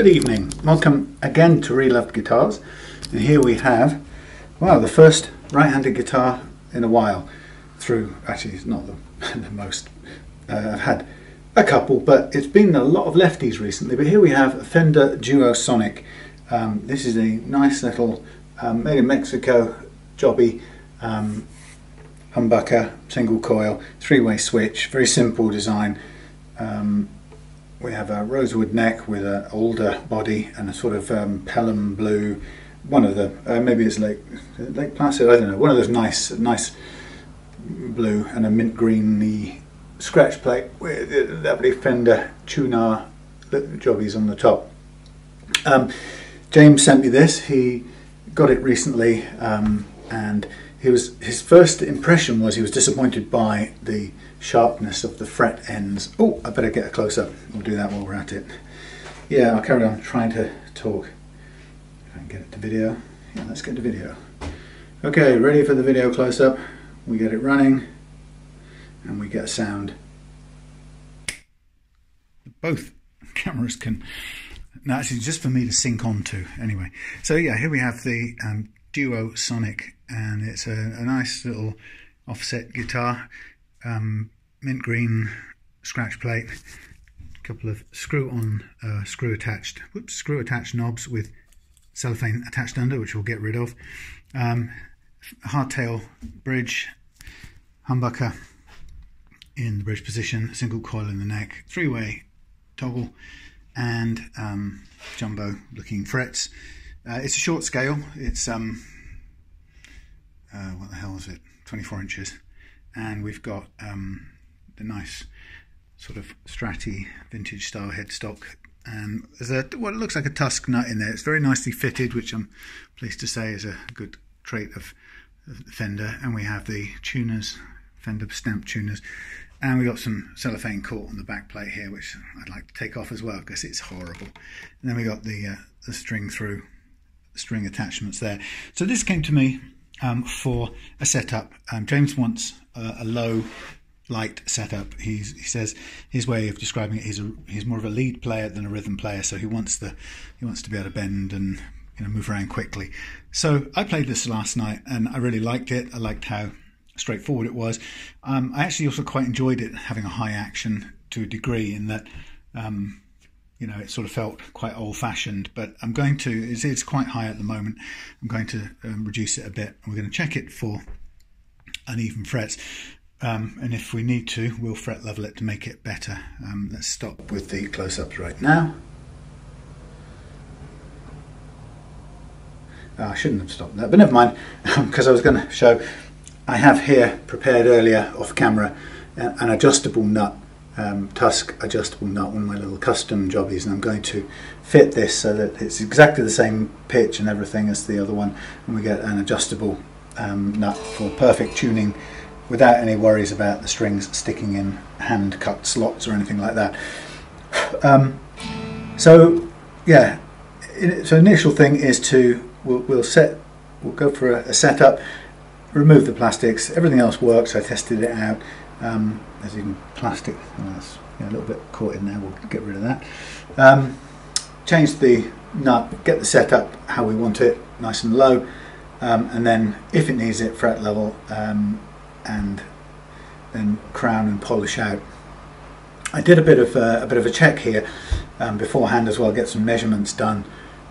Good evening. Welcome again to Reloved Guitars. And here we have, wow, the first right-handed guitar in a while. Through, actually, it's not the, the most. Uh, I've had a couple, but it's been a lot of lefties recently. But here we have a Fender Duo Sonic. Um, this is a nice little um, made in Mexico jobby um, humbucker, single coil, three-way switch, very simple design. Um, we have a rosewood neck with an alder body and a sort of um, Pelham blue. One of the uh, maybe it's Lake Lake Placid. I don't know. One of those nice nice blue and a mint greeny scratch plate with lovely Fender tuner jobbies on the top. Um, James sent me this. He got it recently, um, and he was his first impression was he was disappointed by the sharpness of the fret ends. Oh, I better get a close up. We'll do that while we're at it. Yeah, I'll carry on trying to talk. If I can get it to video. Yeah, let's get to video. Okay, ready for the video close up. We get it running and we get sound. Both cameras can, no actually just for me to sync onto anyway. So yeah, here we have the um, Duo Sonic and it's a, a nice little offset guitar um, mint green scratch plate, a couple of screw on, uh, screw attached, whoops, screw attached knobs with cellophane attached under, which we'll get rid of. Um, hardtail bridge, humbucker in the bridge position, single coil in the neck, three-way toggle, and um, jumbo looking frets. Uh, it's a short scale. It's um, uh, what the hell is it? 24 inches and we've got um, the nice sort of Stratty vintage style headstock and there's a what looks like a Tusq nut in there. It's very nicely fitted, which I'm pleased to say is a good trait of, of Fender. And we have the tuners, Fender stamp tuners, and we've got some cellophane caught on the back plate here, which I'd like to take off as well because it's horrible. And then we got the uh, the string through string attachments there. So this came to me um, for a setup. Um, James wants a low light setup. He's, he says his way of describing it. He's a, he's more of a lead player than a rhythm player, so he wants the he wants to be able to bend and you know move around quickly. So I played this last night and I really liked it. I liked how straightforward it was. Um, I actually also quite enjoyed it having a high action to a degree in that um, you know, it sort of felt quite old fashioned, but I'm going to, it's, it's quite high at the moment. I'm going to um, reduce it a bit. And we're going to check it for uneven frets. Um, and if we need to, we'll fret level it to make it better. Um, let's stop with the close-ups right now. Oh, I shouldn't have stopped that, but never mind, because I was going to show, I have here prepared earlier off camera an adjustable nut um, Tusq adjustable nut, one of my little custom jobbies, and I'm going to fit this so that it's exactly the same pitch and everything as the other one, and we get an adjustable um, nut for perfect tuning without any worries about the strings sticking in hand cut slots or anything like that. Um, so yeah, so initial thing is to we'll, we'll set we'll go for a, a setup, remove the plastics, everything else works. I tested it out. Um, there's even plastic that's you know, a little bit caught in there we'll get rid of that um, change the nut get the setup how we want it nice and low um, and then if it needs it fret level um, and then crown and polish out. I did a bit of uh, a bit of a check here um, beforehand as well get some measurements done.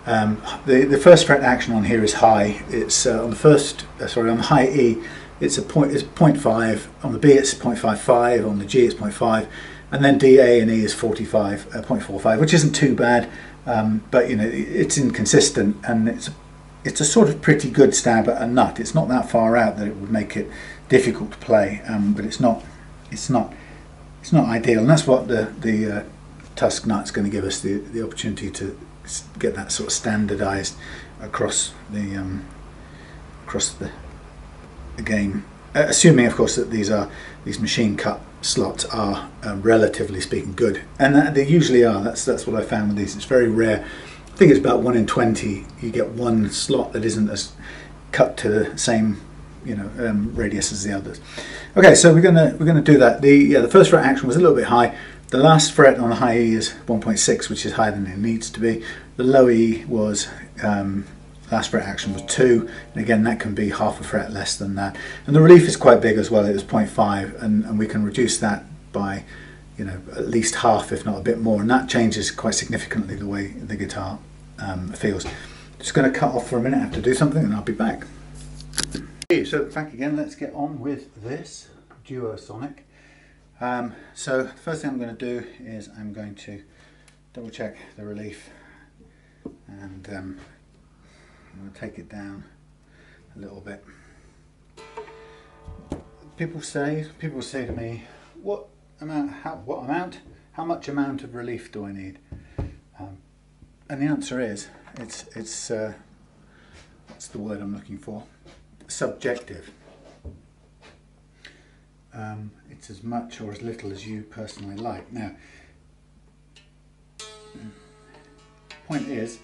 Um, the the first fret action on here is high. It's uh, on the first uh, sorry on the high E it's a point it's 0.5 on the B it's 0.55 on the G it's 0.5 and then D A and E is 45 uh, 0.45 which isn't too bad. Um, but you know it's inconsistent and it's it's a sort of pretty good stab at a nut. It's not that far out that it would make it difficult to play um, but it's not it's not it's not ideal and that's what the the uh, Tusq nut's going to give us the the opportunity to get that sort of standardized across the um, across the game. uh, assuming of course that these are these machine cut slots are uh, relatively speaking good, and that, they usually are. That's that's what I found with these. It's very rare. I think it's about one in twenty. You get one slot that isn't as cut to the same you know um, radius as the others. Okay, so we're gonna we're gonna do that. The yeah the first fret action was a little bit high. the last fret on the high E is 1.6, which is higher than it needs to be. The low E was um, last fret action was 2 and again that can be half a fret less than that and the relief is quite big as well it was 0.5 and, and we can reduce that by you know at least half if not a bit more and that changes quite significantly the way the guitar um, feels just going to cut off for a minute I have to do something and I'll be back okay, so back again let's get on with this Duosonic um, so the first thing I'm going to do is I'm going to double check the relief and um, I'm going to take it down a little bit. People say, people say to me, what amount, how, what amount, how much amount of relief do I need? Um, and the answer is, it's, it's, uh, what's the word I'm looking for? Subjective. Um, it's as much or as little as you personally like. Now, point is,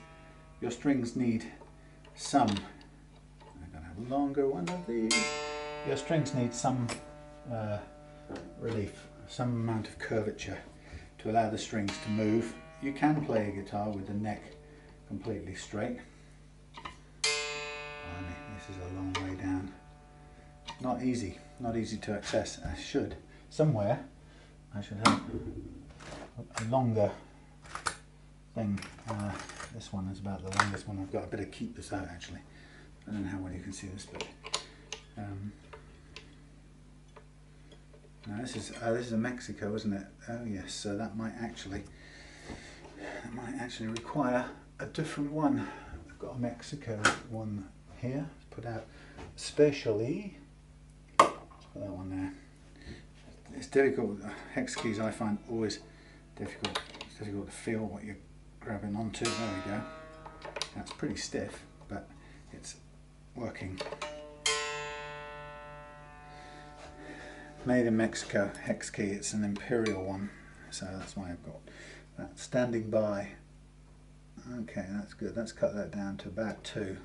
your strings need some, I'm going to have a longer one of these. Your strings need some uh, relief, some amount of curvature to allow the strings to move. You can play a guitar with the neck completely straight. this is a long down. Not easy, not easy to access. I should, somewhere, I should have a longer thing. Uh, this one is about the longest one I've got. I better keep this out actually. I don't know how well you can see this, but um, now this is uh, this is a Mexico, isn't it? Oh yes, so that might actually that might actually require a different one. I've got a Mexico one here, put out spatially. Put that one there. It's difficult. Hex keys I find always difficult. It's difficult to feel what you're grabbing onto. There we go. That's pretty stiff, but it's working. Made in Mexico, hex key, it's an imperial one, so that's why I've got that standing by. Okay, that's good. Let's cut that down to about two.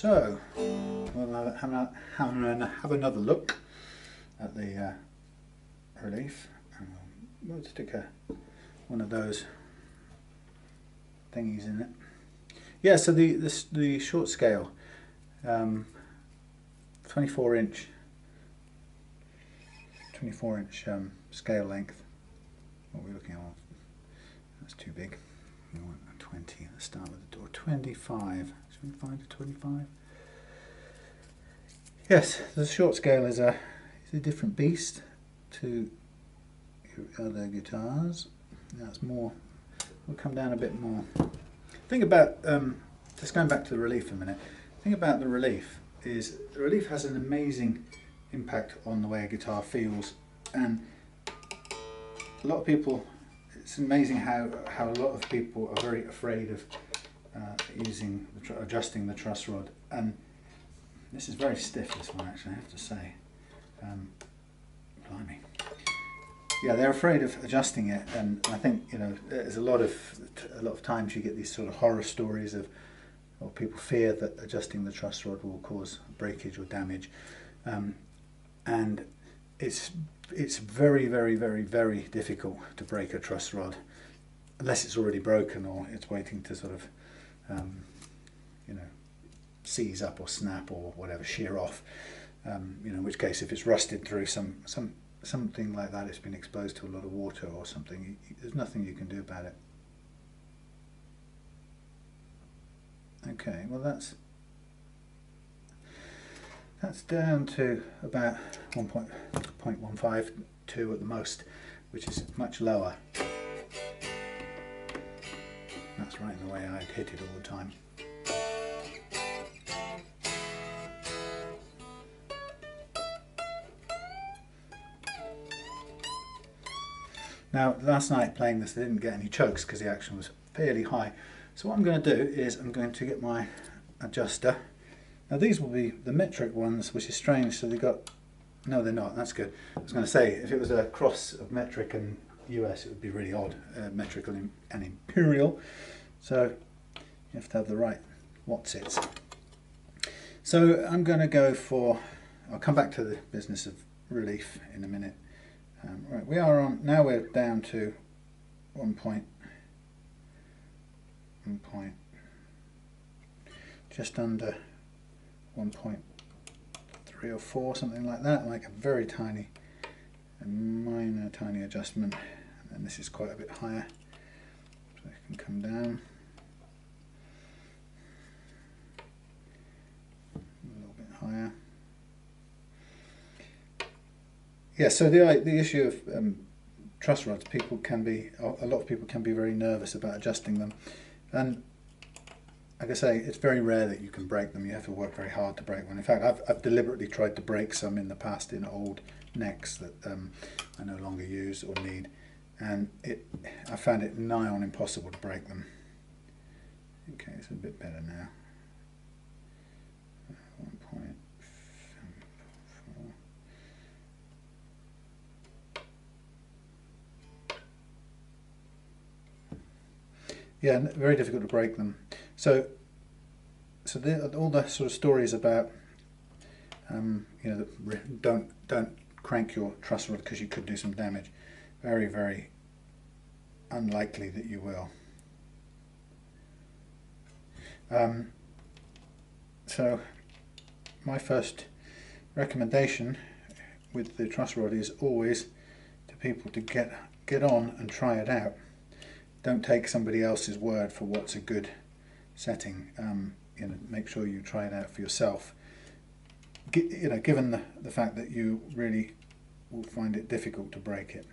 So we'll have, have, have another look at the uh, relief. And we'll, stick a, one of those thingies in it. Yeah, so the the, the short scale, um, 24 inch, 24 inch um, scale length. What are we looking at? That's too big. We want a 20. Let's start with the door. 25. 25 to 25. Yes, the short scale is a, is a different beast to other guitars. That's more, we'll come down a bit more. Think about, um, just going back to the relief a minute, think about the relief is, the relief has an amazing impact on the way a guitar feels and a lot of people, it's amazing how, how a lot of people are very afraid of uh, using the adjusting the truss rod. And this is very stiff this one actually I have to say. Um, blimey. Yeah they're afraid of adjusting it and I think you know there's a lot of a lot of times you get these sort of horror stories of or people fear that adjusting the truss rod will cause breakage or damage. Um, and it's it's very very very very difficult to break a truss rod unless it's already broken or it's waiting to sort of um, you know, seize up or snap or whatever, shear off. Um, you know, in which case, if it's rusted through some some something like that, it's been exposed to a lot of water or something. There's nothing you can do about it. Okay, well that's that's down to about 1.152 at the most, which is much lower. That's right in the way I'd hit it all the time. Now last night playing this I didn't get any chokes because the action was fairly high. So what I'm going to do is I'm going to get my adjuster. Now these will be the metric ones which is strange so they've got, no they're not, that's good. I was going to say if it was a cross of metric and US it would be really odd, uh, metrical and imperial. So you have to have the right Watsits. So I'm going to go for, I'll come back to the business of relief in a minute. Um, right, we are on, now we're down to one point, one point, just under 1.3 or 4, something like that, like a very tiny, a minor tiny adjustment. And this is quite a bit higher, so it can come down. A little bit higher. Yeah, so the the issue of um, truss rods, people can be a lot of people can be very nervous about adjusting them, and like I say, it's very rare that you can break them. You have to work very hard to break one. In fact, I've, I've deliberately tried to break some in the past in old necks that um, I no longer use or need, and it I found it nigh on impossible to break them. Okay, it's a bit better now. One point. Yeah, very difficult to break them. So, so the, all the sort of stories about, um, you know, don't don't crank your truss rod because you could do some damage. Very, very unlikely that you will. Um, so, my first recommendation with the truss rod is always to people to get get on and try it out don't take somebody else's word for what's a good setting. Um, you know, make sure you try it out for yourself. G you know, given the, the fact that you really will find it difficult to break it.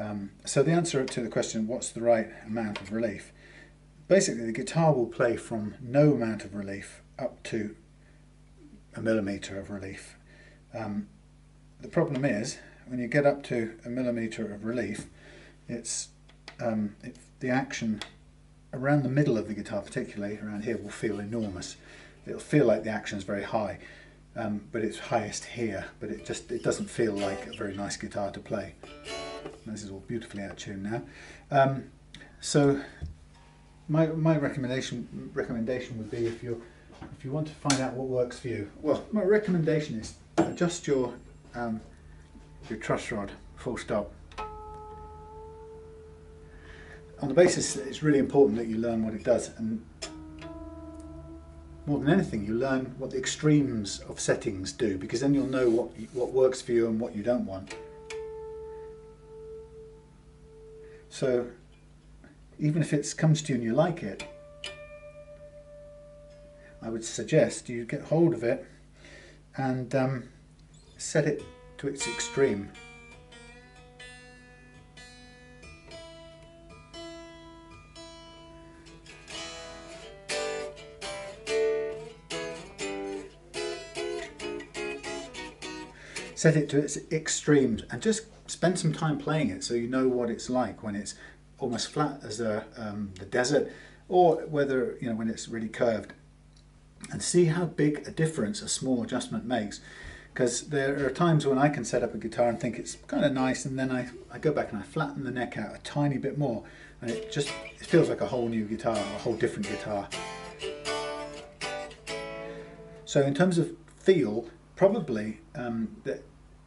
Um, so the answer to the question, what's the right amount of relief? Basically, the guitar will play from no amount of relief up to a millimeter of relief. Um, the problem is, when you get up to a millimeter of relief, it's um, the action around the middle of the guitar, particularly around here, will feel enormous. It'll feel like the action is very high, um, but it's highest here. But it just it doesn't feel like a very nice guitar to play. This is all beautifully out of tune now. Um, so my my recommendation recommendation would be if you if you want to find out what works for you. Well, my recommendation is adjust your um, your truss rod. Full stop on the basis it's really important that you learn what it does and more than anything you learn what the extremes of settings do because then you'll know what what works for you and what you don't want so even if it comes to you and you like it I would suggest you get hold of it and um, set it to its extreme set it to its extremes and just spend some time playing it so you know what it's like when it's almost flat as a, um, the desert or whether you know when it's really curved and see how big a difference a small adjustment makes because there are times when I can set up a guitar and think it's kind of nice and then I, I go back and I flatten the neck out a tiny bit more and it just it feels like a whole new guitar, a whole different guitar. So in terms of feel, probably um,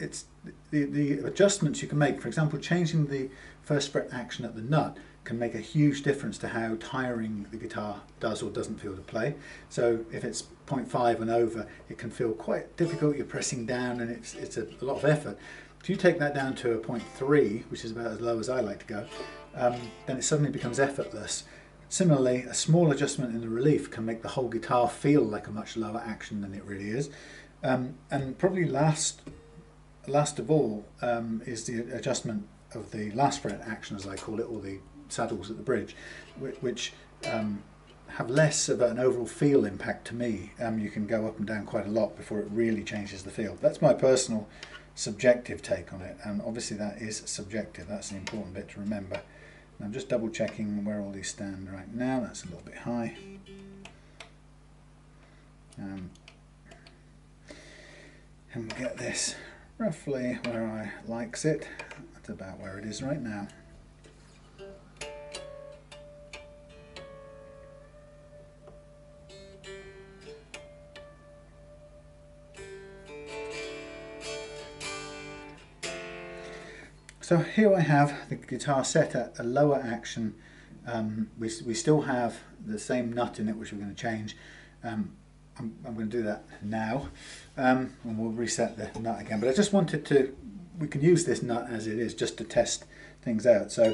it's the, the adjustments you can make. For example, changing the first fret action at the nut can make a huge difference to how tiring the guitar does or doesn't feel to play. So if it's 0.5 and over, it can feel quite difficult. You're pressing down and it's, it's a, a lot of effort. If you take that down to a 0.3, which is about as low as I like to go, um, then it suddenly becomes effortless. Similarly, a small adjustment in the relief can make the whole guitar feel like a much lower action than it really is. Um, and probably last last of all um, is the adjustment of the last fret action, as I call it, or the saddles at the bridge, which um, have less of an overall feel impact to me. Um, you can go up and down quite a lot before it really changes the feel. That's my personal subjective take on it, and obviously that is subjective. That's an important bit to remember. And I'm just double checking where all these stand right now. That's a little bit high. Um, and we'll get this roughly where I likes it. That's about where it is right now. So here I have the guitar set at a lower action. Um, we, we still have the same nut in it which we're going to change. Um, I'm, I'm going to do that now um, and we'll reset the nut again. But I just wanted to, we can use this nut as it is just to test things out. So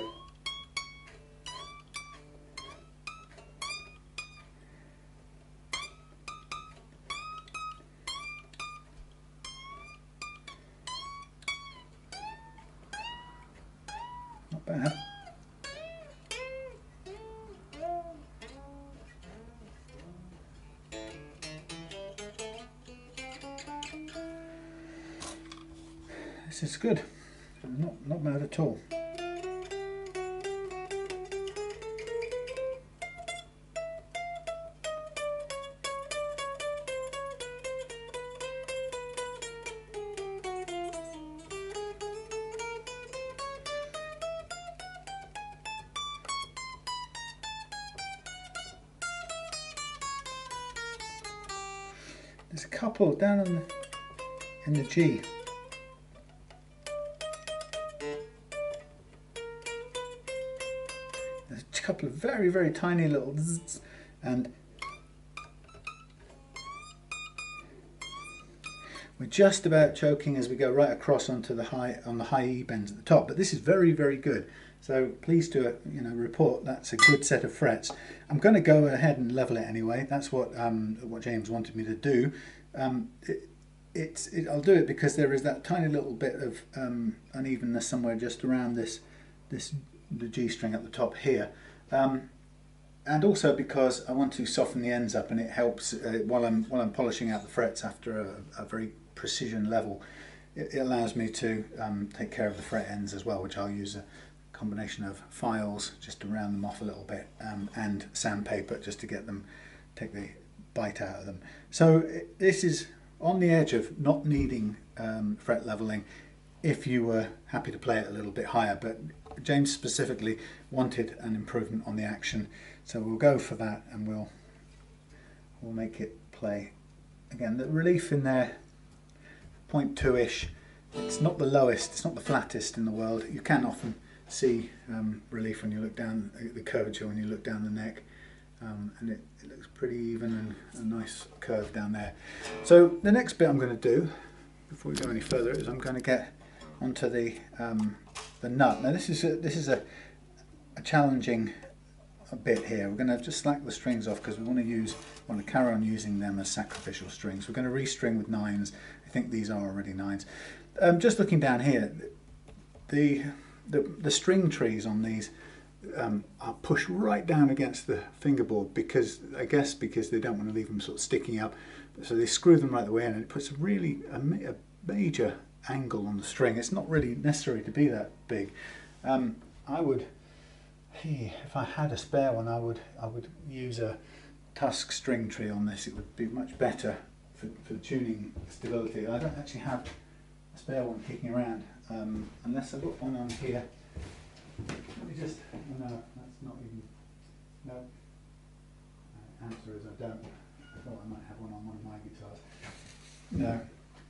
G. There's a couple of very, very tiny little zzz, and we're just about choking as we go right across onto the high on the high E bends at the top. But this is very, very good. So please do it. You know, report that's a good set of frets. I'm going to go ahead and level it anyway. That's what um, what James wanted me to do. Um, it, it's it, I'll do it because there is that tiny little bit of um, unevenness somewhere just around this this the G string at the top here. Um, and also because I want to soften the ends up and it helps uh, while I'm while I'm polishing out the frets after a, a very precision level it, it allows me to um, take care of the fret ends as well which I'll use a combination of files just to round them off a little bit um, and sandpaper just to get them take the bite out of them so this is on the edge of not needing um, fret leveling if you were happy to play it a little bit higher but James specifically wanted an improvement on the action. So we'll go for that and we'll we'll make it play. Again the relief in there 0.2 ish it's not the lowest it's not the flattest in the world. You can often see um, relief when you look down the curvature when you look down the neck um, and it, it, looks pretty even and a nice curve down there so the next bit I'm going to do before we go any further is I'm going to get onto the um, the nut. Now this is a, this is a, a challenging bit here. We're going to just slack the strings off because we want to use want to carry on using them as sacrificial strings. We're going to restring with nines. I think these are already nines. Um, just looking down here, the the, the string trees on these um, are pushed right down against the fingerboard because I guess because they don't want to leave them sort of sticking up. So they screw them right the way in and it puts a really a, a major angle on the string. It's not really necessary to be that big. Um, I would, if I had a spare one, I would I would use a Tusq string tree on this. It would be much better for, for tuning stability. I don't actually have a spare one kicking around um, unless I've got one on here. Me just, no, that's not even, no. Uh, answer is I don't. I thought I might have one on one of my guitars. No.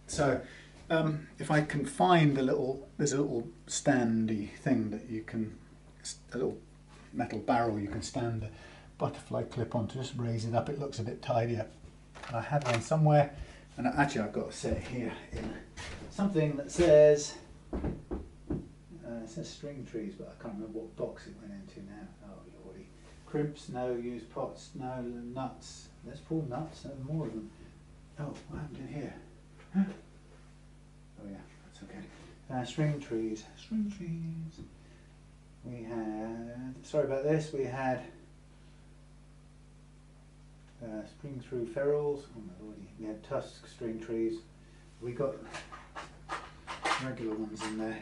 So um, if I can find a little, there's a little standy thing that you can, a little metal barrel you can stand the butterfly clip on to just raise it up. It looks a bit tidier. And I had one somewhere, and actually I've got a set here in something that says, uh, it says string trees, but I can't remember what box it went into now. Oh lordy. Crimps, no. Use pots, no. Nuts. Let's pull nuts, and more of them. Oh, what happened in here? Huh? Oh yeah, that's okay. Uh, string trees, string trees. We had, sorry about this, we had uh, spring through ferrules, oh my lordy, we had Tusq string trees. We got regular ones in there.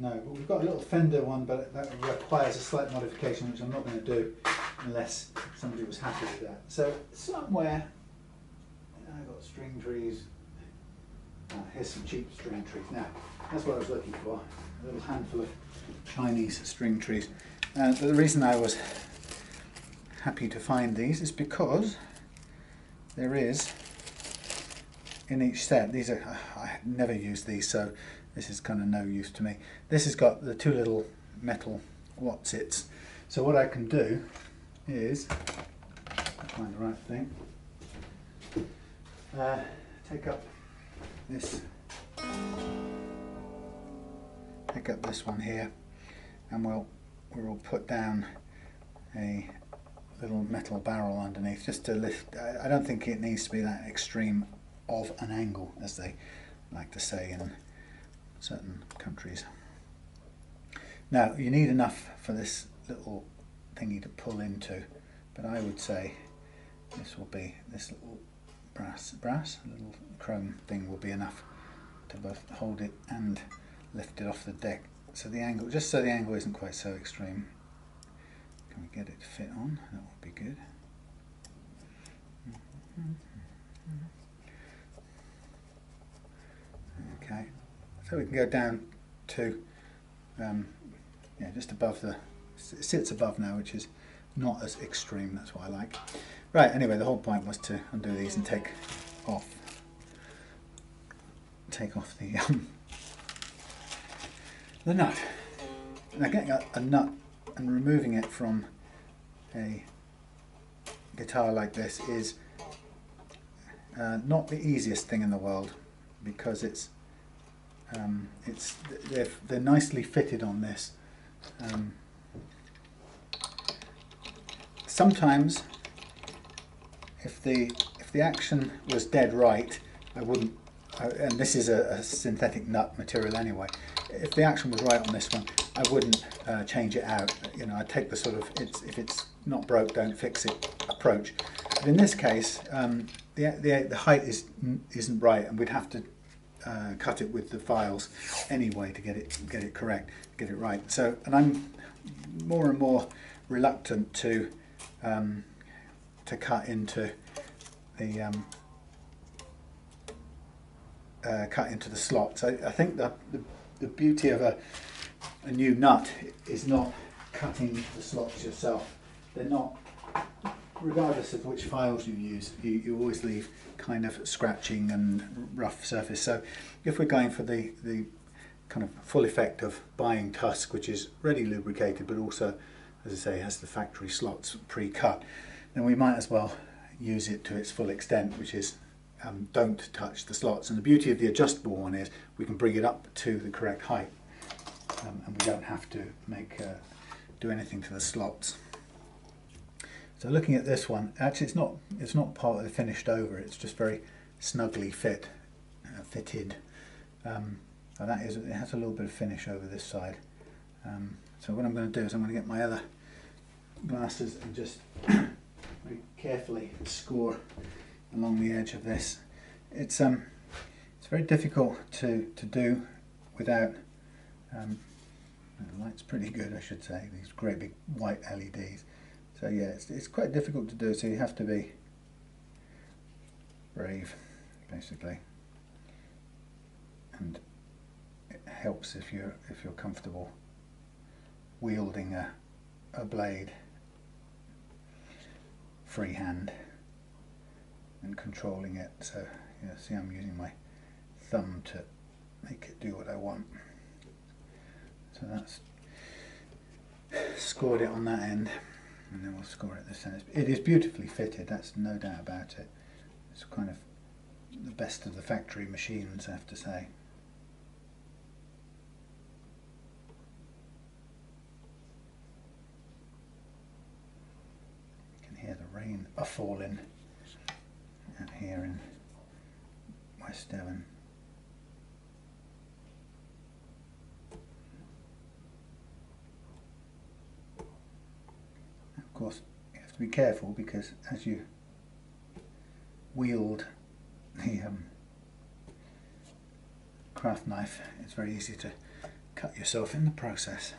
No, but we've got a little fender one, but that requires a slight modification, which I'm not going to do unless somebody was happy with that. So somewhere, I got string trees, uh, here's some cheap string trees. Now, that's what I was looking for, a little handful of Chinese string trees. Uh, the reason I was happy to find these is because there is in each set, these are, I never use these, so this is kind of no use to me. This has got the two little metal what's its. So what I can do is find the right thing. Uh, take up this pick up this one here and we'll we'll put down a little metal barrel underneath just to lift I, I don't think it needs to be that extreme of an angle as they like to say in certain countries. Now you need enough for this little thingy to pull into but I would say this will be this little brass brass little chrome thing will be enough to both hold it and lift it off the deck. So the angle just so the angle isn't quite so extreme. Can we get it to fit on? That would be good. Mm-hmm. Okay so we can go down to um, yeah just above the it sits above now which is not as extreme that's what I like right anyway the whole point was to undo these and take off take off the um, the nut. Now getting a, a nut and removing it from a guitar like this is uh, not the easiest thing in the world because it's um, it's they're, they're nicely fitted on this. Um, sometimes, if the if the action was dead right, I wouldn't uh, and this is a, a, synthetic nut material anyway. If the action was right on this one, I wouldn't uh, change it out. You know, I'd take the sort of, it's, if it's not broke, don't fix it approach. But in this case, um, the, the, the height is, isn't right and we'd have to uh, cut it with the files anyway to get it, get it correct, get it right. So, and I'm more and more reluctant to, um, to cut into the um, uh, cut into the slots. I, I think the, the, the, beauty of a, a new nut is not cutting the slots yourself. They're not, regardless of which files you use, you, you always leave kind of scratching and rough surface. So if we're going for the, the kind of full effect of buying Tusq, which is ready lubricated, but also, as I say, has the factory slots pre-cut, then we might as well use it to its full extent, which is um, don't touch the slots. And the beauty of the adjustable one is we can bring it up to the correct height um, and we don't have to make uh, do anything to the slots. So looking at this one, actually it's not it's not part of the finished over. It's just very snugly fit, uh, fitted. Um, so that is it has a little bit of finish over this side. Um, so what I'm going to do is I'm going to get my other glasses and just very carefully score along the edge of this. It's um, it's very difficult to to do without. Um, the light's pretty good, I should say. These great big white LEDs. So yeah, it's it's quite difficult to do. So you have to be brave, basically, and it helps if you're if you're comfortable wielding a a blade freehand and controlling it. So you see I'm using my thumb to make it do what I want. So that's scored it on that end and then we'll score it this end. It is beautifully fitted, that's no doubt about it. It's kind of the best of the factory machines I have to say. You can hear the rain a falling out here in West Devon. Of course, you have to be careful because as you wield the um, craft knife, it's very easy to cut yourself in the process.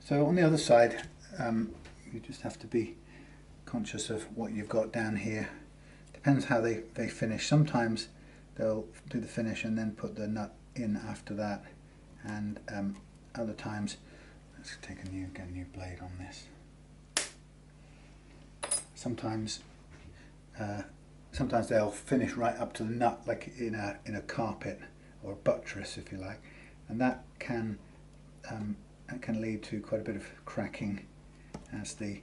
So on the other side, um, you just have to be conscious of what you've got down here depends how they, they finish. Sometimes they'll do the finish and then put the nut in after that and um, other times let's take a new get a new blade on this sometimes uh, sometimes they'll finish right up to the nut like in a in a carpet or a buttress if you like, and that can um, that can lead to quite a bit of cracking as the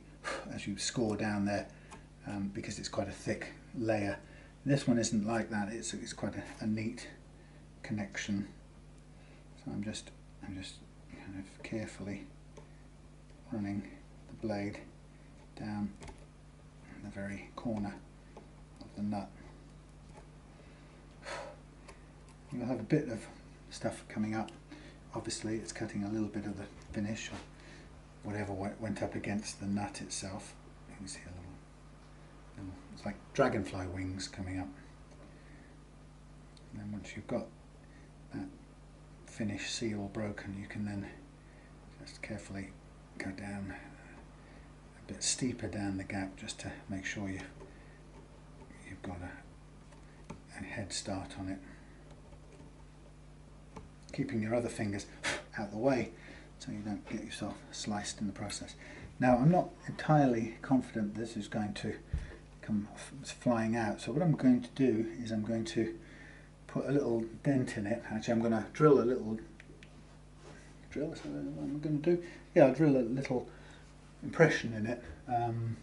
as you score down there um, because it's quite a thick layer. This one isn't like that. It's it's quite a, a neat connection. So I'm just I'm just kind of carefully running the blade down the very corner of the nut. You'll have a bit of stuff coming up. Obviously it's cutting a little bit of the finish or whatever went up against the nut itself. You can see a little, little it's like dragonfly wings coming up. And then once you've got that finish seal broken you can then just carefully go down bit steeper down the gap just to make sure you you've got a, a head start on it. Keeping your other fingers out of the way so you don't get yourself sliced in the process. Now I'm not entirely confident this is going to come flying out. So what I'm going to do is I'm going to put a little dent in it. Actually I'm going to drill a little drill is that what I'm going to do? Yeah I'll drill a little impression in it. Um,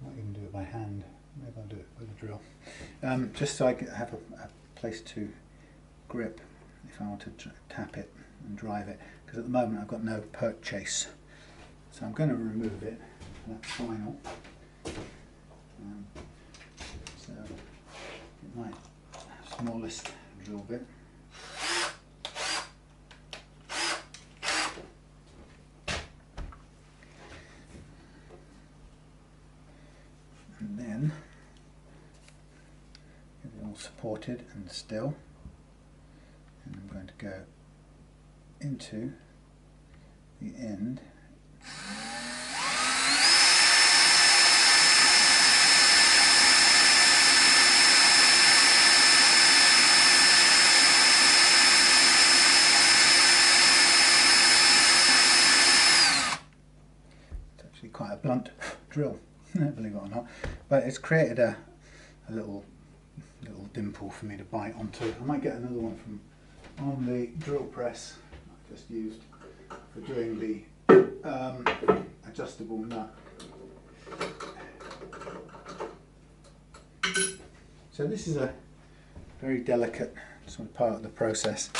I might even do it by hand. Maybe I'll do it with a drill. Um, just so I have a, a, place to grip if I want to tap it and drive it. Because at the moment I've got no purchase. So I'm going to remove it. That's final. Um, so it might smallest drill bit. Supported and still. And I'm going to go into the end. It's actually quite a blunt drill, believe it or not, but it's created a, a little little dimple for me to bite onto. I might get another one from on the drill press I just used for doing the um, adjustable nut. So this is a very delicate sort of part of the process.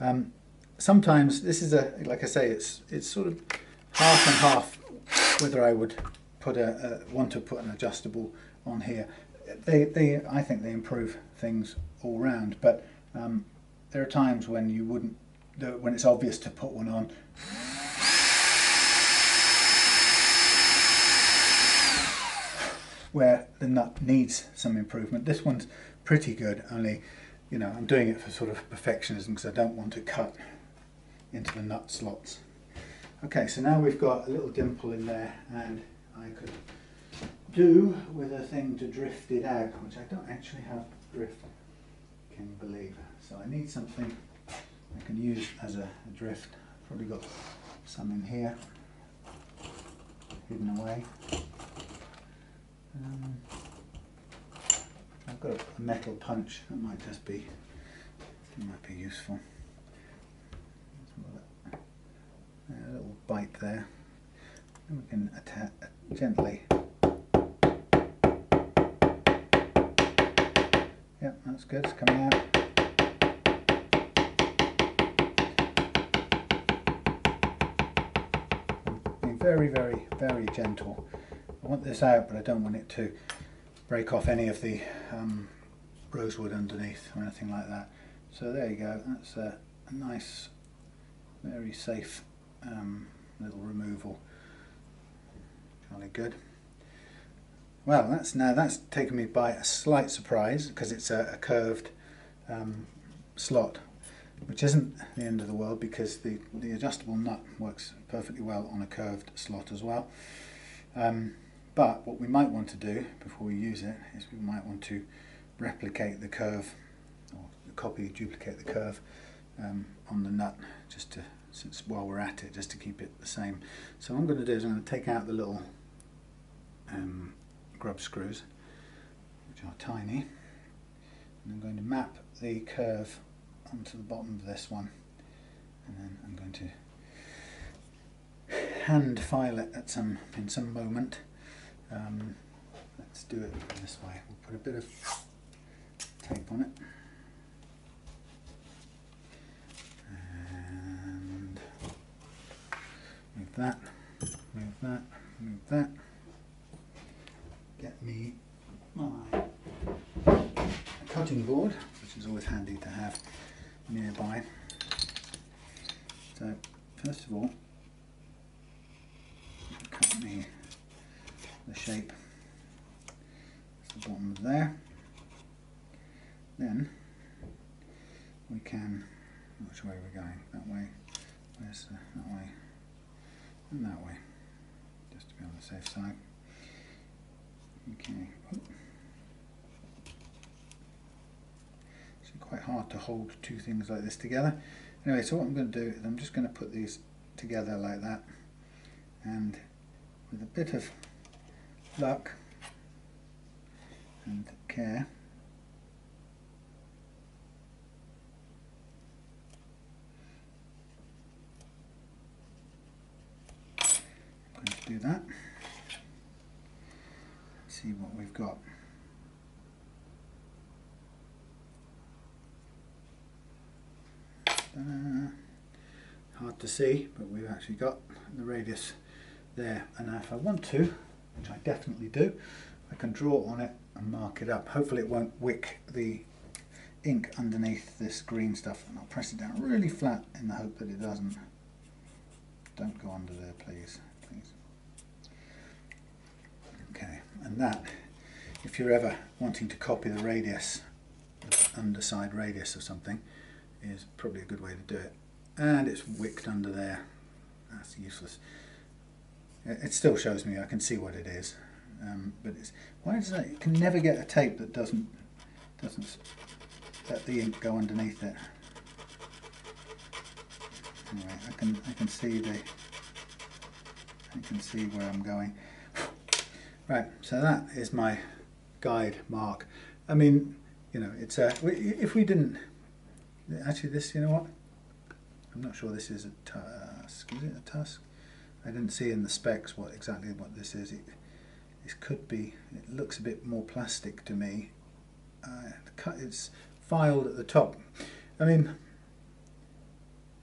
Um, sometimes this is a, like I say, it's it's sort of half and half whether I would put a, a want to put an adjustable on here they, they, I think they improve things all round. But um, there are times when you wouldn't, when it's obvious to put one on. Where the nut needs some improvement. This one's pretty good, only, you know, I'm doing it for sort of perfectionism because I don't want to cut into the nut slots. Okay, so now we've got a little dimple in there and I could do with a thing to drift it out, which I don't actually have drift, can you believe? So I need something I can use as a, a drift. Probably got some in here, hidden away. Um, I've got a, metal punch that might just be, might be useful. A little bite there. And we can attack gently Yep, that's good, it's coming out. Being very, very, very gentle. I want this out, but I don't want it to break off any of the um, rosewood underneath or anything like that. So there you go, that's a, a nice, very safe um, little removal. Jolly good. Well, that's now that's taken me by a slight surprise because it's a, a curved um, slot, which isn't the end of the world because the, the adjustable nut works perfectly well on a curved slot as well. Um, but what we might want to do before we use it is we might want to replicate the curve or copy, duplicate the curve um, on the nut just to, since while we're at it, just to keep it the same. So what I'm going to do is I'm going to take out the little um, grub screws, which are tiny. And I'm going to map the curve onto the bottom of this one and then I'm going to hand file it at some in some moment. Um, let's do it this way. We'll put a bit of tape on it. And move that, move that, move that. Get me my cutting board, which is always handy to have nearby. So first of all, cut me the shape the bottom of there. Then we can, which way are we going? That way, where's the, that way, and that way, just to be on the safe side. Okay. It's quite hard to hold two things like this together. Anyway, so what I'm going to do is I'm just going to put these together like that and with a bit of luck and care do that see what we've got hard to see, but we've actually got the radius there. And now if I want to, which I definitely do, I can draw on it and mark it up. Hopefully it won't wick the ink underneath this green stuff. And I'll press it down really flat in the hope that it doesn't. Don't go under there, please. please. Okay, and that, if you're ever wanting to copy the radius, the underside radius of something, is probably a good way to do it. And it's wicked under there. That's useless. It still shows me, I can see what it is. Um, but it's, why does that, you can never get a tape that doesn't, doesn't let the ink go underneath it. Anyway, I can, I can see the, I can see where I'm going. Right, so that is my guide mark. I mean, you know, it's a, if we didn't, Actually, this, you know what? I'm not sure this is a Tusq. Is it a Tusq? I didn't see in the specs what exactly what this is. It, this could be. It looks a bit more plastic to me. Uh, it's filed at the top. I mean,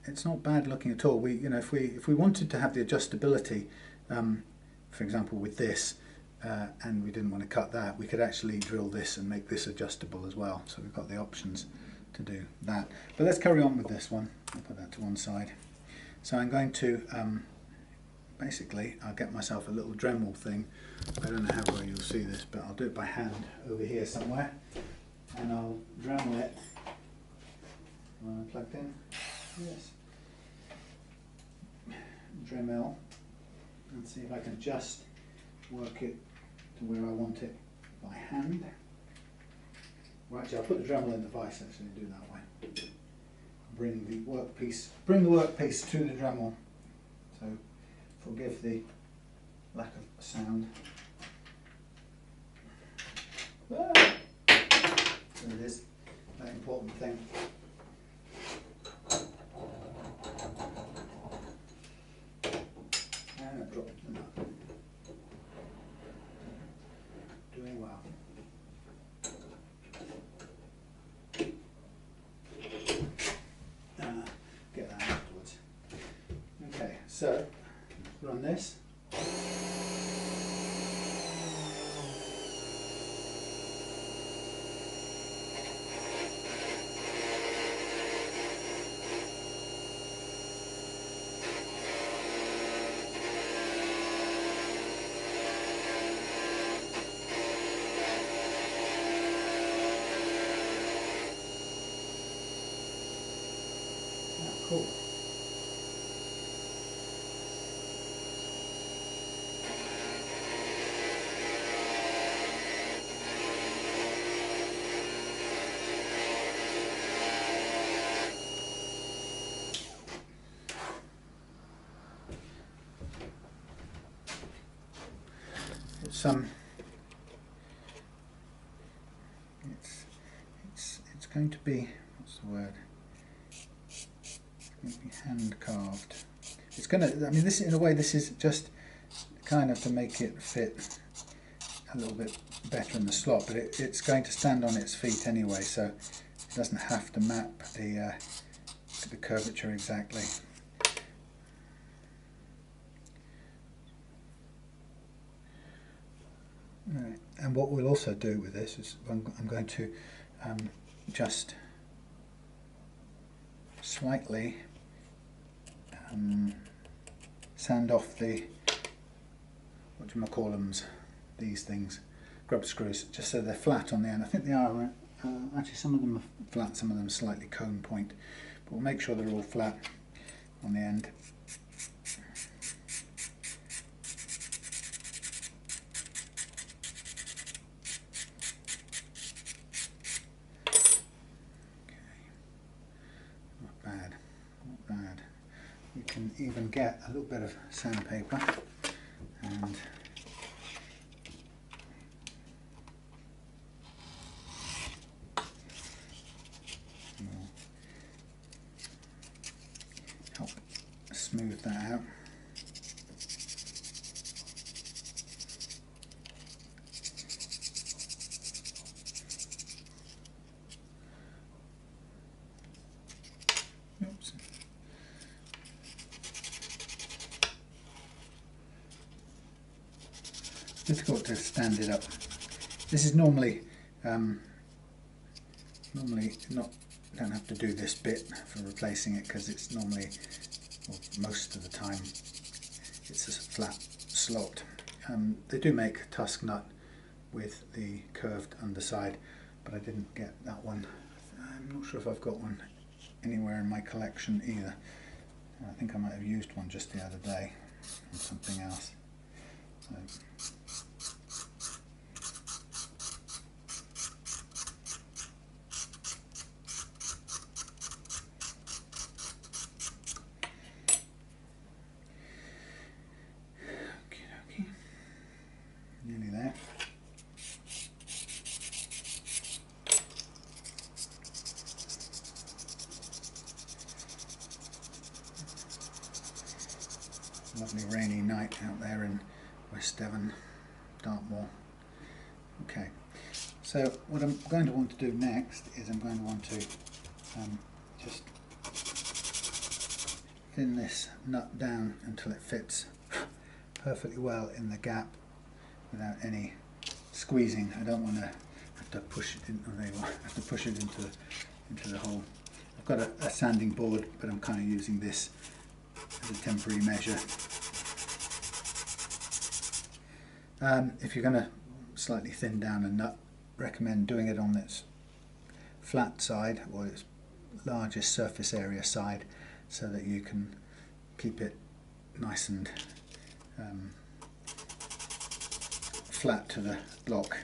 it's not bad looking at all. We, you know, if we if we wanted to have the adjustability, um, for example, with this, uh, and we didn't want to cut that, we could actually drill this and make this adjustable as well. So we've got the options to do that. But let's carry on with this one. I'll put that to one side. So I'm going to, um, basically, I'll get myself a little Dremel thing. I don't know how well you'll see this, but I'll do it by hand over here somewhere. And I'll Dremel it. Am plugged in? Yes. Dremel. And see if I can just work it to where I want it by hand. Well, actually, I'll put the Dremel in the vise actually and do it that way. Bring the workpiece, bring the workpiece to the Dremel. So forgive the lack of sound. Ah! There it is, that important thing. And I dropped the nut. Doing well. So, run this. Cool. um, it's it's it's going to be what's the word? Hand carved. It's gonna. I mean, this in a way, this is just kind of to make it fit a little bit better in the slot, but it, it's going to stand on its feet anyway, so it doesn't have to map the uh, the curvature exactly. Right. And what we'll also do with this is I'm, going to um, just slightly um, sand off the what do call them these things grub screws just so they're flat on the end. I think they are uh, actually some of them are flat some of them slightly cone point but we'll make sure they're all flat on the end even get a little bit of sandpaper and help smooth that out. difficult to stand it up. This is normally um, normally not don't have to do this bit for replacing it because it's normally well, most of the time it's a flat slot. Um, they do make Tusq nut with the curved underside but I didn't get that one. I'm not sure if I've got one anywhere in my collection either. I think I might have used one just the other day on something else. So, lovely rainy night out there in West Devon, Dartmoor. Okay, so what I'm going to want to do next is I'm going to want to um, just thin this nut down until it fits perfectly well in the gap without any squeezing. I don't want to have to push it have to push it into the, into the hole. I've got a, a sanding board, but I'm kind of using this as a temporary measure. Um, if you're going to slightly thin down a nut, recommend doing it on its flat side or its largest surface area side so that you can keep it nice and um, flat to the block.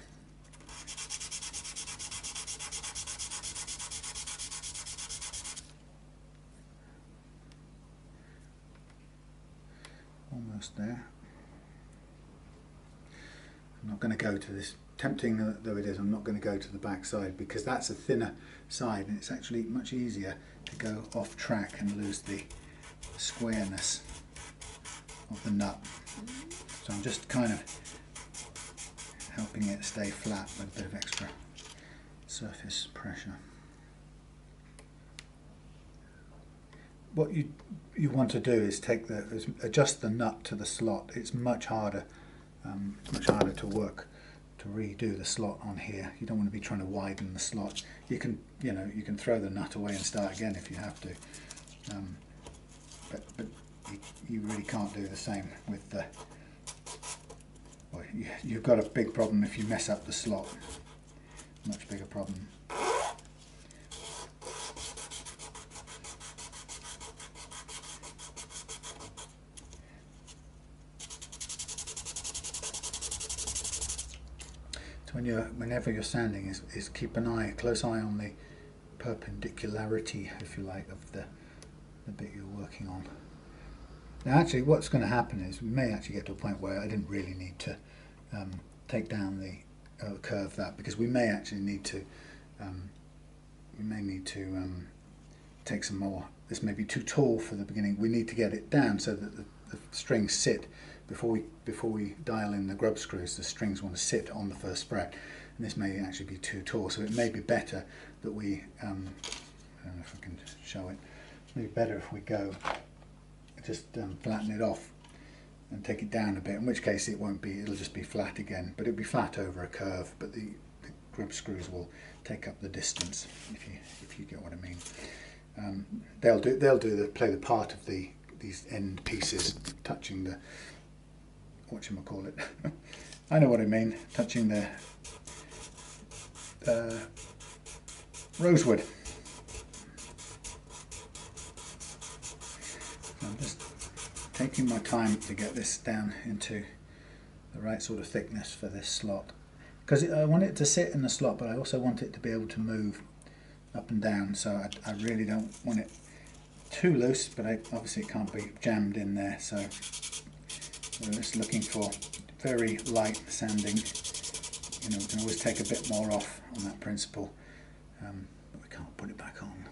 Almost there. I'm not going to go to this, tempting though it is, I'm not going to go to the back side because that's a thinner side and it's actually much easier to go off track and lose the squareness of the nut. So I'm just kind of helping it stay flat with a bit of extra surface pressure. What you you want to do is take the is adjust the nut to the slot. It's much harder um, much harder to work redo the slot on here. You don't want to be trying to widen the slot. You can, you know, you can throw the nut away and start again if you have to. Um, but but you, you, really can't do the same with the. Well, you, you've got a big problem if you mess up the slot. Much bigger problem. You're whenever you're sanding is, is keep an eye, a close eye on the perpendicularity, if you like, of the the bit you're working on. Now, actually, what's going to happen is we may actually get to a point where I didn't really need to um, take down the uh, curve that because we may actually need to um, we may need to um, take some more this may be too tall for the beginning. We need to get it down so that the, the strings sit before we before we dial in the grub screws. The strings want to sit on the first fret, and this may actually be too tall. So it may be better that we um, I don't know if I can show it. Maybe better if we go just um, flatten it off and take it down a bit. In which case it won't be. It'll just be flat again, but it'll be flat over a curve. But the, the grub screws will take up the distance if you if you get what I mean. Um, they'll do they'll do the play the part of the these end pieces touching the what you call it. I know what I mean. Touching the uh, rosewood. I'm just taking my time to get this down into the right sort of thickness for this slot because I want it to sit in the slot but I also want it to be able to move up and down so I, I really don't want it too loose but I, obviously it can't be jammed in there so we're just looking for very light sanding. You know we can always take a bit more off on that principle um, but we can't put it back on.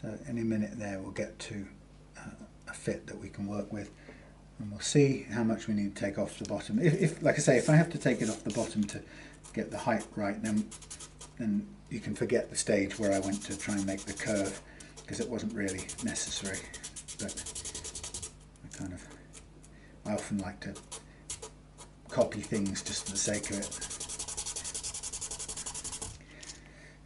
So any minute there we'll get to uh, a fit that we can work with and we'll see how much we need to take off the bottom. If, if like I say if I have to take it off the bottom to get the height right then then you can forget the stage where I went to try and make the curve because it wasn't really necessary. But I kind of I often like to copy things just for the sake of it.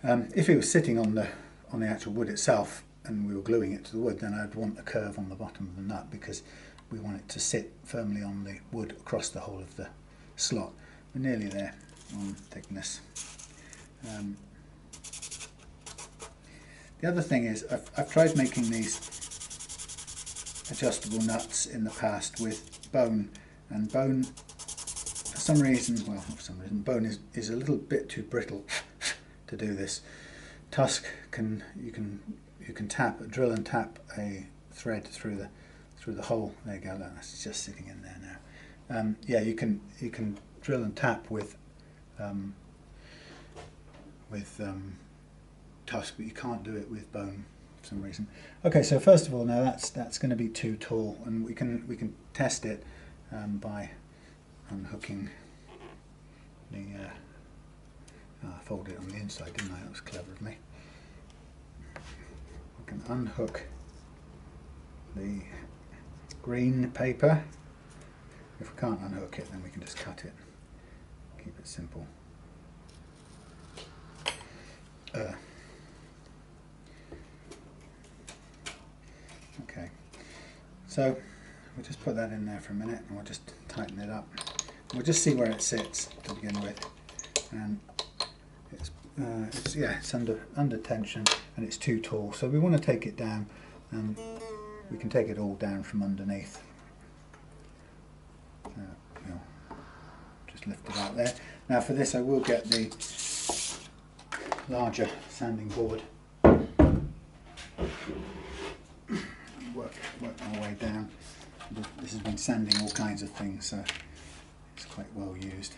Um, if it was sitting on the on the actual wood itself and we were gluing it to the wood then I'd want a curve on the bottom of the nut because we want it to sit firmly on the wood across the whole of the slot. We're nearly there on thickness. Um, the other thing is I've, I've tried making these adjustable nuts in the past with bone and bone for some reason, well for some reason, bone is, is a little bit too brittle to do this. Tusq can you can you can tap drill and tap a thread through the through the hole. There you go. That's just sitting in there now. Um, yeah, you can you can drill and tap with um, with um, Tusq, but you can't do it with bone some reason. Okay, so first of all, now that's that's going to be too tall, and we can we can test it um, by unhooking the. Uh, oh, I folded it on the inside, didn't I? That was clever of me. We can unhook the green paper. If we can't unhook it, then we can just cut it. Keep it simple. Uh, okay, so we'll just put that in there for a minute and we'll just tighten it up. We'll just see where it sits to begin with. And it's, uh, it's yeah, it's under under tension and it's too tall. So we want to take it down and we can take it all down from underneath. Uh, we'll just lift it out there. Now for this I will get the larger sanding board. Work, work my way down. This has been sanding all kinds of things, so it's quite well used.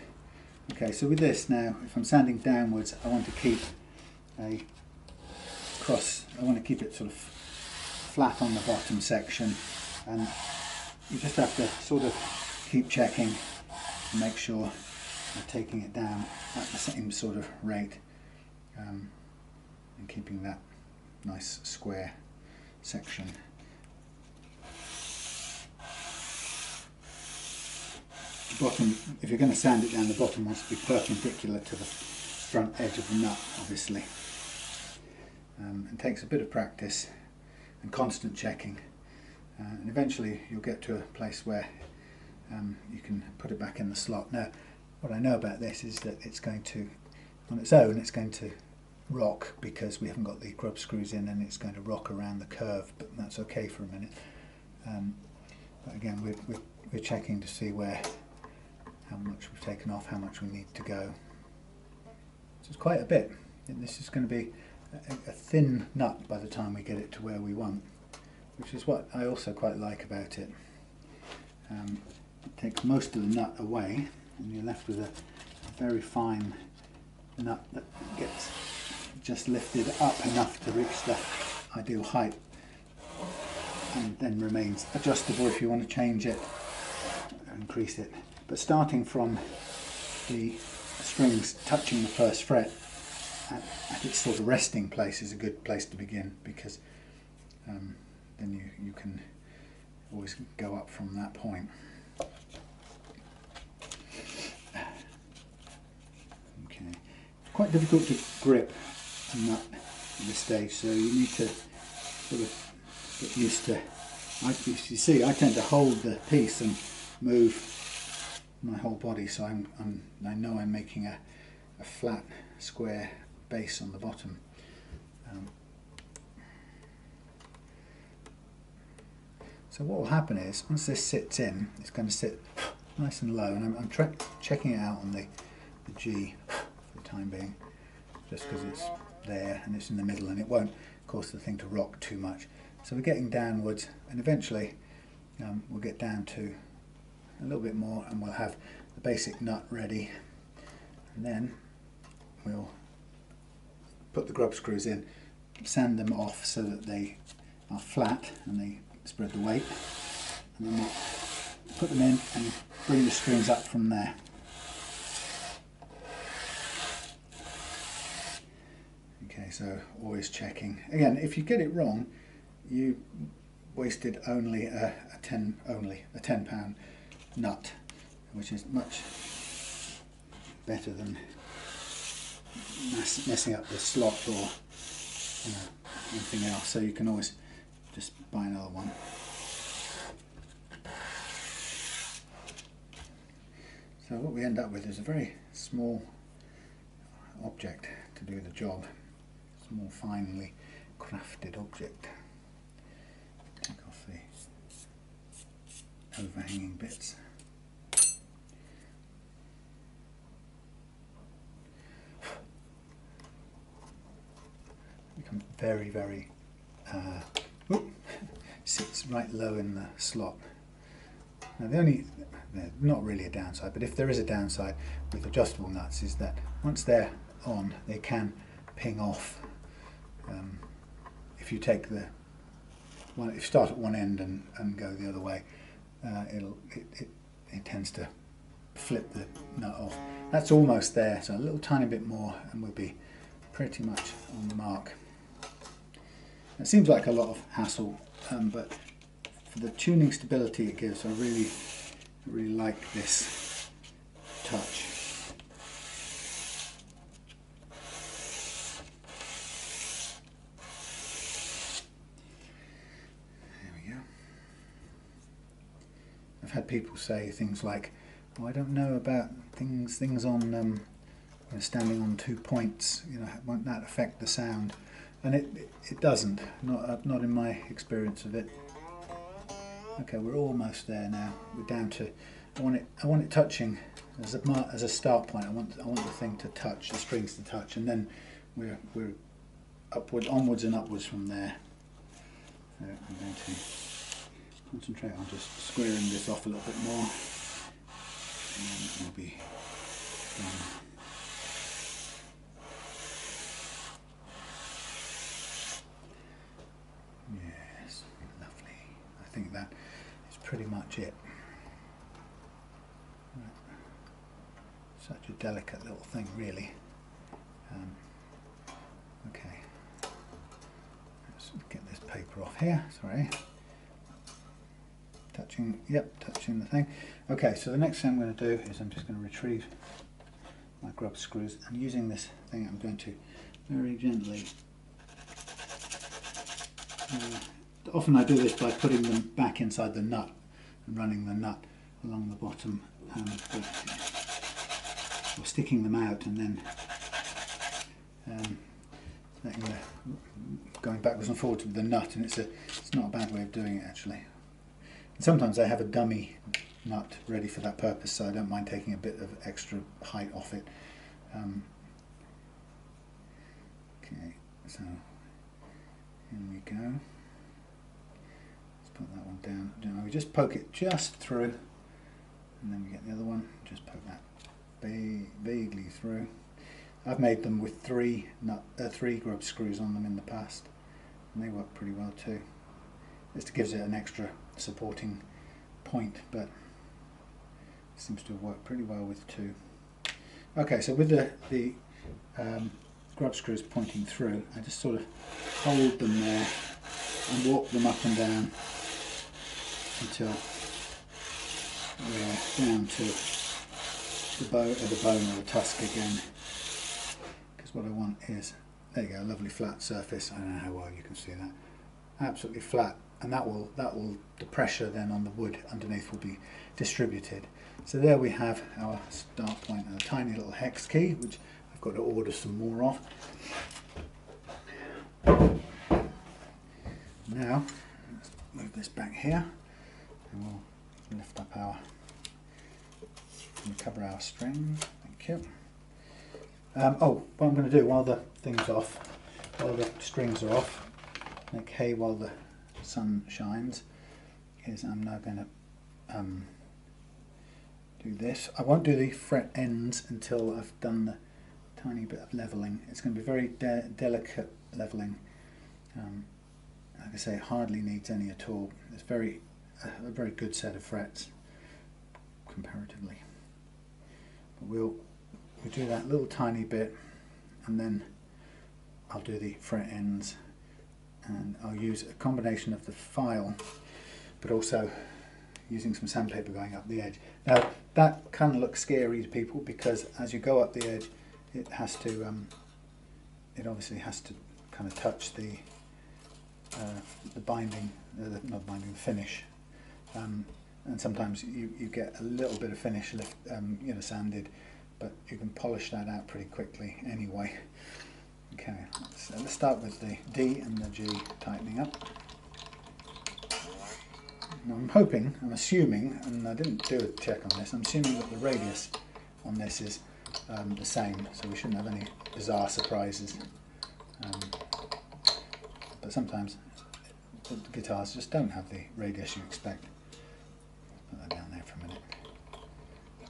Okay, so with this now, if I'm sanding downwards, I want to keep a cross, I want to keep it sort of flat on the bottom section and you just have to sort of keep checking and make sure you're taking it down at the same sort of rate um, and keeping that nice square section. The bottom, if you're going to sand it down, the bottom wants to be perpendicular to the front edge of the nut, obviously. Um, it takes a bit of practice and constant checking, uh, and eventually you'll get to a place where um, you can put it back in the slot. Now, what I know about this is that it's going to, on its own, it's going to rock because we haven't got the grub screws in and it's going to rock around the curve but that's okay for a minute um, but again we're, we're, we're, checking to see where how much we've taken off how much we need to go. So it's quite a bit. And this is going to be a, a thin nut by the time we get it to where we want which is what I also quite like about it. Um, it takes most of the nut away and you're left with a, very fine nut that gets just lifted up enough to reach the ideal height and then remains adjustable if you want to change it, increase it. But starting from the strings touching the first fret at, at its sort of resting place is a good place to begin because um, then you, you can always go up from that point. Okay, quite difficult to grip a nut at this stage, so you need to sort of get used to. You see, I tend to hold the piece and move my whole body, so I'm, I'm I know I'm making a, a flat square base on the bottom. Um, so what will happen is, once this sits in, it's going to sit nice and low, and I'm, I'm checking it out on the, the G for the time being, just because it's there and it's in the middle and it won't cause the thing to rock too much. So we're getting downwards, and eventually um, we'll get down to a little bit more and we'll have the basic nut ready. And then we'll put the grub screws in sand them off so that they are flat and they spread the weight. And then we'll put them in and bring the strings up from there. Okay so always checking. Again if you get it wrong you wasted only a, a 10 only a 10 pound nut, which is much better than messing up the slot or you know, anything else. So you can always just buy another one. So what we end up with is a very small object to do the job. Small, finely crafted object. Take off the overhanging bits. Become very, very, uh, whoop, sits right low in the slot. Now the only, not really a downside, but if there is a downside with adjustable nuts is that once they're on, they can ping off. Um, if you take the one, if you start at one end and, and go the other way, uh, it'll it, it, it tends to flip the nut off. That's almost there, so a little tiny bit more and we'll be pretty much on the mark. It seems like a lot of hassle, um, but for the tuning stability it gives, I really, really like this touch. There we go. I've had people say things like, "Oh, I don't know about things things on um, standing on two points. You know, won't that affect the sound?" And it it, doesn't. Not uh, not in my experience of it. Okay, we're almost there now. We're down to. I want it. I want it touching as a as a start point. I want I want the thing to touch, the strings to touch, and then we're we're upward, onwards and upwards from there. So I'm going to concentrate on just squaring this off a little bit more and then we'll be done. Yes, lovely. I think that is pretty much it. Right. Such a delicate little thing really. Um, okay, let's get this paper off here, sorry touching, yep, touching the thing. Okay, so the next thing I'm going to do is I'm just going to retrieve my grub screws and using this thing I'm going to very gently uh, often I do this by putting them back inside the nut and running the nut along the bottom um, or sticking them out and then um, going backwards and forwards with the nut and it's a it's not a bad way of doing it actually sometimes I have a dummy nut ready for that purpose, so I don't mind taking a bit of extra height off it. Um, okay, so here we go. Put that one down. We just poke it just through, and then we get the other one. Just poke that vaguely through. I've made them with three nut, uh, three grub screws on them in the past, and they work pretty well too. Just gives it an extra supporting point, but seems to have worked pretty well with two. Okay, so with the, the um, grub screws pointing through, I just sort of hold them there and walk them up and down until we're down to the bone, uh, the bone or the Tusq again. Because what I want is, there you go, a lovely flat surface. I don't know how well you can see that. Absolutely flat, and that will that will the pressure then on the wood underneath will be distributed. So there we have our start point and a tiny little hex key, which I've got to order some more of. Now, let's move this back here and we'll lift up our cover our strings. Thank you. Um, oh, what I'm going to do while the thing's off, while the strings are off, make hay while the sun shines, is I'm now going to um, do this. I won't do the fret ends until I've done the tiny bit of leveling. It's going to be very de delicate leveling. Um, like I say, hardly needs any at all. It's very a very good set of frets comparatively. But we'll we'll do that little tiny bit, and then I'll do the fret ends, and I'll use a combination of the file, but also using some sandpaper going up the edge. Now that can look scary to people because as you go up the edge, it has to, um, it obviously has to kind of touch the uh, the binding, uh, not binding, the finish. Um, and sometimes you, you get a little bit of finish left, um, you know, sanded, but you can polish that out pretty quickly anyway. Okay, so let's start with the D and the G tightening up. Now I'm hoping, I'm assuming, and I didn't do a check on this, I'm assuming that the radius on this is um, the same, so we shouldn't have any bizarre surprises. Um, but sometimes the guitars just don't have the radius you expect. Put that down there for a minute.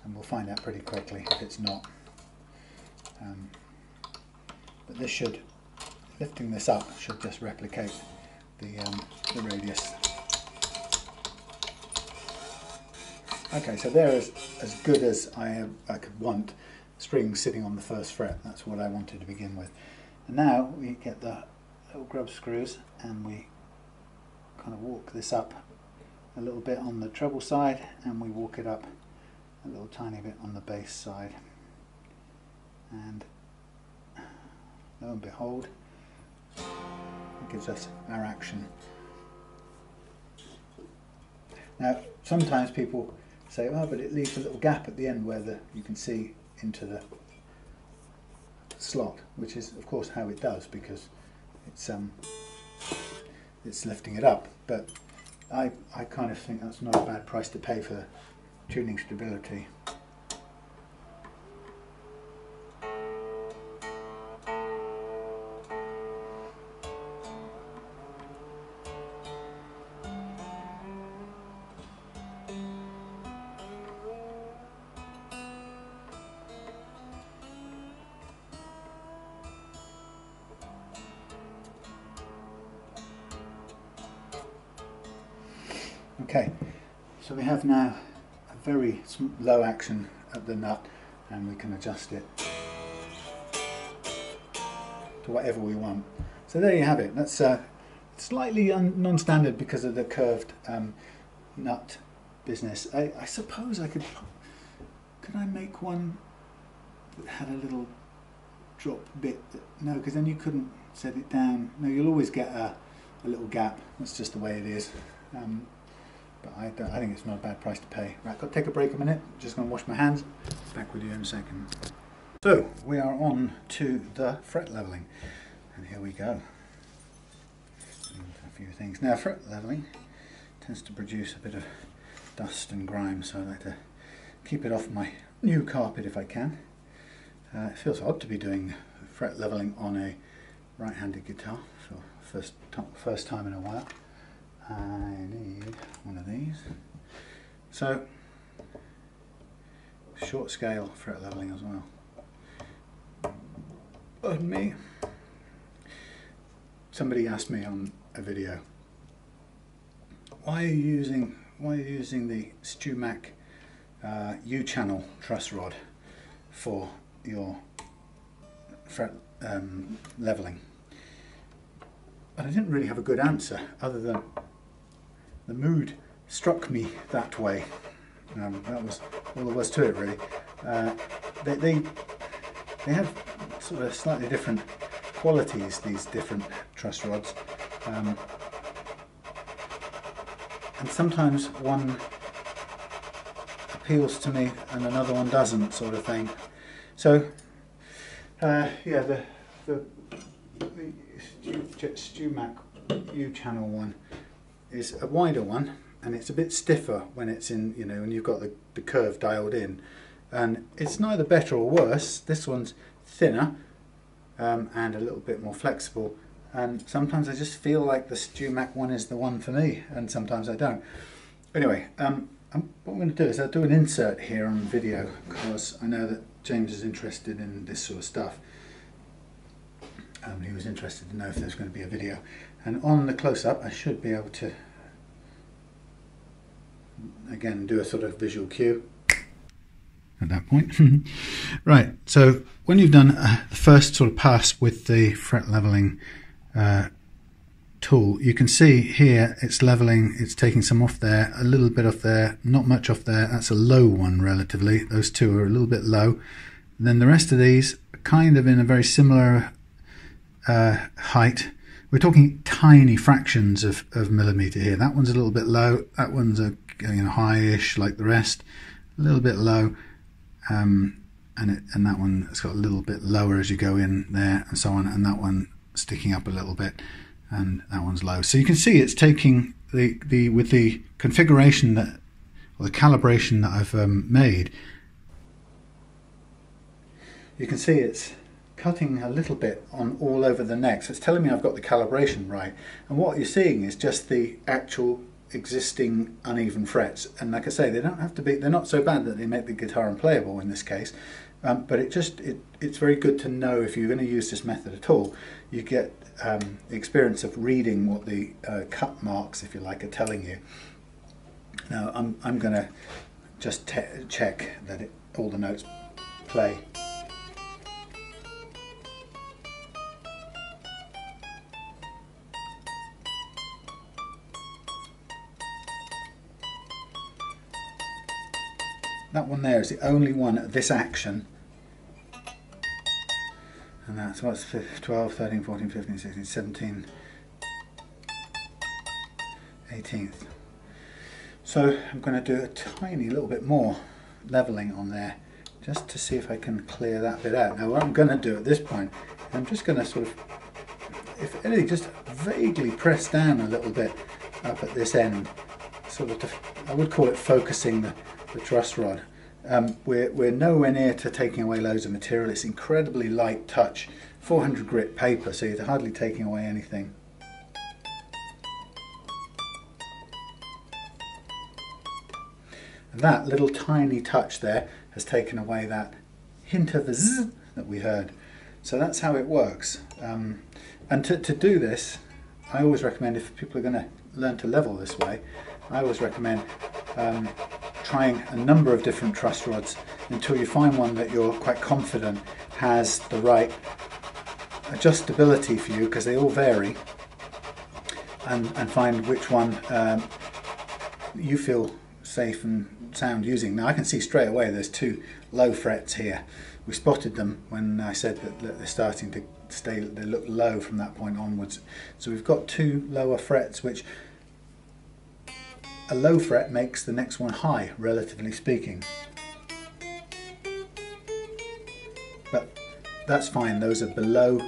And we'll find out pretty quickly if it's not. Um, but this should, lifting this up should just replicate the, um, the radius. Okay, so there is as good as I, I could want strings sitting on the first fret. That's what I wanted to begin with. And now we get the little grub screws and we kind of walk this up a little bit on the treble side and we walk it up a little tiny bit on the bass side. And lo and behold it gives us our action. Now sometimes people say oh but it leaves a little gap at the end where the you can see into the slot which is of course how it does because it's um it's lifting it up. But I, I kind of think that's not a bad price to pay for tuning stability. Low action at the nut and we can adjust it to whatever we want. So there you have it. That's uh, slightly non-standard because of the curved um, nut business. I, I, suppose I could, could I make one that had a little drop bit? That, no, because then you couldn't set it down. No, you'll always get a, a little gap. That's just the way it is. Um, but I, I think it's not a bad price to pay. Right, got to take a break a minute. Just going to wash my hands. Back with you in a second. So we are on to the fret leveling, and here we go. A few things now. Fret leveling tends to produce a bit of dust and grime, so I like to keep it off my new carpet if I can. Uh, it feels odd to be doing fret leveling on a right-handed guitar for first first time in a while. I need one of these. So, short scale fret leveling as well. Pardon me. Somebody asked me on a video, why are you using why are you using the StewMac uh, U-channel truss rod for your fret um, leveling? And I didn't really have a good answer other than the mood struck me that way. Um, that was all there was to it really. Uh, they, they, they have sort of slightly different qualities, these different truss rods. Um, and sometimes one appeals to me and another one doesn't sort of thing. So uh, yeah, the, the, the StewMac U-channel one is a wider one and it's a bit stiffer when it's in, you know, when you've got the, the curve dialed in. And it's neither better or worse. This one's thinner um, and a little bit more flexible. And sometimes I just feel like the StewMac one is the one for me, and sometimes I don't. Anyway, um, I'm, what I'm going to do is I'll do an insert here on video because I know that James is interested in this sort of stuff. Um, he was interested to know if there's going to be a video. And on the close-up, I should be able to again do a sort of visual cue at that point. right, so when you've done uh, the first sort of pass with the fret leveling uh, tool, you can see here it's leveling, it's taking some off there, a little bit off there, not much off there. That's a low one relatively. Those two are a little bit low. then the rest of these kind of in a very similar uh, height. We're talking tiny fractions of, of millimeter here. That one's a little bit low. That one's a you know high-ish like the rest. A little bit low. Um, and it, and that one has got a little bit lower as you go in there and so on and that one sticking up a little bit and that one's low so you can see it's taking the the with the configuration that or the calibration that I've um, made you can see it's cutting a little bit on all over the neck. So it's telling me I've got the calibration right. And what you're seeing is just the actual existing uneven frets. And like I say they don't have to be they're not so bad that they make the guitar unplayable in this case. Um, but it just it, it's very good to know if you're going to use this method at all you get um, the experience of reading what the uh, cut marks if you like are telling you. Now I'm, I'm going to just check that it, all the notes play that one there is the only one at this action and that's what's 12, 13, 14, 15, 16, 17, 18th. So I'm going to do a tiny little bit more leveling on there just to see if I can clear that bit out. Now what I'm going to do at this point, I'm just going to sort of, if anything, just vaguely press down a little bit up at this end, sort of, to, I would call it focusing the, the truss rod. Um, we're, we're nowhere near to taking away loads of material. It's incredibly light touch, 400 grit paper, so you're hardly taking away anything. And that little tiny touch there has taken away that hint of a zzz that we heard. So that's how it works. Um, and to, to do this, I always recommend if people are going to learn to level this way, I always recommend um, trying a number of different truss rods until you find one that you're quite confident has the right adjustability for you because they all vary and, and find which one um, you feel safe and sound using. Now I can see straight away there's two low frets here. We spotted them when I said that, that they're starting to stay, they look low from that point onwards. So we've got two lower frets which a low fret makes the next one high, relatively speaking. But that's fine, those are below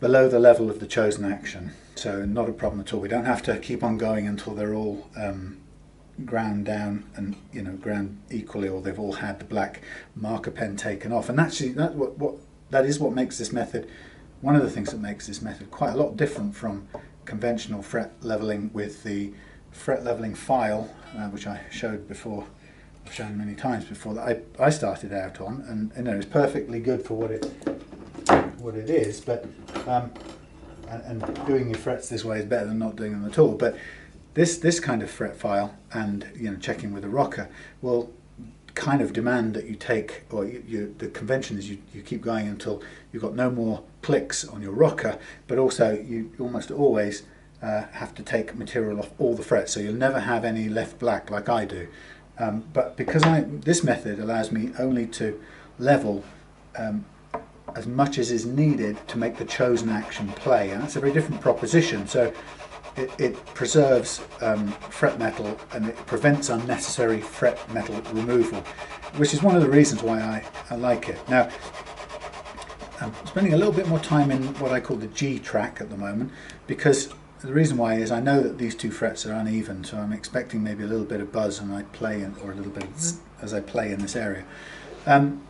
below the level of the chosen action. So not a problem at all. We don't have to keep on going until they're all um, ground down and you know ground equally or they've all had the black marker pen taken off. And actually that what, what that is what makes this method one of the things that makes this method quite a lot different from conventional fret leveling with the fret leveling file, uh, which I showed before, I've shown many times before, that I, I started out on, and you know it's perfectly good for what it what it is, but um, and, and doing your frets this way is better than not doing them at all. But this this kind of fret file and you know checking with a rocker will kind of demand that you take, or you, you, the convention is you, you keep going until you've got no more clicks on your rocker, but also you almost always uh, have to take material off all the frets, so you'll never have any left black like I do. Um, but because I, this method allows me only to level um, as much as is needed to make the chosen action play, and that's a very different proposition. So it, it preserves um, fret metal and it prevents unnecessary fret metal removal, which is one of the reasons why I, I like it. Now, I'm spending a little bit more time in what I call the G track at the moment because the reason why is I know that these two frets are uneven, so I'm expecting maybe a little bit of buzz and I play in, or a little bit as I play in this area. Um,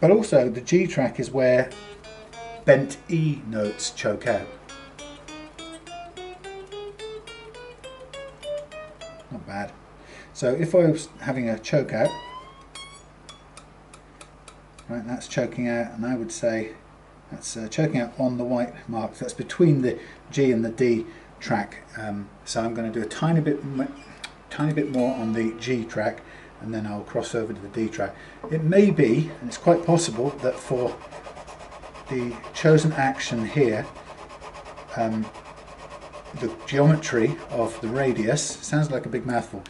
but also the G track is where bent E notes choke out. Not bad. So if I was having a choke out, right, that's choking out, and I would say that's uh, choking out on the white mark. That's between the G and the D track. Um, so I'm going to do a tiny bit, tiny bit more on the G track, and then I'll cross over to the D track. It may be, and it's quite possible, that for the chosen action here, um, the geometry of the radius, sounds like a big mouthful,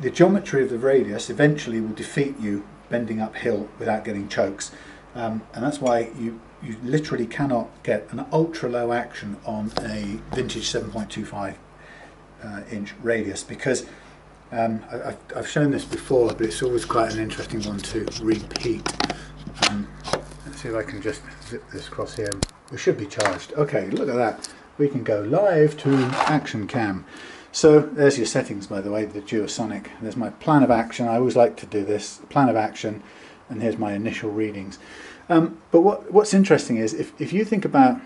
the geometry of the radius eventually will defeat you bending uphill without getting chokes. Um, and that's why you, you literally cannot get an ultra low action on a vintage 7.25 uh, inch radius because um, I, have shown this before but it's always quite an interesting one to repeat. Um, let's see if I can just zip this across here. We should be charged. Okay, look at that we can go live to action cam. So there's your settings by the way, the Duosonic. There's my plan of action, I always like to do this, plan of action, and here's my initial readings. Um, but what, what's interesting is if, if you think about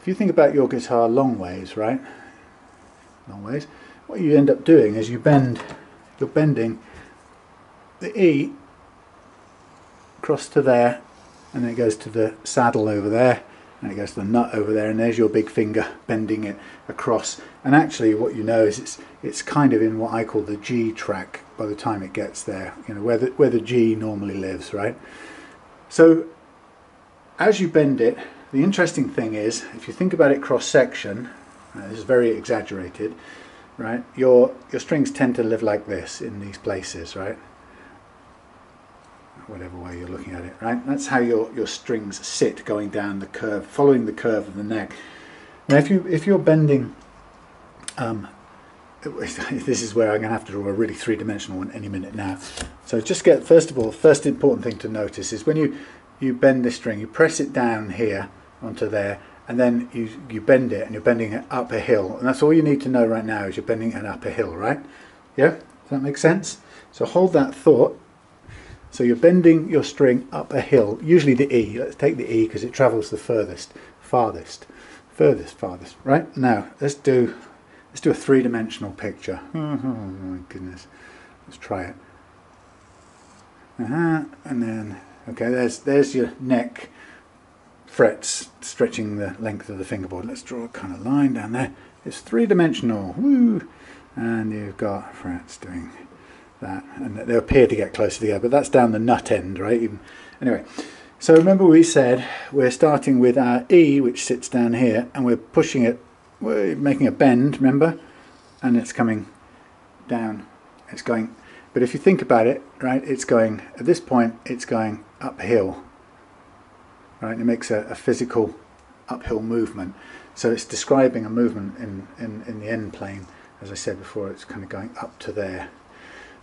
if you think about your guitar long ways, right? Long ways, what you end up doing is you bend you're bending the E across to there and then it goes to the saddle over there and it goes to the nut over there and there's your big finger bending it across. And actually what you know is it's it's kind of in what I call the G track by the time it gets there you know where the, where the G normally lives right? So as you bend it the interesting thing is if you think about it cross section uh, this is very exaggerated right? Your your strings tend to live like this in these places right whatever way you're looking at it, right? That's how your, your strings sit going down the curve, following the curve of the neck. Now if, you, if you're bending, um, this is where I'm going to have to draw a really three-dimensional one any minute now. So just get, first of all, first important thing to notice is when you, you bend this string, you press it down here onto there, and then you, you bend it, and you're bending it up a hill. And that's all you need to know right now is you're bending it up a hill, right? Yeah? Does that make sense? So hold that thought so you're bending your string up a hill, usually the E. Let's take the E because it travels the furthest, farthest, furthest, farthest. Right now, let's do let's do a three-dimensional picture. Oh, my goodness, let's try it. Uh -huh. And then, okay, there's there's your neck frets stretching the length of the fingerboard. Let's draw a kind of line down there. It's three-dimensional. And you've got frets doing that, and they appear to get closer together, but that's down the nut end, right? Anyway, so remember we said we're starting with our E, which sits down here, and we're pushing it, we're making a bend, remember? And it's coming down, it's going, but if you think about it, right, it's going, at this point, it's going uphill, right? It makes a, a physical uphill movement. So it's describing a movement in, in, in the end plane. As I said before, it's kind of going up to there.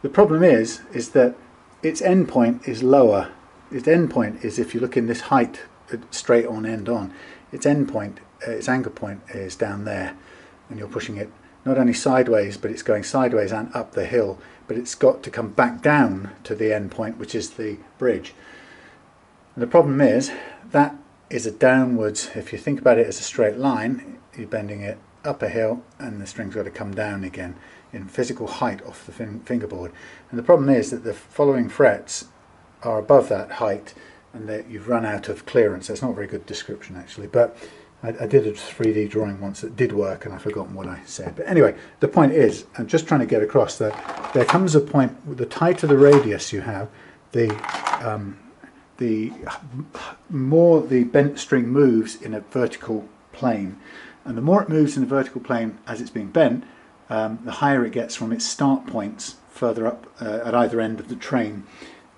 The problem is, is that its endpoint is lower. Its endpoint is, if you look in this height, uh, straight on end on, its endpoint, uh, its anchor point is down there, and you're pushing it not only sideways, but it's going sideways and up the hill, but it's got to come back down to the end point, which is the bridge. And the problem is, that is a downwards, if you think about it as a straight line, you're bending it up a hill and the string's got to come down again in physical height off the fin fingerboard. And the problem is that the following frets are above that height and that you've run out of clearance. That's not a very good description actually, but I, I, did a 3D drawing once that did work and I've forgotten what I said. But anyway, the point is, I'm just trying to get across that there comes a point, the tighter the radius you have, the, um, the more the bent string moves in a vertical plane. And the more it moves in the vertical plane as it's being bent, um, the higher it gets from its start points further up uh, at either end of the train.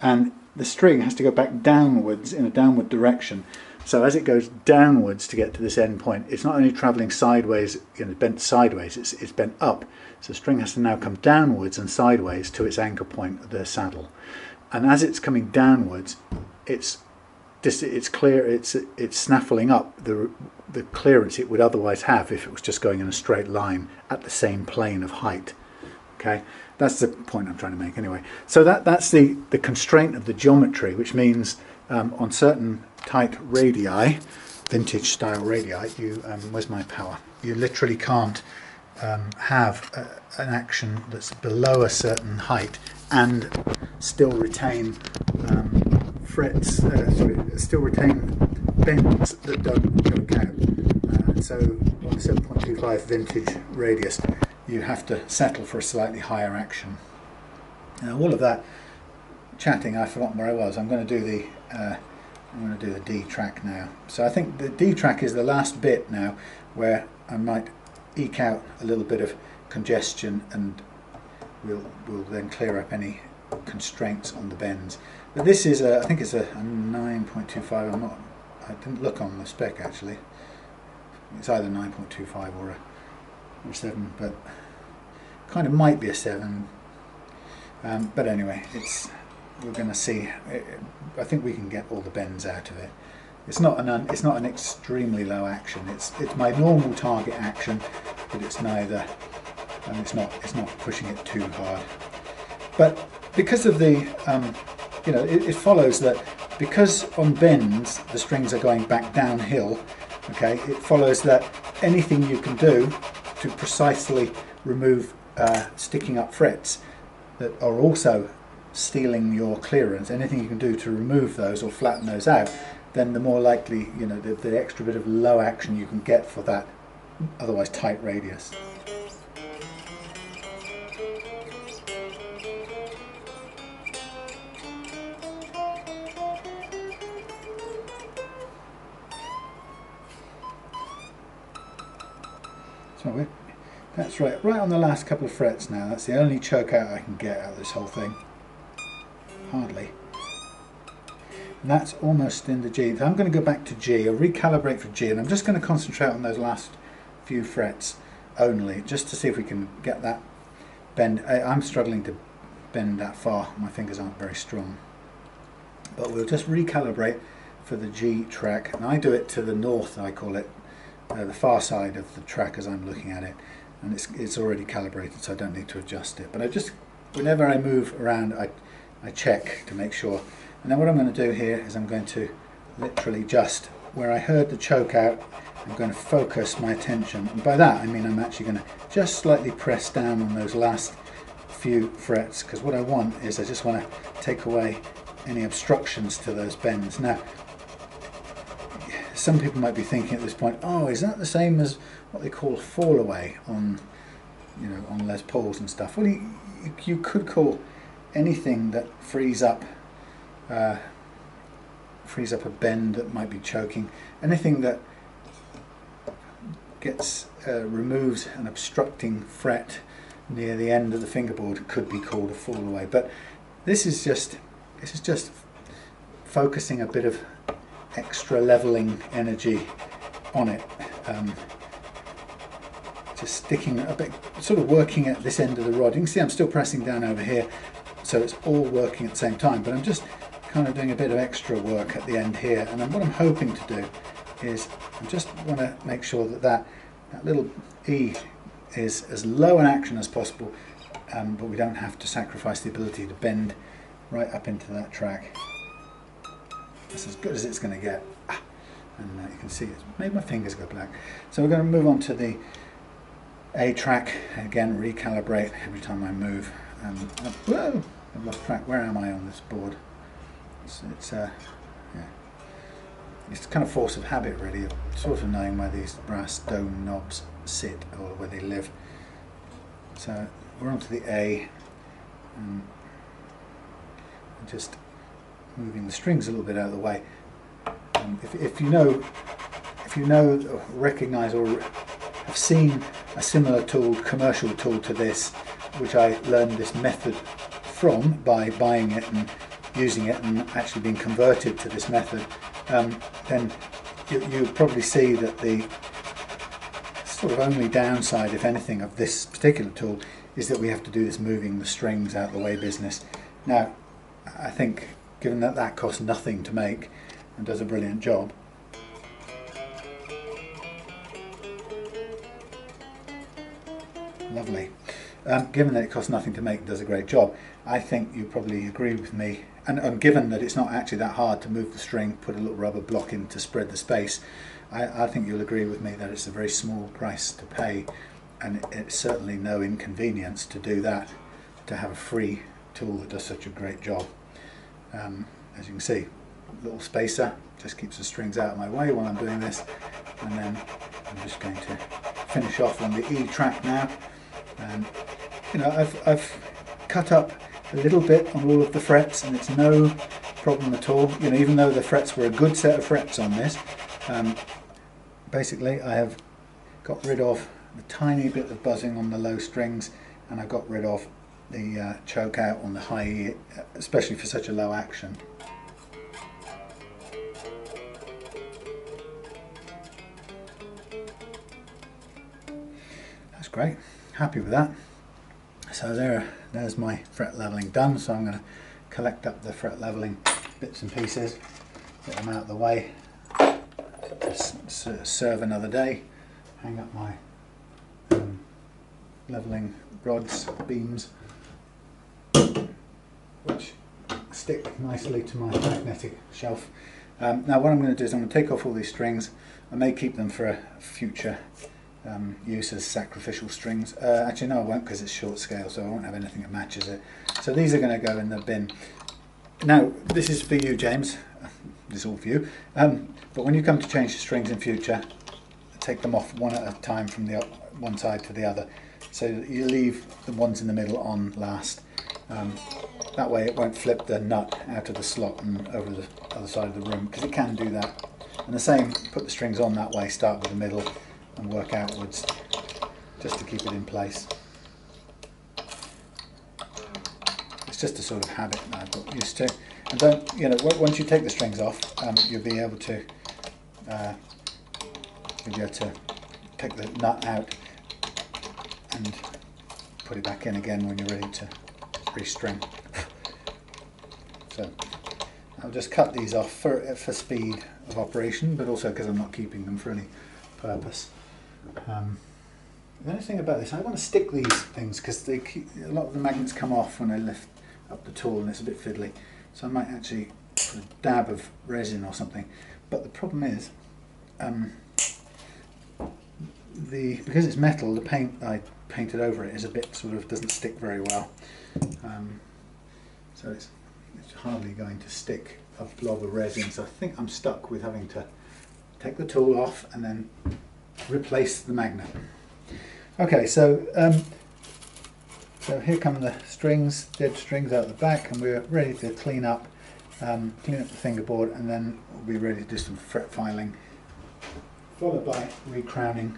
And the string has to go back downwards in a downward direction so as it goes downwards to get to this end point, it's not only travelling sideways, you know, bent sideways, it's, it's bent up. So the string has to now come downwards and sideways to its anchor point the saddle. And as it's coming downwards, it's it's clear, it's it's snaffling up the the clearance it would otherwise have if it was just going in a straight line at the same plane of height. Okay, that's the point I'm trying to make anyway. So that that's the the constraint of the geometry, which means um, on certain tight radii, vintage style radii, you um, where's my power? You literally can't um, have a, an action that's below a certain height and still retain um, frets, uh, sorry, still retain bends that don't choke out. Uh, so on a 7.25 vintage radius, you have to settle for a slightly higher action. Now all of that chatting, I've forgotten where I was. I'm going to do the uh, I'm going to do the D track now. So I think the D track is the last bit now where I might eke out a little bit of congestion and we'll, we'll then clear up any constraints on the bends. But this is a, I think it's a, a 9.25, I'm not, I didn't look on the spec actually. It's either 9.25 or a, or 7, but kind of might be a 7. Um, but anyway, it's we're going to see. I think we can get all the bends out of it. It's not an un, it's not an extremely low action. It's it's my normal target action, but it's neither, and it's not it's not pushing it too hard. But because of the, um, you know, it, it follows that because on bends the strings are going back downhill. Okay, it follows that anything you can do to precisely remove uh, sticking up frets that are also stealing your clearance, anything you can do to remove those or flatten those out, then the more likely, you know, the, the extra bit of low action you can get for that otherwise tight radius. So that's right, right on the last couple of frets now. That's the only choke out I can get out of this whole thing hardly. And that's almost in the G. I'm going to go back to G, I'll recalibrate for G, and I'm just going to concentrate on those last few frets only, just to see if we can get that bend. I'm struggling to bend that far, my fingers aren't very strong. But we'll just recalibrate for the G track, and I do it to the north, I call it, uh, the far side of the track as I'm looking at it, and it's, it's already calibrated, so I don't need to adjust it. But I just, whenever I move around, I I check to make sure. And then what I'm going to do here is I'm going to literally just, where I heard the choke out, I'm going to focus my attention. And by that I mean I'm actually going to just slightly press down on those last few frets because what I want is I just want to take away any obstructions to those bends. Now, some people might be thinking at this point, oh, is that the same as what they call fall away on, you know, on Les Pauls and stuff? Well, you, you could call anything that frees up uh, frees up a bend that might be choking, anything that gets uh, removes an obstructing fret near the end of the fingerboard could be called a fall away. But this is just this is just focusing a bit of extra leveling energy on it. Um, just sticking a bit, sort of working at this end of the rod. You can see I'm still pressing down over here so it's all working at the same time but I'm just kind of doing a bit of extra work at the end here and then what I'm hoping to do is I just want to make sure that that, that little E is as low an action as possible um, but we don't have to sacrifice the ability to bend right up into that track. That's as good as it's going to get. Ah, and uh, you can see it's made my fingers go black. So we're going to move on to the A track, again recalibrate every time I move. Um, whoa! I've lost track. Where am I on this board? It's, it's uh, yeah. it's kind of force of habit really, of sort of knowing where these brass dome knobs sit or where they live. So we're on to the A. Um, just moving the strings a little bit out of the way. Um, if, if you know, if you know, recognise or have seen a similar tool, commercial tool to this, which I learned this method from by buying it and using it and actually being converted to this method, um, then you, you probably see that the sort of only downside, if anything, of this particular tool is that we have to do this moving the strings out of the way business. Now, I think given that that costs nothing to make and does a brilliant job, lovely. Um, given that it costs nothing to make and does a great job, I think you probably agree with me. And, and, given that it's not actually that hard to move the string, put a little rubber block in to spread the space, I, I think you'll agree with me that it's a very small price to pay and it's certainly no inconvenience to do that, to have a free tool that does such a great job. Um, as you can see, little spacer, just keeps the strings out of my way while I'm doing this. And then I'm just going to finish off on the E track now. And you know, I've, I've cut up a little bit on all of the frets and it's no problem at all. You know, even though the frets were a good set of frets on this, um, basically I have got rid of a tiny bit of buzzing on the low strings and I got rid of the uh, choke out on the high especially for such a low action. That's great, happy with that. So there, there's my fret leveling done. So I'm going to collect up the fret leveling bits and pieces, get them out of the way, serve another day, hang up my um, leveling rods, beams, which stick nicely to my magnetic shelf. Um, now what I'm going to do is I'm going to take off all these strings. I may keep them for a future um, use as sacrificial strings. Uh, actually no I won't because it's short scale so I won't have anything that matches it. So these are going to go in the bin. Now this is for you James, this is all for you, um, but when you come to change the strings in future take them off one at a time from the one side to the other so you leave the ones in the middle on last. Um, that way it won't flip the nut out of the slot and over the other side of the room because it can do that. And the same, put the strings on that way, start with the middle and work outwards just to keep it in place. It's just a sort of habit that I've got used to. And don't, you know, once you take the strings off, um, you'll be able to, uh, you'll be able to take the nut out and put it back in again when you're ready to restring. so I'll just cut these off for, for speed of operation, but also because I'm not keeping them for any purpose. Um, the only thing about this, I want to stick these things because a lot of the magnets come off when I lift up the tool and it's a bit fiddly. So I might actually put a dab of resin or something. But the problem is, um, the because it's metal, the paint I painted over it is a bit sort of doesn't stick very well. Um, so it's, it's hardly going to stick a blob of resin. So I think I'm stuck with having to take the tool off and then replace the magnet. Okay, so um, so here come the strings, dead strings out the back, and we're ready to clean up, um, clean up the fingerboard, and then we'll be ready to do some fret filing, followed by recrowning,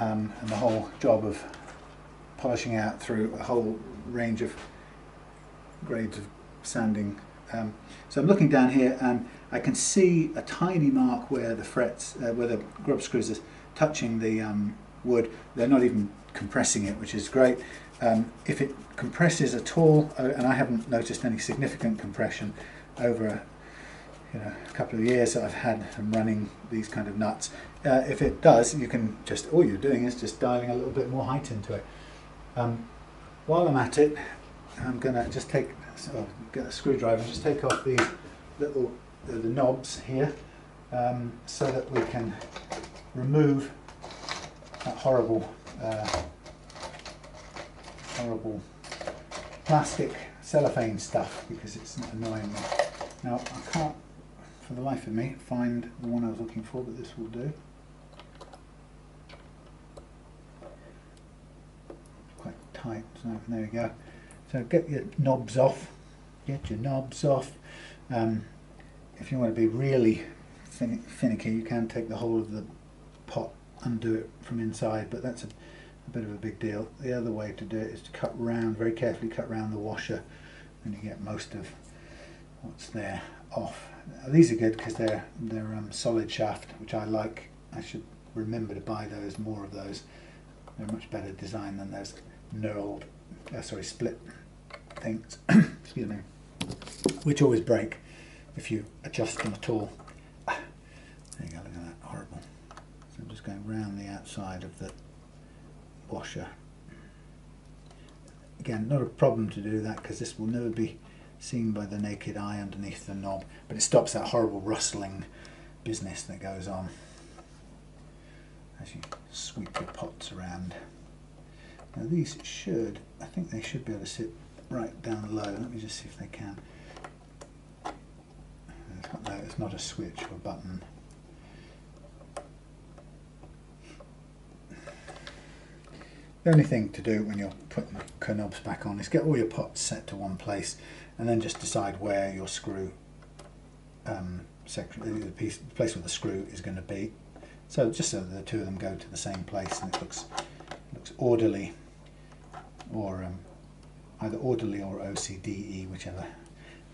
um, and the whole job of polishing out through a whole range of grades of sanding. Um, so I'm looking down here, and I can see a tiny mark where the frets, uh, where the grub screws are touching the um, wood. They're not even compressing it, which is great. Um, if it compresses at all, uh, and I haven't noticed any significant compression over a, you know, a couple of years that I've had them running these kind of nuts, uh, if it does, you can just, all you're doing is just dialing a little bit more height into it. Um, while I'm at it, I'm going to just take, so get a screwdriver just take off these little the, the knobs here um, so that we can remove that horrible uh, horrible plastic cellophane stuff because it's annoying me. Now I can't for the life of me, find the one I was looking for, but this will do. Quite tight, so there we go. So get your knobs off, get your knobs off. Um, if you want to be really fin finicky, you can take the whole of the pot, undo it from inside, but that's a, a bit of a big deal. The other way to do it is to cut round, very carefully cut round the washer, and you get most of what's there off. Now, these are good because they're they're um, solid shaft, which I like. I should remember to buy those, more of those. They're much better design than those knurled, uh, sorry, split things. Excuse me, which always break if you adjust them at all. There you go, look at that, horrible. So I'm just going round the outside of the washer. Again, not a problem to do that because this will never be seen by the naked eye underneath the knob, but it stops that horrible rustling business that goes on as you sweep your pots around. Now these should, I think they should be able to sit right down low. Let me just see if they can. It's not, no, it's not a switch or a button. The only thing to do when you're putting the knobs back on is get all your pots set to one place and then just decide where your screw um, section, the, piece, the place where the screw is going to be. So just so the two of them go to the same place and it looks looks orderly, or um, either orderly or OCDE, whichever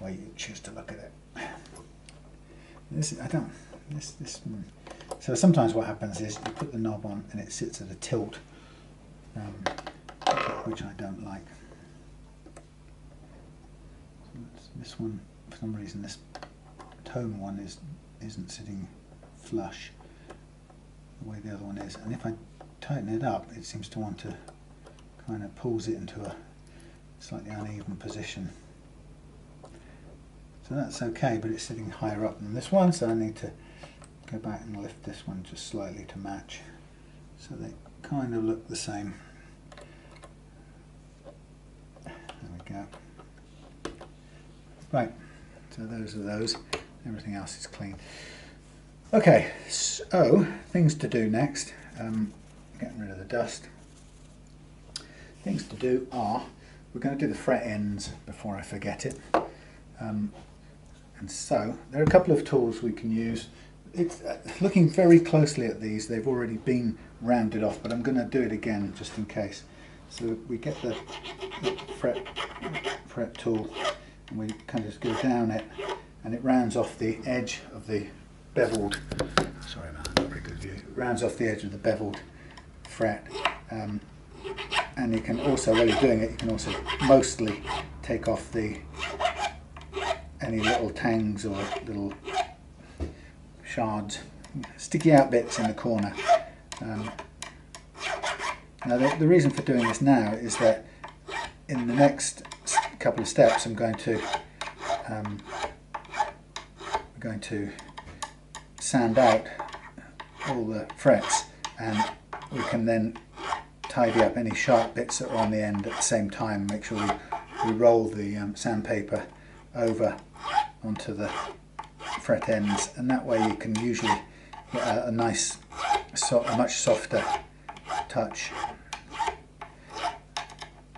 way you choose to look at it. This I don't this this. Hmm. So sometimes what happens is you put the knob on and it sits at a tilt, um, which I don't like. this one, for some reason, this tone one is isn't sitting flush the way the other one is. And if I tighten it up, it seems to want to kind of pulls it into a slightly uneven position. So that's okay, but it's sitting higher up than this one, so I need to go back and lift this one just slightly to match. So they kind of look the same. There we go. Right, so those are those. Everything else is clean. Okay, so things to do next. Um, getting rid of the dust. Things to do are, we're going to do the fret ends before I forget it. Um, and so, there are a couple of tools we can use. It's uh, looking very closely at these, they've already been rounded off, but I'm going to do it again just in case. So we get the, fret, fret tool and we kind of just go down it and it rounds off the edge of the beveled, sorry man, not very good view, rounds off the edge of the beveled fret. Um, and you can also, while you're doing it, you can also mostly take off the any little tangs or little shards, sticky out bits in the corner. Um, now the, the reason for doing this now is that in the next couple of steps I'm going to um, I'm going to sand out all the frets and we can then tidy up any sharp bits that are on the end at the same time make sure we, we roll the um, sandpaper over onto the fret ends and that way you can usually get a, a nice so, a much softer touch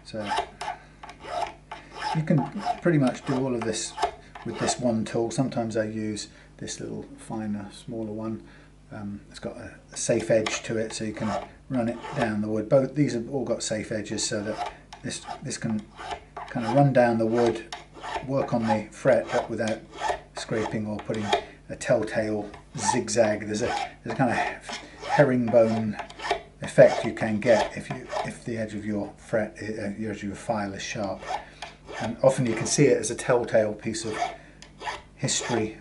so you can pretty much do all of this with this one tool. Sometimes I use this little finer, smaller one. Um, it's got a, a, safe edge to it, so you can run it down the wood. Both these have all got safe edges, so that this this can kind of run down the wood, work on the fret, but without scraping or putting a telltale zigzag. There's a there's a kind of herringbone effect you can get if you if the edge of your fret, uh, edge of your file is sharp and often you can see it as a telltale piece of history,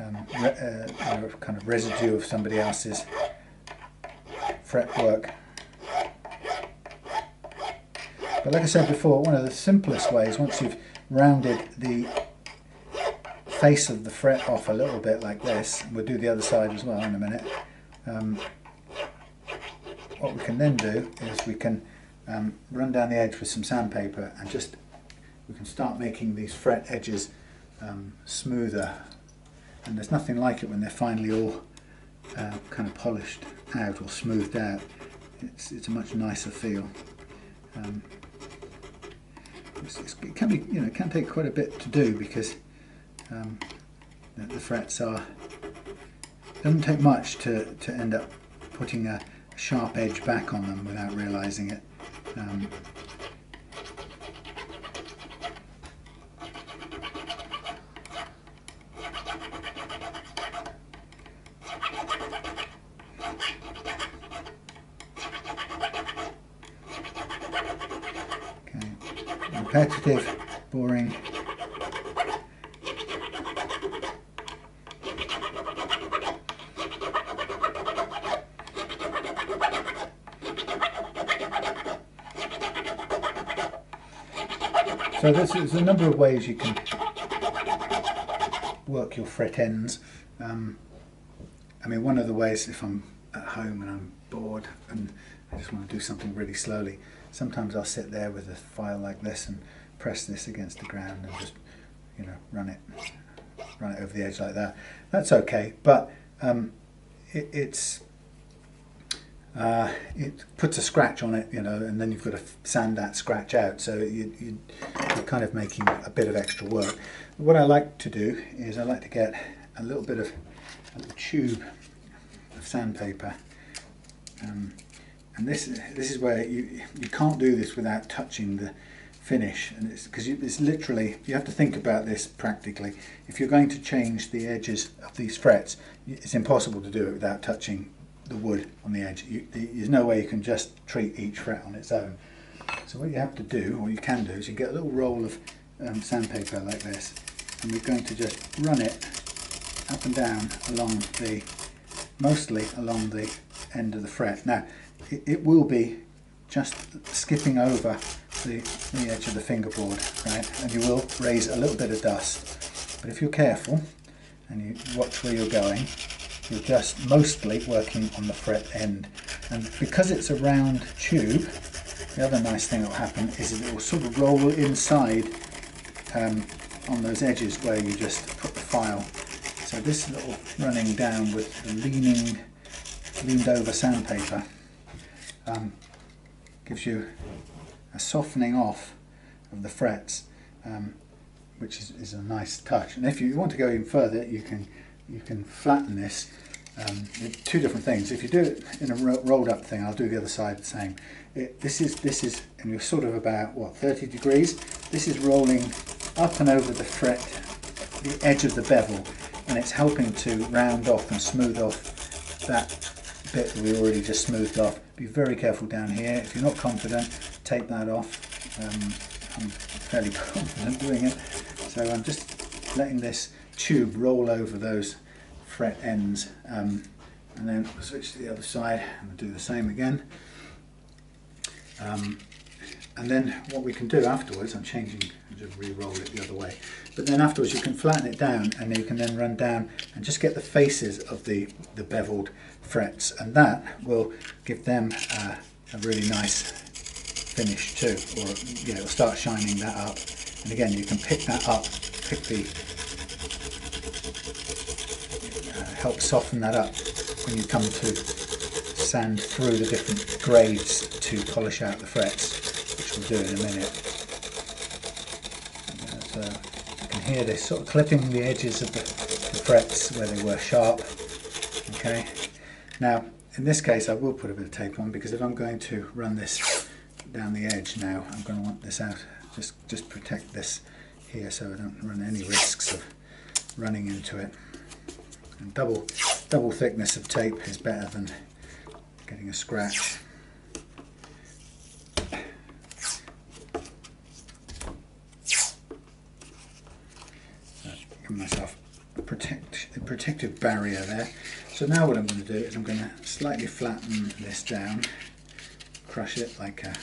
um, uh, kind of residue of somebody else's fretwork. But like I said before, one of the simplest ways, once you've rounded the face of the fret off a little bit like this, we'll do the other side as well in a minute, um, what we can then do is we can um, run down the edge with some sandpaper and just we can start making these fret edges um, smoother and there's nothing like it when they're finally all uh, kind of polished out or smoothed out. It's, it's a much nicer feel. Um, it's, it's, it can be, you know, it can take quite a bit to do because um, the, the, frets are. It doesn't take much to, to end up putting a sharp edge back on them without realizing it. Um, repetitive, boring. So there's, a number of ways you can work your fret ends. Um, I mean, one of the ways, if I'm at home and I'm bored and I just want to do something really slowly, sometimes I'll sit there with a file like this and press this against the ground and just you know run it run it over the edge like that. That's okay but um, it, it's uh, it puts a scratch on it you know and then you've got to sand that scratch out. So you, you, you're kind of making a bit of extra work. What I like to do is I like to get a little bit of a tube of sandpaper um, and this this is where you you can't do this without touching the finish. And it's because it's literally you have to think about this practically. If you're going to change the edges of these frets it's impossible to do it without touching the wood on the edge. You, there's no way you can just treat each fret on its own. So what you have to do or you can do is you get a little roll of um, sandpaper like this and we're going to just run it up and down along the mostly along the end of the fret. Now it, will be just skipping over the, the edge of the fingerboard, right? And you will raise a little bit of dust. But if you're careful and you watch where you're going, you're just mostly working on the fret end. And because it's a round tube, the other nice thing that will happen is it will sort of roll inside um, on those edges where you just put the file. So this little running down with the leaning, leaned over sandpaper um, gives you a softening off of the frets, um, which is, is, a nice touch. And if you want to go even further, you can you can flatten this. Um, two different things. If you do it in a ro rolled up thing, I'll do the other side the same. It, this is this is, and you're sort of about what 30 degrees. This is rolling up and over the fret, the edge of the bevel, and it's helping to round off and smooth off that bit that we already just smoothed off. Be very careful down here. If you're not confident, take that off. Um, I'm fairly confident doing it. So I'm just letting this tube roll over those fret ends um, and then switch to the other side and do the same again. Um, and then what we can do afterwards, I'm changing, just re-roll it the other way, but then afterwards you can flatten it down and you can then run down and just get the faces of the, the beveled frets. And that will give them uh, a really nice finish too or you know start shining that up. And again you can pick that up pick the uh, help soften that up when you come to sand through the different grades to polish out the frets do in a minute uh, so you can hear this sort of clipping the edges of the, the frets where they were sharp okay now, in this case, I will put a bit of tape on because if I'm going to run this down the edge now, I'm going to want this out. Just, just protect this here so I don't run any risks of running into it. And double, double thickness of tape is better than getting a scratch. Give myself a, protect, a protective barrier there. So now what I'm going to do is I'm going to slightly flatten this down, crush it like a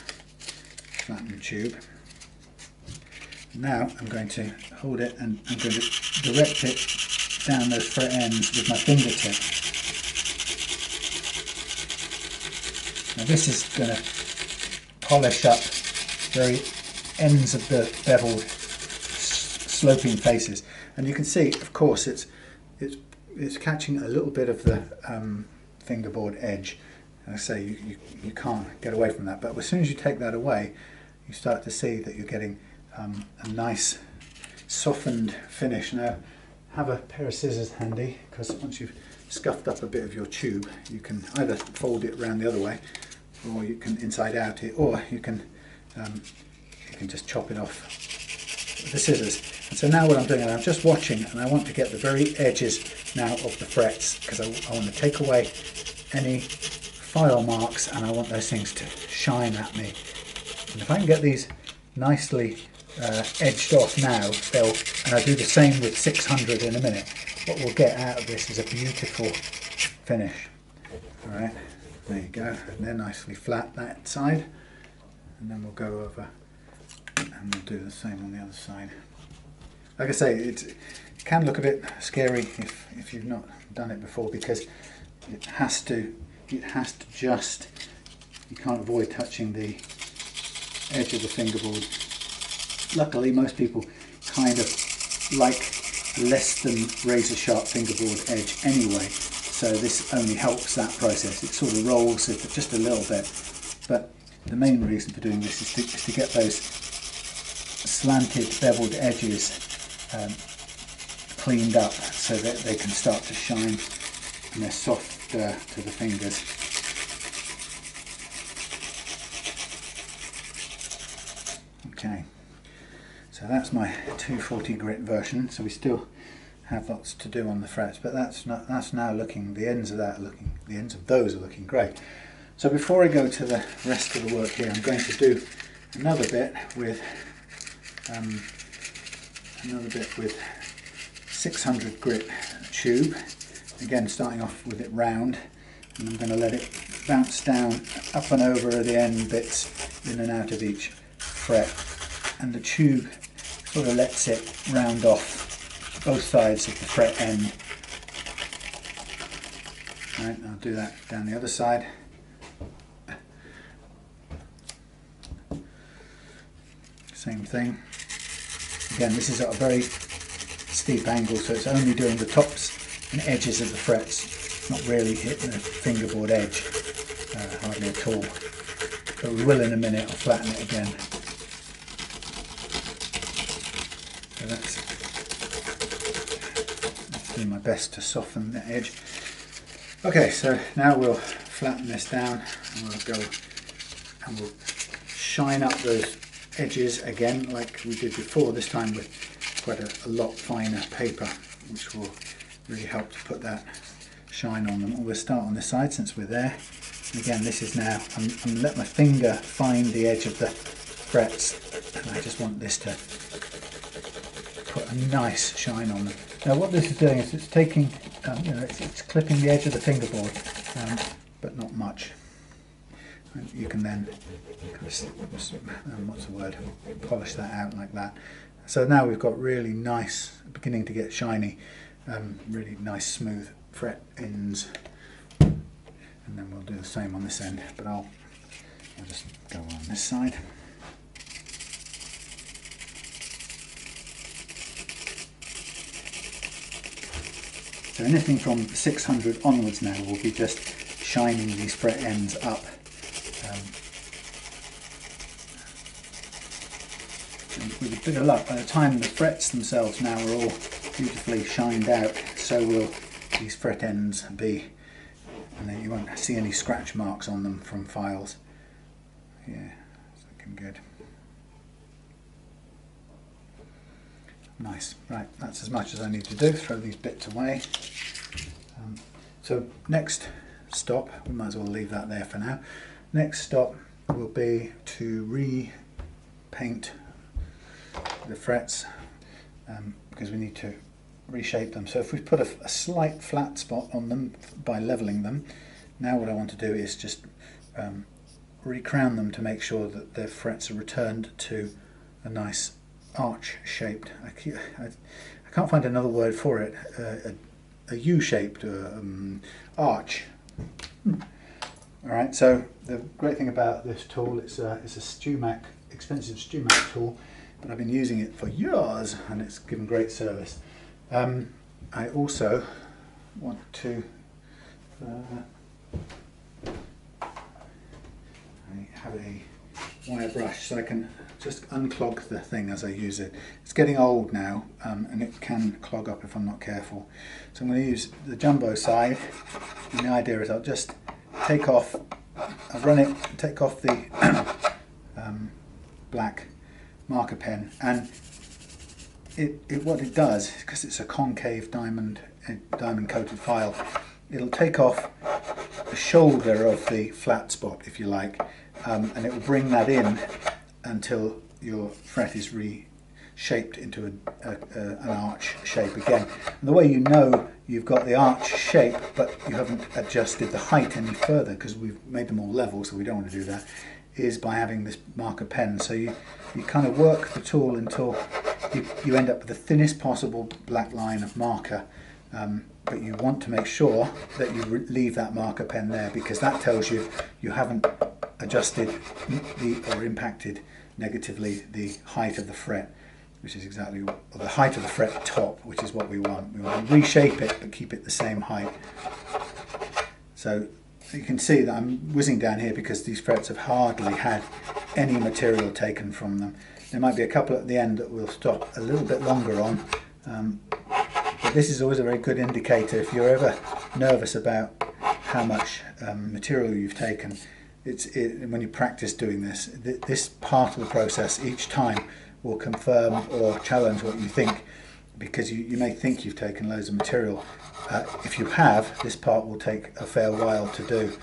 flattened tube. Now I'm going to hold it and I'm going to direct it down those fret ends with my fingertip. Now this is going to polish up very ends of the beveled sloping faces and you can see of course it's it's it's catching a little bit of the um, fingerboard edge. I say you, you, you can't get away from that, but as soon as you take that away, you start to see that you're getting um, a nice softened finish. Now, have a pair of scissors handy because once you've scuffed up a bit of your tube, you can either fold it around the other way, or you can inside out it, or you can um, you can just chop it off with the scissors. So now what I'm doing, I'm just watching, and I want to get the very edges now of the frets because I, I want to take away any file marks, and I want those things to shine at me. And if I can get these nicely uh, edged off now, they'll, and I'll do the same with 600 in a minute, what we'll get out of this is a beautiful finish. All right, there you go. And they're nicely flat that side. And then we'll go over and we'll do the same on the other side. Like I say, it can look a bit scary if, if you've not done it before because it has to it has to just you can't avoid touching the edge of the fingerboard. Luckily, most people kind of like less than razor sharp fingerboard edge anyway, so this only helps that process. It sort of rolls it just a little bit, but the main reason for doing this is to, is to get those slanted beveled edges um, cleaned up so that they can start to shine and they're soft uh, to the fingers. Okay, so that's my 240 grit version. So we still have lots to do on the frets, but that's not, that's now looking. The ends of that looking. The ends of those are looking great. So before I go to the rest of the work here, I'm going to do another bit with um, another bit with 600 grit tube. Again, starting off with it round, and I'm going to let it bounce down up and over the end bits in and out of each fret and the tube sort of lets it round off both sides of the fret end. Right, I'll do that down the other side. Same thing. Again, this is at a very steep angle, so it's only doing the tops and edges of the frets, not really hitting the fingerboard edge, uh, hardly at all. But we will in a minute, I'll flatten it again. So that's, that's doing my best to soften the edge. Okay, so now we'll flatten this down and we'll go and we'll shine up those edges again like we did before, this time with quite a, a lot finer paper, which will really help to put that shine on them. We'll start on this side since we're there. again, this is now, I'm, I'm going to let my finger find the edge of the frets and I just want this to put a nice shine on them. Now what this is doing is it's taking, um, you know, it's, it's, clipping the edge of the fingerboard, um, but not much. You can then, um, what's the word, polish that out like that. So now we've got really nice, beginning to get shiny, um, really nice smooth fret ends. And then we'll do the same on this end, but I'll, I'll just go on this side. So anything from 600 onwards now will be just shining these fret ends up. Um, with a bit of luck, by the time the frets themselves now are all beautifully shined out, so will these fret ends be, and then you won't see any scratch marks on them from files. Yeah, it's looking good. Nice, right, that's as much as I need to do, throw these bits away. Um, so next stop, we might as well leave that there for now. Next stop will be to repaint the frets um, because we need to reshape them. So if we put a, a, slight flat spot on them by leveling them, now what I want to do is just um, recrown them to make sure that their frets are returned to a nice arch shaped. I, I, I can't find another word for it. Uh, a, a U-shaped uh, um, arch. Hmm. All right. So the great thing about this tool, it's a, it's a StewMac, expensive StewMac tool, but I've been using it for years and it's given great service. Um, I also want to uh, I have a wire brush so I can just unclog the thing as I use it. It's getting old now um, and it can clog up if I'm not careful. So I'm going to use the jumbo side and the idea is I'll just take off, I've run it, take off the um, black marker pen and it, it what it does because it's a concave diamond diamond coated file it'll take off the shoulder of the flat spot if you like um, and it will bring that in until your fret is reshaped into a, a, a, an arch shape again. And the way you know you've got the arch shape but you haven't adjusted the height any further because we've made them all level so we don't want to do that is by having this marker pen. So you, you kind of work the tool until you, you end up with the thinnest possible black line of marker um, but you want to make sure that you leave that marker pen there because that tells you you haven't adjusted the or impacted negatively the height of the fret which is exactly the height of the fret top which is what we want. We want to reshape it but keep it the same height. So you can see that I'm whizzing down here because these frets have hardly had any material taken from them. There might be a couple at the end that we'll stop a little bit longer on um, but this is always a very good indicator if you're ever nervous about how much um, material you've taken. It's it, when you practice doing this, th this part of the process each time will confirm or challenge what you think because you, you may think you've taken loads of material. Uh, if you have, this part will take a fair while to do.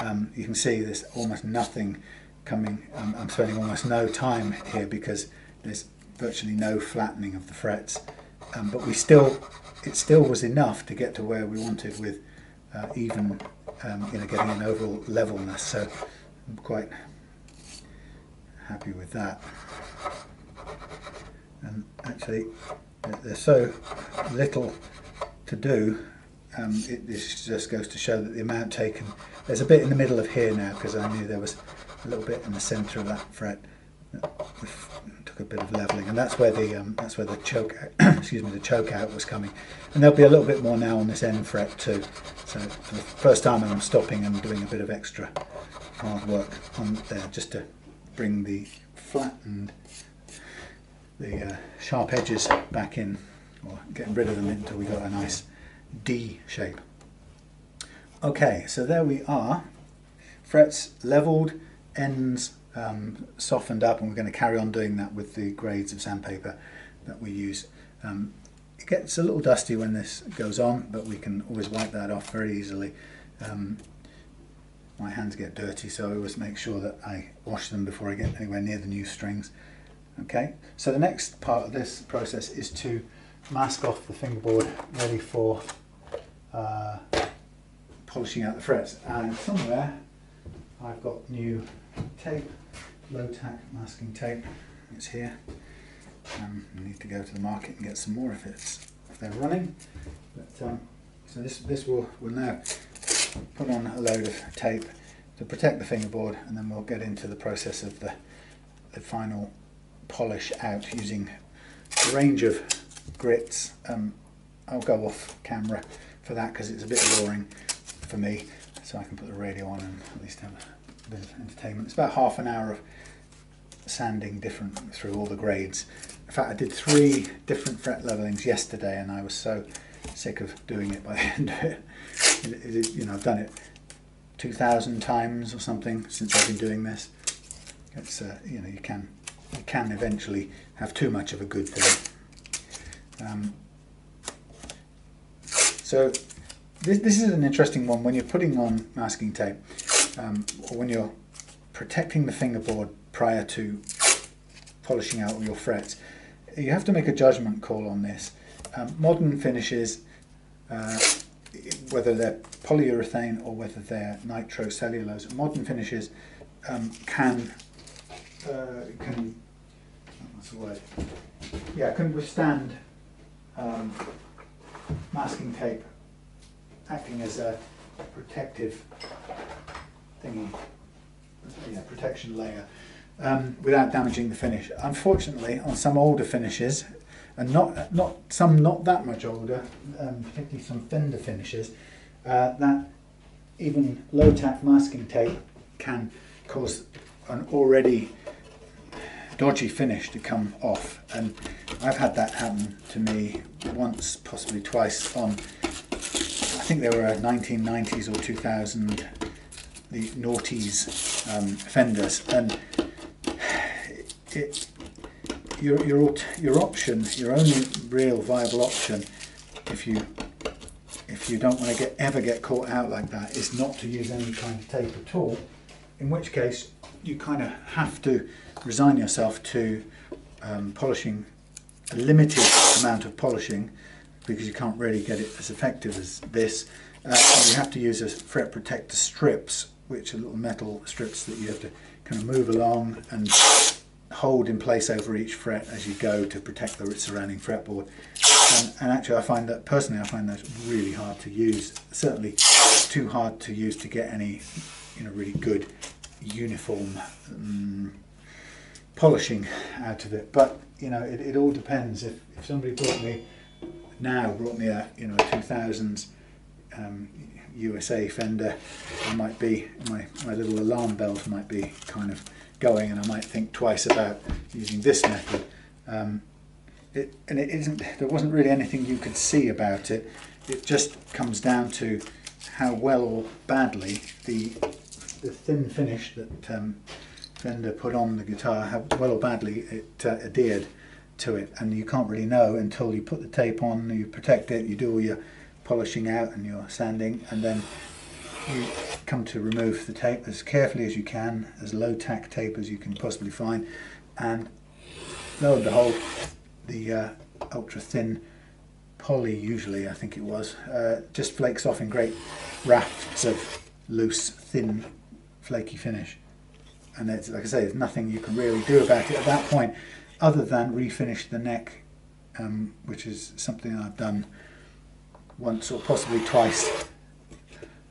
Um, you can see there's almost nothing coming. Um, I'm spending almost no time here because there's virtually no flattening of the frets. Um, but we still, it still was enough to get to where we wanted with uh, even um, you know, getting an overall levelness. So I'm quite happy with that. And actually, there's so little to do. Um, it, this just goes to show that the amount taken. There's a bit in the middle of here now because I knew there was a little bit in the centre of that fret. took a bit of levelling, and that's where the um, that's where the choke excuse me the choke out was coming. And there'll be a little bit more now on this end fret too. So for the first time I'm stopping and doing a bit of extra hard work on there just to bring the flattened the uh, sharp edges back in or getting rid of them until we got a nice D shape. Okay, so there we are. Frets leveled, ends um, softened up, and we're going to carry on doing that with the grades of sandpaper that we use. Um, it gets a little dusty when this goes on, but we can always wipe that off very easily. Um, my hands get dirty, so I always make sure that I wash them before I get anywhere near the new strings. Okay, so the next part of this process is to mask off the fingerboard ready for uh, polishing out the frets. And somewhere I've got new tape, low tack masking tape. It's here. Um, I need to go to the market and get some more if it's if they're running. But um, so this this will will now put on a load of tape to protect the fingerboard, and then we'll get into the process of the the final polish out using a range of grits. Um, I'll go off camera for that because it's a bit boring for me, so I can put the radio on and at least have a bit of entertainment. It's about half an hour of sanding different through all the grades. In fact, I did three different fret levelings yesterday, and I was so sick of doing it by the end of it. it, it you know, I've done it 2,000 times or something since I've been doing this. It's uh, you know you can you can eventually have too much of a good thing. Um, so this, this is an interesting one when you're putting on masking tape um, or when you're protecting the fingerboard prior to polishing out your frets. You have to make a judgment call on this. Um, modern finishes, uh, whether they're polyurethane or whether they're nitrocellulose, modern finishes um, can uh, can what's the word? Yeah, can withstand um, masking tape acting as a protective thingy yeah, protection layer um, without damaging the finish. Unfortunately, on some older finishes, and not not some not that much older, um, particularly some fender finishes, uh, that even low tack masking tape can cause an already dodgy finish to come off and I've had that happen to me once possibly twice on I think they were 1990s or 2000 the noughties um, fenders and it, your, your, your option your only real viable option if you if you don't want to get ever get caught out like that is not to use any kind of tape at all in which case you kind of have to resign yourself to um, polishing a limited amount of polishing because you can't really get it as effective as this. Uh, you have to use a fret protector strips, which are little metal strips that you have to kind of move along and hold in place over each fret as you go to protect the surrounding fretboard. And, and actually, I find that personally, I find those really hard to use. Certainly, too hard to use to get any, you know, really good uniform um, polishing out of it. But you know, it, it all depends. If, if somebody brought me now brought me a you know a 2000s um, USA Fender, I might be my my little alarm bells might be kind of going, and I might think twice about using this method. Um, it, and it isn't. There wasn't really anything you could see about it. It just comes down to how well or badly the the thin finish that um, Fender put on the guitar, well or badly it uh, adhered to it. And you can't really know until you put the tape on, you protect it, you do all your polishing out and your sanding, and then you come to remove the tape as carefully as you can, as low tack tape as you can possibly find. And lo and behold, the uh, ultra thin poly, usually I think it was, uh, just flakes off in great rafts of loose, thin, flaky finish and it's like I say, there's nothing you can really do about it at that point, other than refinish the neck, um, which is something I've done once or possibly twice.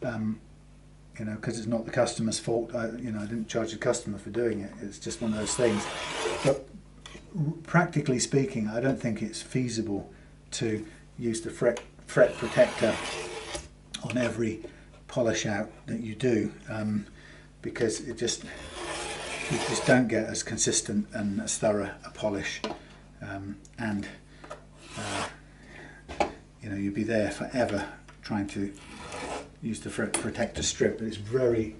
Um, you know, because it's not the customer's fault. I, you know, I didn't charge the customer for doing it. It's just one of those things. But practically speaking, I don't think it's feasible to use the fret, fret protector on every polish out that you do um, because it just you just don't get as consistent and as thorough a polish um, and uh, you know you'd be there forever trying to use the protector strip but it's very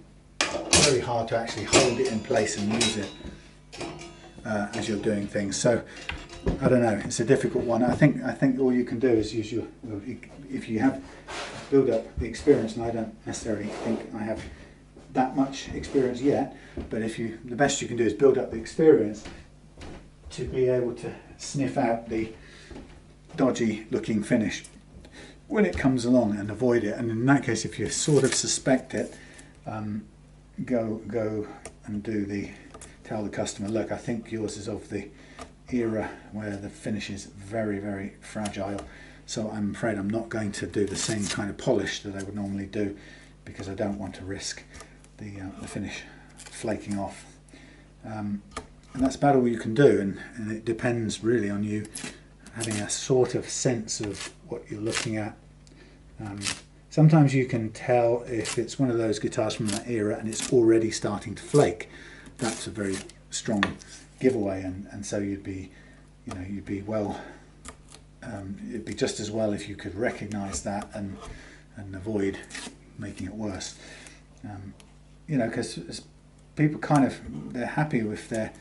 very hard to actually hold it in place and use it uh, as you're doing things. So I don't know it's a difficult one. I think I think all you can do is use your if you have build up the experience and I don't necessarily think I have that much experience yet, but if you, the best you can do is build up the experience to be able to sniff out the dodgy looking finish when it comes along and avoid it. And in that case, if you sort of suspect it, um, go go and do the tell the customer, look, I think yours is of the era where the finish is very very fragile. So I'm afraid I'm not going to do the same kind of polish that I would normally do because I don't want to risk the, uh, the finish flaking off. Um, and that's about all you can do, and, and it depends really on you having a sort of sense of what you're looking at. Um, sometimes you can tell if it's one of those guitars from that era and it's already starting to flake. That's a very strong giveaway, and, and so you'd be, you know, you'd be well. Um, it'd be just as well if you could recognise that and and avoid making it worse. Um, you know, because people kind of they're happy with their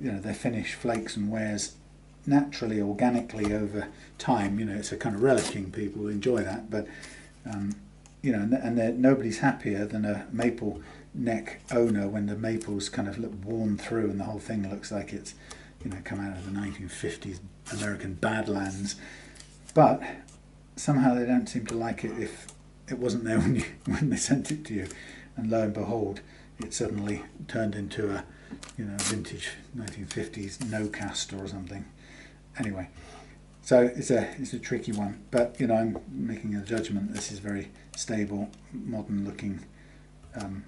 you know their finish flakes and wears naturally organically over time. You know it's a kind of relicing people enjoy that but um, you know and, and nobody's happier than a maple neck owner when the maples kind of look worn through and the whole thing looks like it's you know come out of the 1950s American Badlands. But somehow they don't seem to like it if it wasn't there when you when they sent it to you and lo and behold, it suddenly turned into a you know vintage 1950s Nocaster or something. Anyway, so it's a it's a tricky one, but you know I'm making a judgment. This is very stable, modern looking um,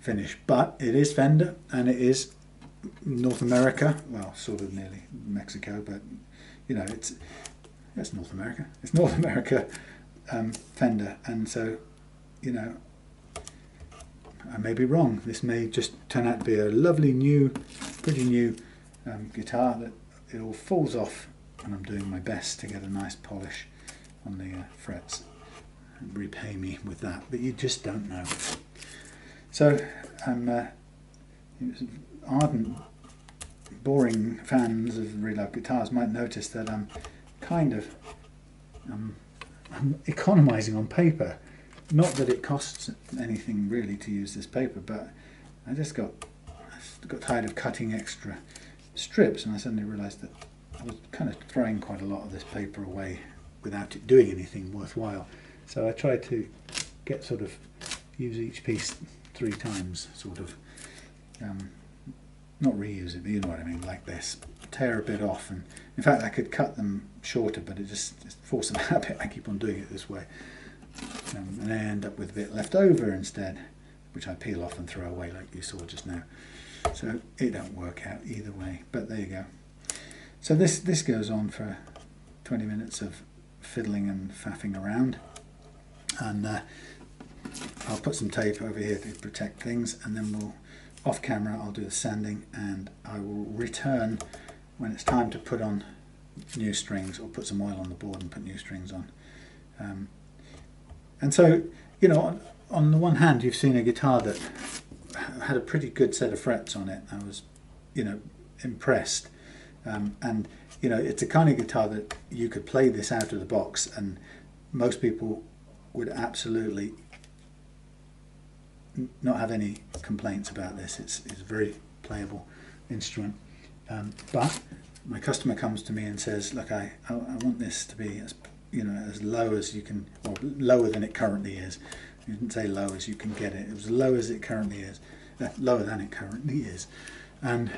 finish, but it is Fender and it is North America. Well, sort of nearly Mexico, but you know, it's it's North America. It's North America um, Fender, and so you know, I may be wrong. This may just turn out to be a lovely new, pretty new um, guitar that it all falls off, and I'm doing my best to get a nice polish on the uh, frets. Repay me with that, but you just don't know. So, um, uh, ardent, boring fans of real life guitars might notice that I'm kind of um, I'm economising on paper. Not that it costs anything really to use this paper, but I just got I got tired of cutting extra strips, and I suddenly realised that I was kind of throwing quite a lot of this paper away without it doing anything worthwhile. So I tried to get sort of use each piece three times, sort of. Um, not reuse it, but you know what I mean, like this. Tear a bit off, and in fact, I could cut them shorter, but it just, just force of habit. I keep on doing it this way, um, and I end up with a bit left over instead, which I peel off and throw away, like you saw just now. So it don't work out either way. But there you go. So this this goes on for 20 minutes of fiddling and faffing around, and uh, I'll put some tape over here to protect things, and then we'll off camera I'll do the sanding and I will return when it's time to put on new strings or put some oil on the board and put new strings on. Um, and so, you know, on, on, the one hand, you've seen a guitar that had a pretty good set of frets on it. I was, you know, impressed. Um, and, you know, it's a kind of guitar that you could play this out of the box and most people would absolutely not have any complaints about this. It's, it's a very playable instrument. Um, but my customer comes to me and says, look, I, I, I, want this to be as, you know, as low as you can, or lower than it currently is. You didn't say low as you can get it. It was low as it currently is, uh, lower than it currently is. And,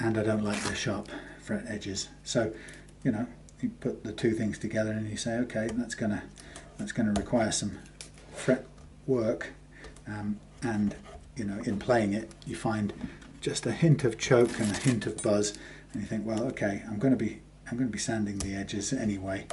and I don't like the sharp fret edges. So, you know, you put the two things together and you say, okay, that's gonna, that's gonna require some fret work um, and you know in playing it you find just a hint of choke and a hint of buzz and you think well okay I'm going to be I'm going to be sanding the edges anyway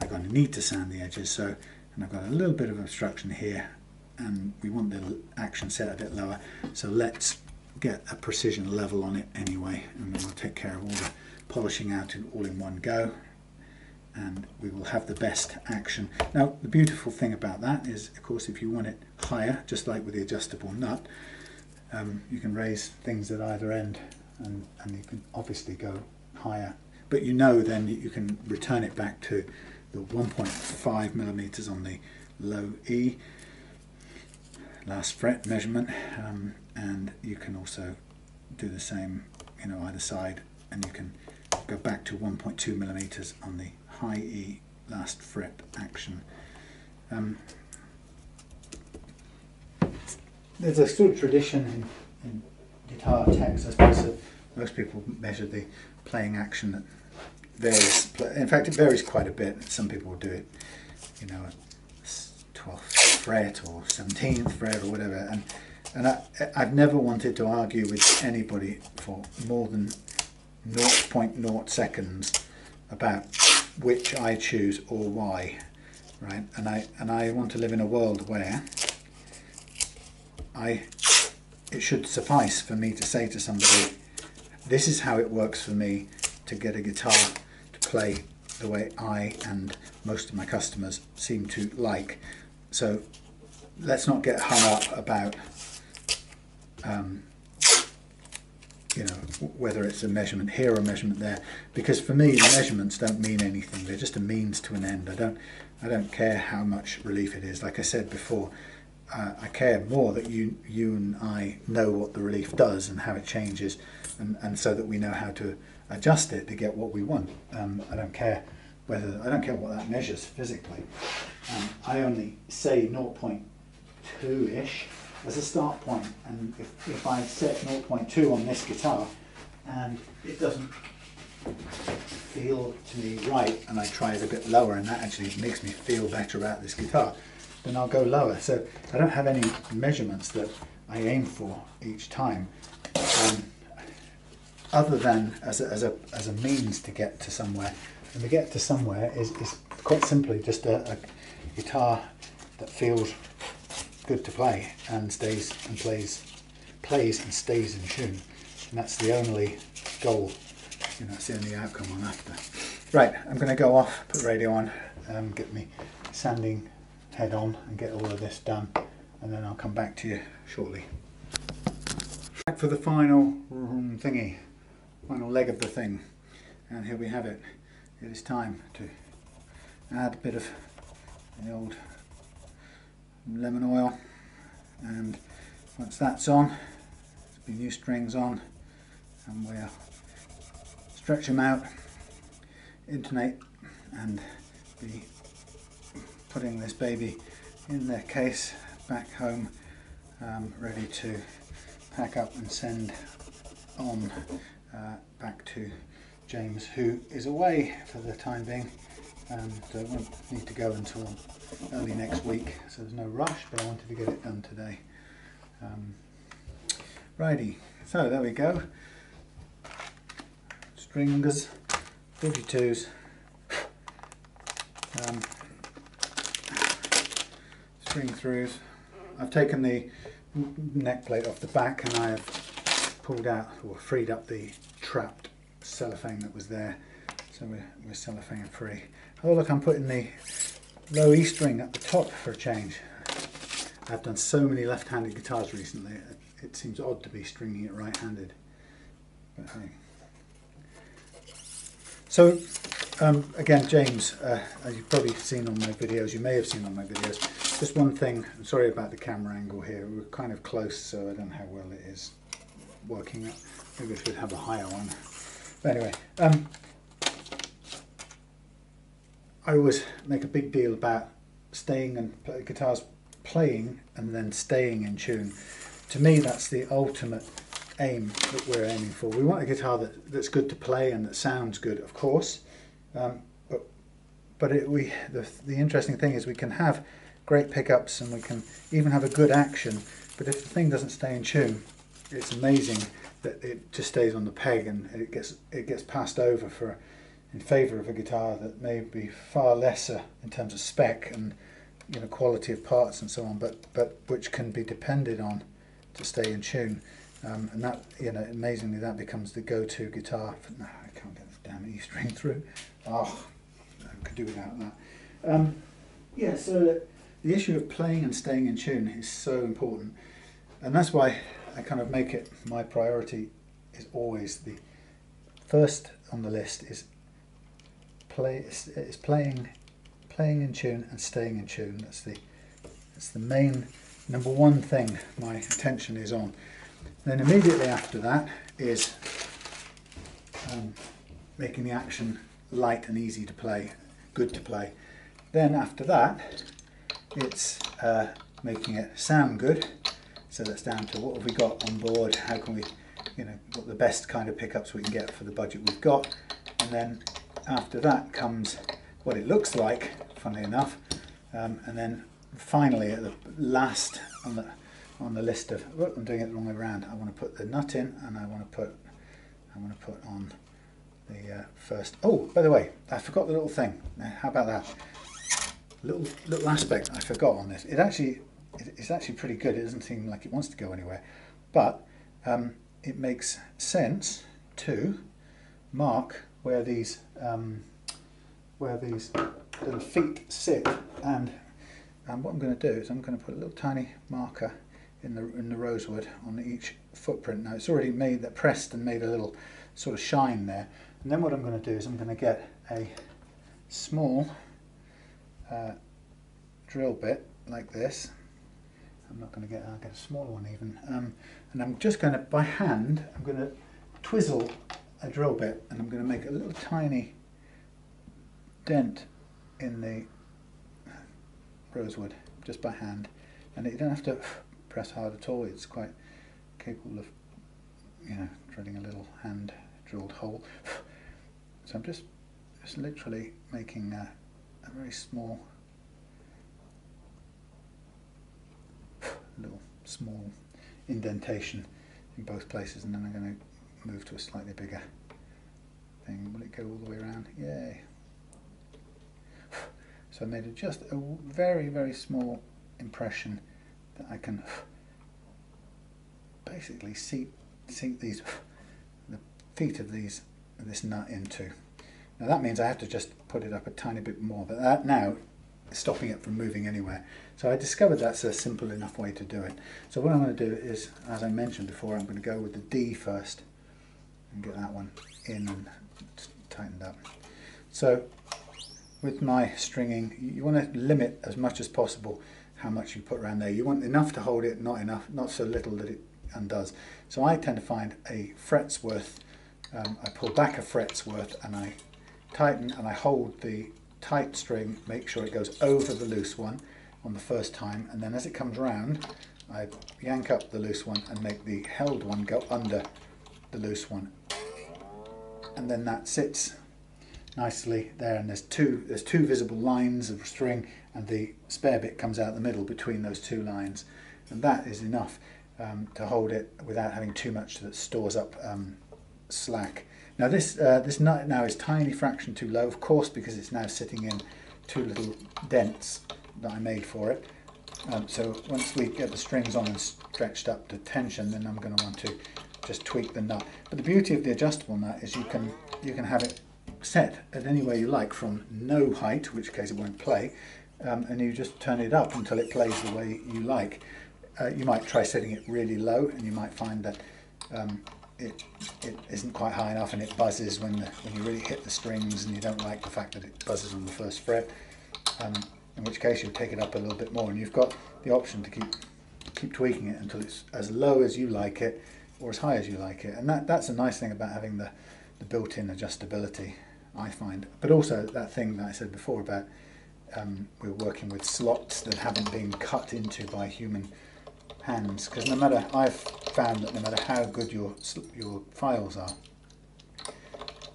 I'm going to need to sand the edges so and I've got a little bit of obstruction here and we want the action set a bit lower so let's get a precision level on it anyway and then we'll take care of all the polishing out in all in one go and we will have the best action. Now the beautiful thing about that is of course if you want it higher just like with the adjustable nut um, you can raise things at either end and, and you can obviously go higher but you know then you can return it back to the 1.5 millimeters on the low E last fret measurement um, and you can also do the same you know either side and you can go back to 1.2 millimeters on the high E last fret action. Um, there's a sort of tradition in, in guitar techs, I suppose, that most people measure the playing action various. In fact, it varies quite a bit. Some people will do it, you know, 12th fret or 17th fret or whatever. And and I, I've never wanted to argue with anybody for more than 0.0 seconds about which I choose or why, right? And I and I want to live in a world where I it should suffice for me to say to somebody, this is how it works for me to get a guitar play the way I and most of my customers seem to like. So let's not get hung up about um, you know, whether it's a measurement here or a measurement there, because for me the measurements don't mean anything. They're just a means to an end. I don't, I don't care how much relief it is. Like I said before, uh, I care more that you, you and I know what the relief does and how it changes, and, and so that we know how to adjust it to get what we want. Um, I don't care whether I don't care what that measures physically. Um, I only say 0.2 ish as a start point. And if, if I set 0.2 on this guitar and it doesn't feel to me right and I try it a bit lower and that actually makes me feel better about this guitar, then I'll go lower. So I don't have any measurements that I aim for each time. Um, other than as a, as, a, as a means to get to somewhere. And we get to somewhere is, is quite simply just a, a guitar that feels good to play and stays and plays plays and stays in tune. And that's the only goal. You know that's the only outcome I'm after. Right I'm going to go off put radio on um, get me sanding head on and get all of this done. And then I'll come back to you shortly. Back for the final um, thingy final leg of the thing. And here we have it. It is time to add a bit of the old lemon oil. And once that's on there'll be new strings on. And we'll stretch them out intonate and be putting this baby in their case back home um, ready to pack up and send on uh, back to James who is away for the time being and uh, won't need to go until early next week. So there's no rush but I wanted to get it done today. Um, righty so there we go. Stringers, 42s um, string throughs. I've taken the neck plate off the back and I have pulled out or freed up the trapped cellophane that was there. So we're, we're cellophane free. Oh look I'm putting the low E string at the top for a change. I've done so many left-handed guitars recently it, seems odd to be stringing it right-handed. Hey. So um, again James uh, as you've probably seen on my videos you may have seen on my videos just one thing I'm sorry about the camera angle here we're kind of close so I don't know how well it is working maybe I should have a higher one but anyway um, I always make a big deal about staying and play, guitars playing and then staying in tune. To me, that's the ultimate aim that we're aiming for. We want a guitar that, that's good to play and that sounds good, of course. Um, but but it, we the, the interesting thing is we can have great pickups and we can even have a good action. But if the thing doesn't stay in tune, it's amazing that it just stays on the peg and it gets it gets passed over for in favour of a guitar that may be far lesser in terms of spec and you know quality of parts and so on, but but which can be depended on to stay in tune. Um, and that you know amazingly that becomes the go-to guitar. For, no, I can't get the damn E string through. Oh, I could do without that. Um, yeah, so the issue of playing and staying in tune is so important, and that's why I kind of make it my priority. Is always the first on the list is play it's, playing playing in tune and staying in tune that's the that's the main number one thing my attention is on then immediately after that is um, making the action light and easy to play good to play then after that it's uh, making it sound good so that's down to what have we got on board how can we you know what the best kind of pickups we can get for the budget we've got and then after that comes what it looks like, funnily enough, um, and then finally at the last on the on the list of oh, I'm doing it the wrong way around. I want to put the nut in, and I want to put I want to put on the uh, first. Oh, by the way, I forgot the little thing. How about that? Little little aspect I forgot on this. It actually it's actually pretty good. It doesn't seem like it wants to go anywhere, but um, it makes sense to mark where these um, where these little feet sit and and what I'm going to do is I'm going to put a little tiny marker in the in the rosewood on each footprint. Now it's already made that pressed and made a little sort of shine there. And then what I'm going to do is I'm going to get a small uh, drill bit like this. I'm not going to get I'll get a smaller one even. Um, and I'm just going to by hand I'm going to twizzle a drill bit and I'm going to make a little tiny dent in the rosewood just by hand. And you don't have to press hard at all. It's quite capable of you know drilling a little hand drilled hole. So I'm just just literally making a, a very small little small indentation in both places and then I'm going to move to a slightly bigger thing. Will it go all the way around? Yay. So I made a, just a very, very small impression that I can basically seat, seat these, the feet of these, this nut into. Now that means I have to just put it up a tiny bit more, but that now stopping it from moving anywhere. So I discovered that's a simple enough way to do it. So what I'm going to do is, as I mentioned before, I'm going to go with the D first and get that one in and tightened up. So with my stringing, you want to limit as much as possible how much you put around there. You want enough to hold it, not enough, not so little that it undoes. So I tend to find a fret's worth, um, I pull back a fret's worth and I tighten and I hold the tight string, make sure it goes over the loose one on the first time and then as it comes round I yank up the loose one and make the held one go under the loose one and then that sits nicely there and there's two there's two visible lines of string and the spare bit comes out the middle between those two lines and that is enough um, to hold it without having too much that stores up um, slack. Now this uh, this nut now is tiny fraction too low of course because it's now sitting in two little dents that I made for it um, so once we get the strings on and stretched up to tension then I'm going to want to just tweak the nut. But the beauty of the adjustable nut is you can you can have it set at any way you like from no height, which case it won't play, um, and you just turn it up until it plays the way you like. Uh, you might try setting it really low and you might find that um, it, it isn't quite high enough and it buzzes when, when you really hit the strings and you don't like the fact that it buzzes on the first fret. Um, in which case you'll take it up a little bit more and you've got the option to keep keep tweaking it until it's as low as you like it or as high as you like it and that, that's a nice thing about having the, the built-in adjustability I find. But also that thing that I said before about um, we're working with slots that haven't been cut into by human hands. Because no matter, I've found that no matter how good your your files are,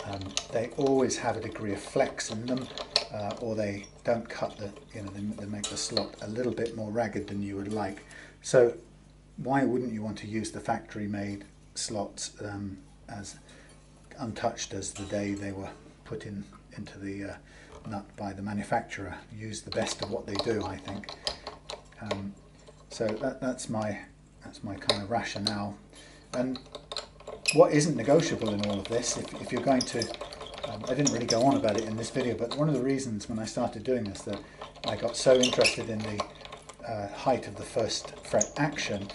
um, they always have a degree of flex in them, uh, or they don't cut the, you know, they, they make the slot a little bit more ragged than you would like. So why wouldn't you want to use the factory-made slots um, as untouched as the day they were put in into the uh, nut by the manufacturer. Use the best of what they do, I think. Um, so that, that's my that's my kind of rationale. And what isn't negotiable in all of this, if, if you're going to, um, I didn't really go on about it in this video, but one of the reasons when I started doing this that I got so interested in the uh, height of the first fret action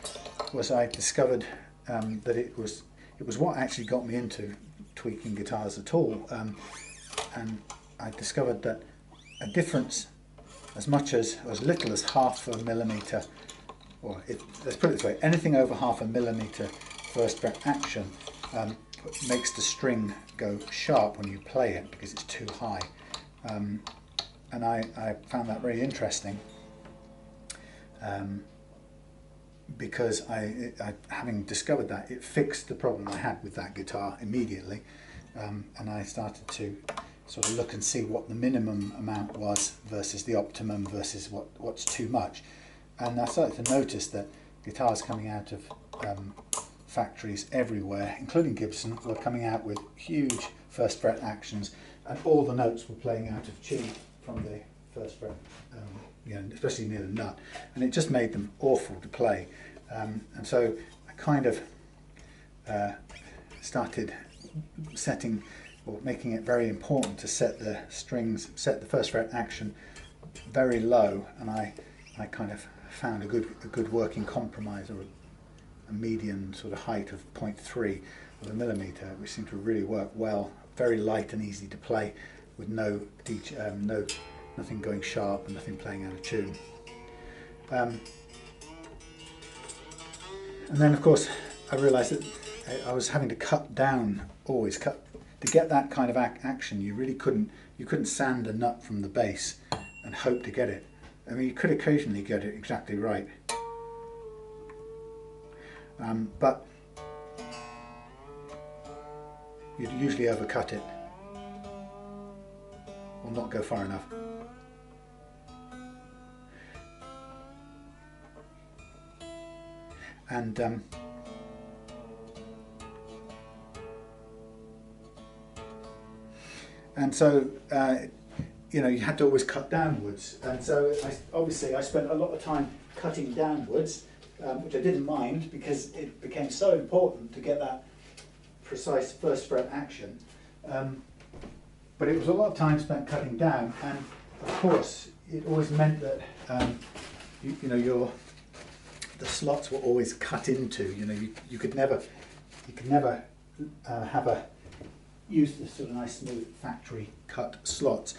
was I discovered um, that it was it was what actually got me into tweaking guitars at all. Um, and I discovered that a difference as much as, as little as half a millimeter, or it, let's put it this way, anything over half a millimeter first fret action um, makes the string go sharp when you play it because it's too high. Um, and I, I, found that very interesting um, because I, I, having discovered that, it fixed the problem I had with that guitar immediately. Um, and I started to sort of look and see what the minimum amount was versus the optimum versus what, what's too much. And I started to notice that guitars coming out of um, factories everywhere, including Gibson, were coming out with huge first fret actions and all the notes were playing out of tune from the first fret, um, you know, especially near the nut. And it just made them awful to play. Um, and so I kind of uh, started setting or making it very important to set the strings, set the first fret action very low, and I, I kind of found a good, a good working compromise or a, a median sort of height of 0.3 of a millimeter, which seemed to really work well. Very light and easy to play, with no, um, no nothing going sharp and nothing playing out of tune. Um, and then, of course, I realised that I was having to cut down, always cut to get that kind of ac action, you really couldn't you couldn't sand a nut from the base and hope to get it. I mean, you could occasionally get it exactly right, um, but you'd usually overcut it or not go far enough. And um, And so uh, you know, you had to always cut downwards. And so I, obviously I spent a lot of time cutting downwards, um, which I didn't mind because it became so important to get that precise first fret action. Um, but it was a lot of time spent cutting down, and of course, it always meant that um, you, you know your the slots were always cut into. You know, you, you could never you could never uh, have a use the sort of nice smooth factory cut slots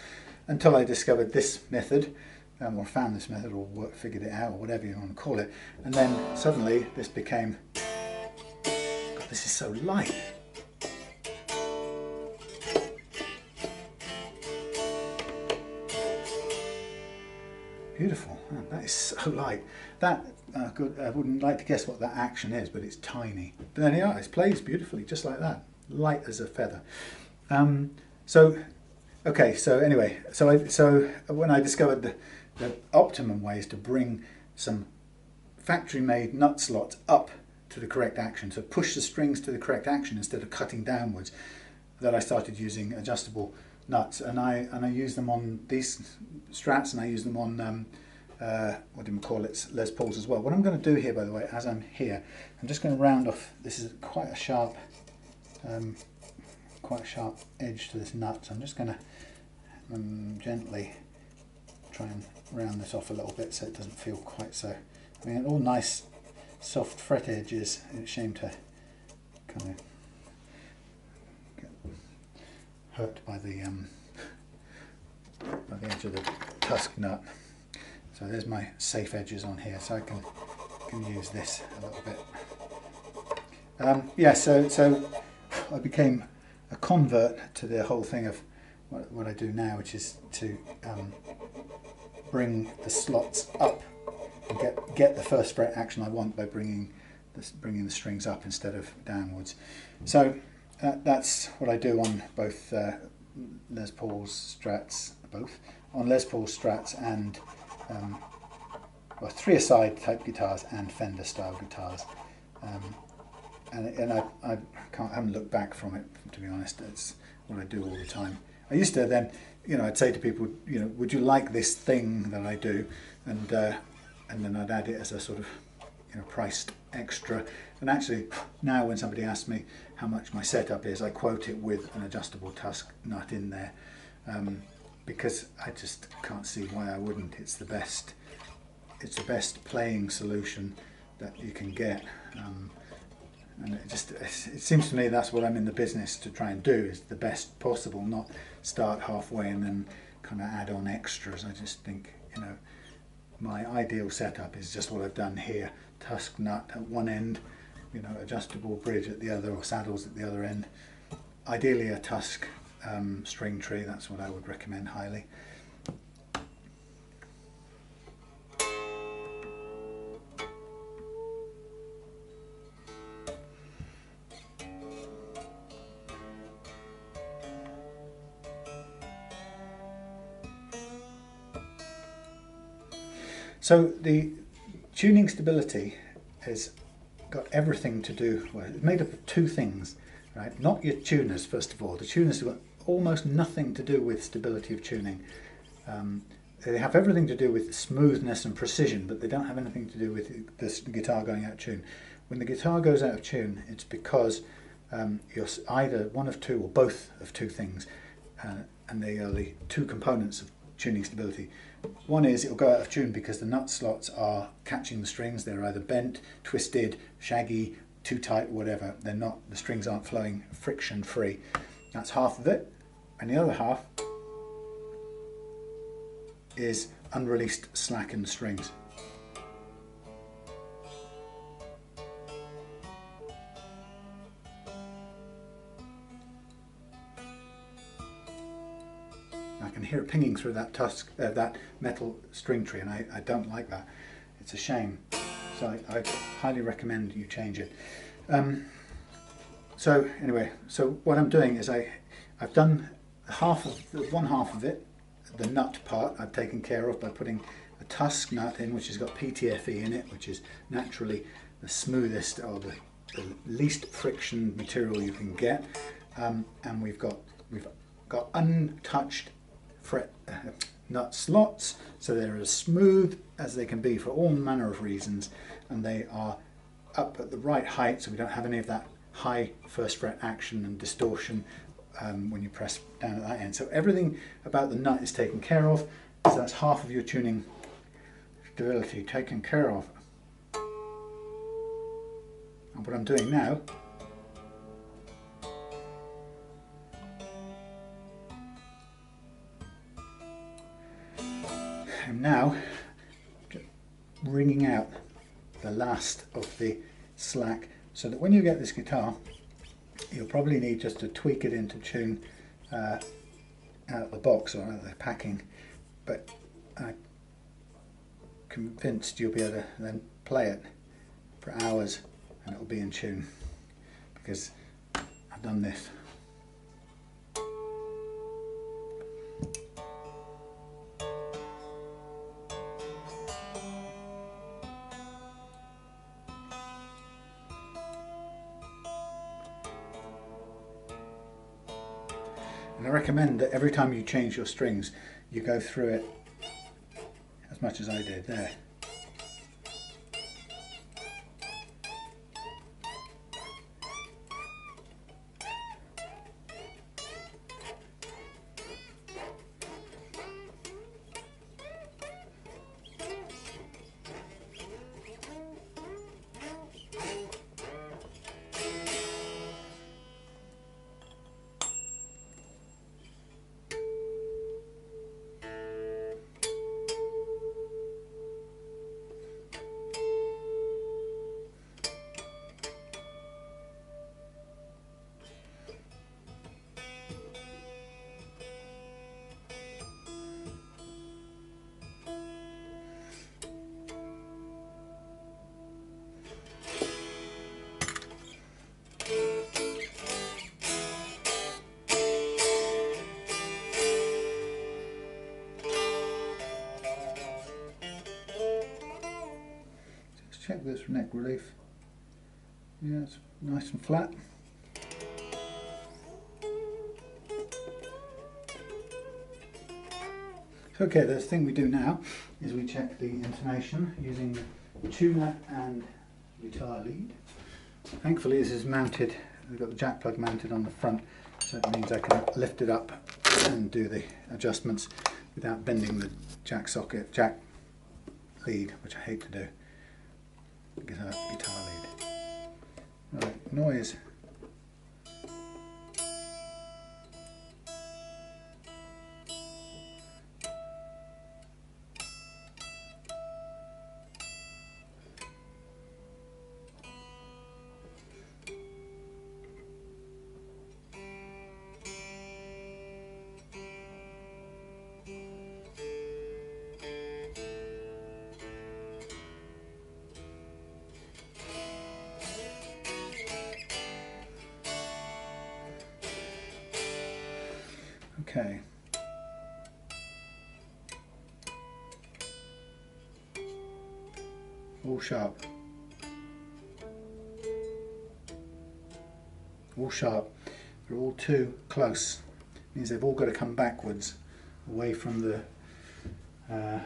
until I discovered this method. Um, or found this method or figured it out or whatever you want to call it and then suddenly this became God, this is so light Beautiful. Oh, that is so light. That uh, good. I wouldn't like to guess what that action is, but it's tiny. But then yeah, it plays beautifully, just like that, light as a feather. Um, so, okay. So anyway, so I, so when I discovered the, the optimum ways to bring some factory-made nut slots up to the correct action, so push the strings to the correct action instead of cutting downwards, that I started using adjustable nuts, and I and I use them on these strats, and I use them on um, uh, what do we call it, Les Pauls as well. What I'm going to do here, by the way, as I'm here, I'm just going to round off. This is quite a sharp, um, quite a sharp edge to this nut. So I'm just going to um, gently try and round this off a little bit so it doesn't feel quite so. I mean, all nice, soft fret edges. It's a shame to kind of get hurt by the um, by the edge of the Tusq nut. So there's my safe edges on here, so I can can use this a little bit. Um, yeah, so so I became a convert to the whole thing of what, what I do now, which is to um, bring the slots up and get get the first fret action I want by bringing the, bringing the strings up instead of downwards. So uh, that's what I do on both uh, Les Paul's Strats, both on Les Paul's Strats and um, well, three aside type guitars and Fender style guitars. Um, and, and I, I can't I haven't looked back from it to be honest. It's what I do all the time. I used to then, you know, I'd say to people, you know, would you like this thing that I do, and uh, and then I'd add it as a sort of, you know, priced extra. And actually, now when somebody asks me how much my setup is, I quote it with an adjustable Tusq nut in there, um, because I just can't see why I wouldn't. It's the best. It's the best playing solution that you can get. Um, and it just it seems to me that's what I'm in the business to try and do is the best possible, not start halfway and then kind of add on extras. I just think you know my ideal setup is just what I've done here Tusq nut at one end, you know, adjustable bridge at the other or saddles at the other end. Ideally a Tusq um, string tree, that's what I would recommend highly. So the Tuning stability has got everything to do, well, it's made up of two things, right? Not your tuners, first of all. The tuners have almost nothing to do with stability of tuning. Um, they have everything to do with smoothness and precision, but they don't have anything to do with the guitar going out of tune. When the guitar goes out of tune, it's because um, you're either one of two or both of two things, uh, and they are the two components of tuning stability. One is it'll go out of tune because the nut slots are catching the strings. They're either bent, twisted, shaggy, too tight, whatever. They're not, the strings aren't flowing friction free. That's half of it. And the other half is unreleased slackened strings. Hear it pinging through that Tusq, uh, that metal string tree, and I, I don't like that. It's a shame. So I, I highly recommend you change it. Um, so anyway, so what I'm doing is I, I've done half of the, one half of it, the nut part I've taken care of by putting a Tusq nut in, which has got PTFE in it, which is naturally the smoothest or the, the least friction material you can get. Um, and we've got we've got untouched fret uh, nut slots so they're as smooth as they can be for all manner of reasons and they are up at the right height so we don't have any of that high first fret action and distortion um, when you press down at that end. So everything about the nut is taken care of. So that's half of your tuning stability taken care of. And what I'm doing now I'm now wringing out the last of the slack so that when you get this guitar you'll probably need just to tweak it into tune uh, out of the box or out of the packing. But I'm convinced you'll be able to then play it for hours and it'll be in tune because I've done this And I recommend that every time you change your strings, you go through it as much as I did there. Thing we do now is we check the intonation using the tuner and guitar lead. Thankfully this is mounted, we've got the jack plug mounted on the front so it means I can lift it up and do the adjustments without bending the jack socket, jack lead, which I hate to do guitar, guitar lead. Right, noise. Too close. means they've all got to come backwards, away from the uh,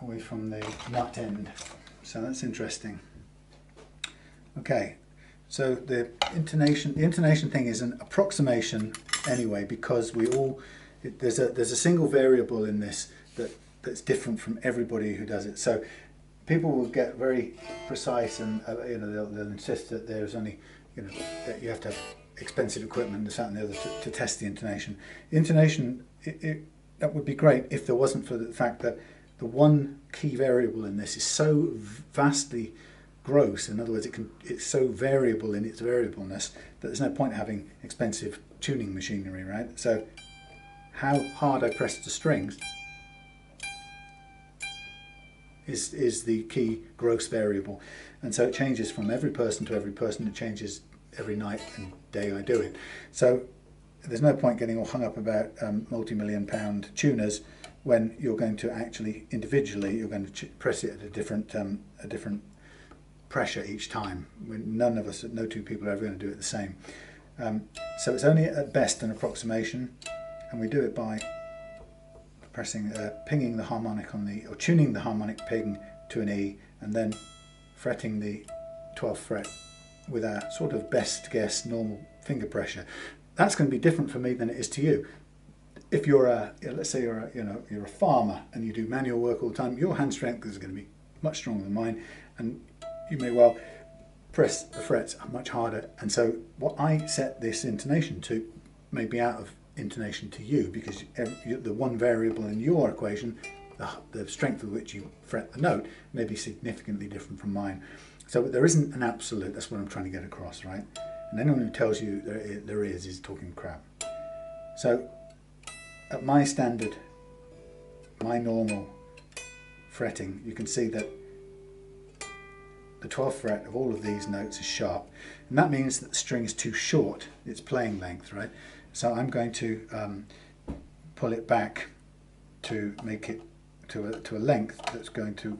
away from the nut end. So that's interesting. Okay, so the intonation, the intonation thing is an approximation anyway because we all it, there's a there's a single variable in this that that's different from everybody who does it. So people will get very precise and uh, you know they'll, they'll, insist that there's only you know that you have to have expensive equipment this and the other to, to test the intonation. Intonation it, it, that would be great if there wasn't for the fact that the one key variable in this is so vastly gross. In other words, it can, it's so variable in its variableness that there's no point having expensive tuning machinery, right? So how hard I press the strings is, is the key gross variable. And so it changes from every person to every person. It changes every night and day I do it. So there's no point getting all hung up about um, multi-million pound tuners when you're going to actually individually you're going to press it at a different um, a different pressure each time. None of us, no two people are ever going to do it the same. Um, so it's only at best an approximation, and we do it by pressing, uh, pinging the harmonic on the, or tuning the harmonic ping to an E, and then fretting the 12th fret with a sort of best guess normal finger pressure. That's going to be different for me than it is to you. If you're a, let's say you're a, you know, you're a farmer and you do manual work all the time, your hand strength is going to be much stronger than mine, and you may well press the frets much harder. And so what I set this intonation to may be out of intonation to you because the one variable in your equation, the, strength with which you fret the note, may be significantly different from mine. So there isn't an absolute, that's what I'm trying to get across, right? And anyone who tells you there is, there is is talking crap. So at my standard, my normal fretting, you can see that the 12th fret of all of these notes is sharp. And that means that the string is too short, its playing length, right? So I'm going to um, pull it back to make it to a, to a length that's going to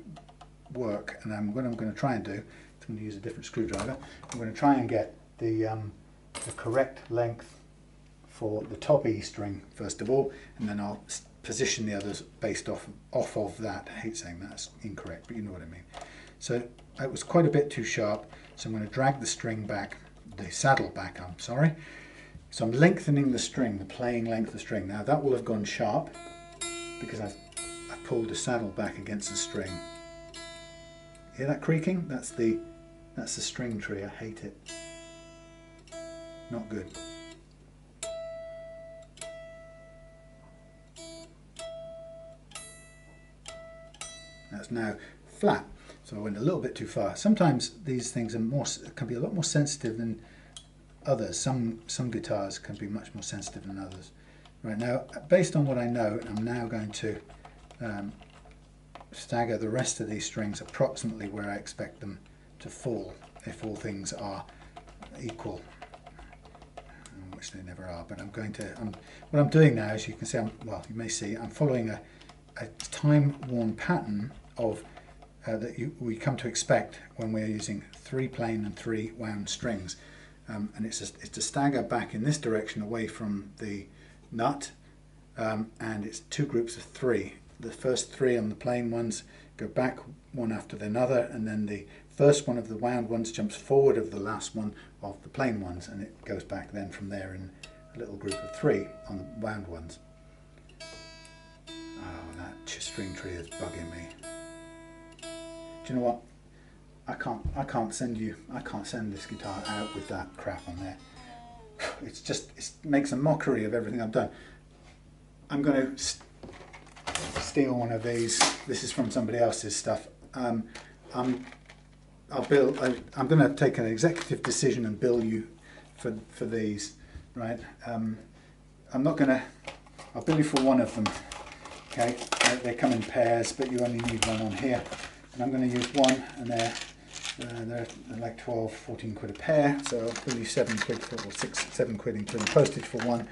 work. And I'm, what I'm going to try and do, I'm going to use a different screwdriver, I'm going to try and get the, um, the correct length for the top E string first of all, and then I'll position the others based off, off of that. I hate saying that's incorrect, but you know what I mean. So it was quite a bit too sharp, so I'm going to drag the string back, the saddle back, I'm sorry. So I'm lengthening the string, the playing length of the string. Now that will have gone sharp because I've, I've pulled the saddle back against the string. Hear that creaking? That's the that's the string tree. I hate it. Not good. That's now flat. So I went a little bit too far. Sometimes these things are more can be a lot more sensitive than others. Some some guitars can be much more sensitive than others. Right now, based on what I know, I'm now going to um, stagger the rest of these strings approximately where I expect them to fall if all things are equal. Which they never are but I'm going to I'm, what I'm doing now as you can see I'm, well you may see I'm following a, a time-worn pattern of uh, that you, we come to expect when we're using three plain and three wound strings. Um, and it's, a, it's to stagger back in this direction away from the nut um, and it's two groups of three the first three on the plain ones go back one after the another and then the first one of the wound ones jumps forward of the last one of the plain ones and it goes back then from there in a little group of three on the wound ones. Oh, that string tree is bugging me. Do you know what? I can't I can't send you I can't send this guitar out with that crap on there. It's just it makes a mockery of everything I've done. I'm going to steal one of these. This is from somebody else's stuff. Um, I'm, I'll bill. I, am going to take an executive decision and bill you for for these, right? Um, I'm not going to. I'll bill you for one of them. Okay, they, they come in pairs, but you only need one on here. And I'm going to use one, and they're uh, they're, they're, like 12, 14 quid a pair. So I'll bill you seven quid for, or six, seven quid including postage for one.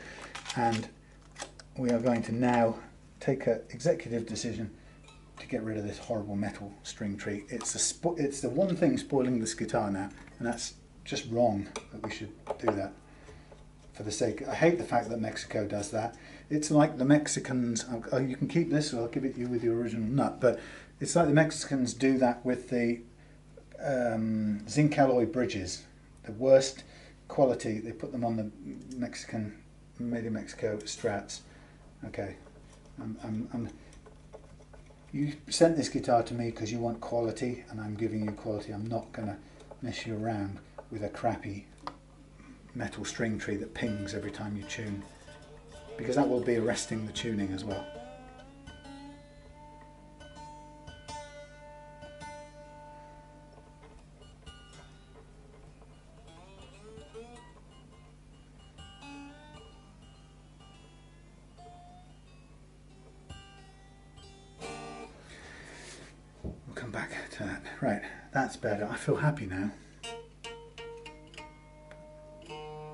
And we are going to now take an executive decision to get rid of this horrible metal string tree. It's a it's the one thing spoiling this guitar now, and that's just wrong that we should do that. For the sake, I hate the fact that Mexico does that. It's like the Mexicans. Oh, you can keep this, or I'll give it you with your original nut. But it's like the Mexicans do that with the um, zinc alloy bridges. The worst quality. They put them on the Mexican, made in Mexico strats. Okay, I'm, I'm, I'm, you sent this guitar to me because you want quality and I'm giving you quality. I'm not going to mess you around with a crappy metal string tree that pings every time you tune because that will be arresting the tuning as well. That's better. I feel happy now.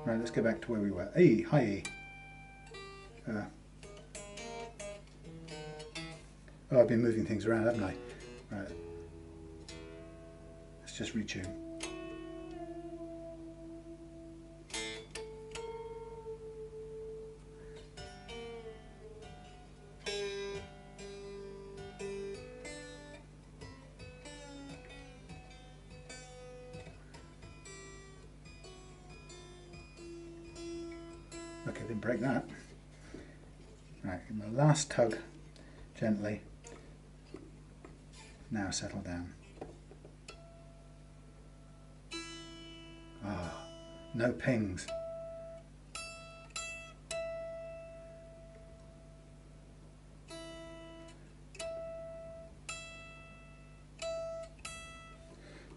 Right, let's go back to where we were. E, hi E. Uh, oh, I've been moving things around, haven't I? Right. Let's just retune. Last tug gently. Now settle down. Ah, no pings.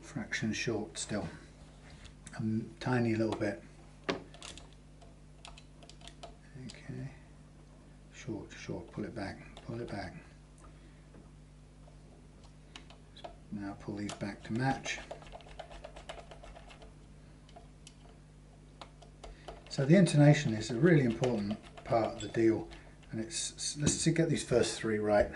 Fraction short still. A tiny little bit. Okay. Short, pull it back, pull it back. Now pull these back to match. So the intonation is a really important part of the deal and it's let's get these first three right.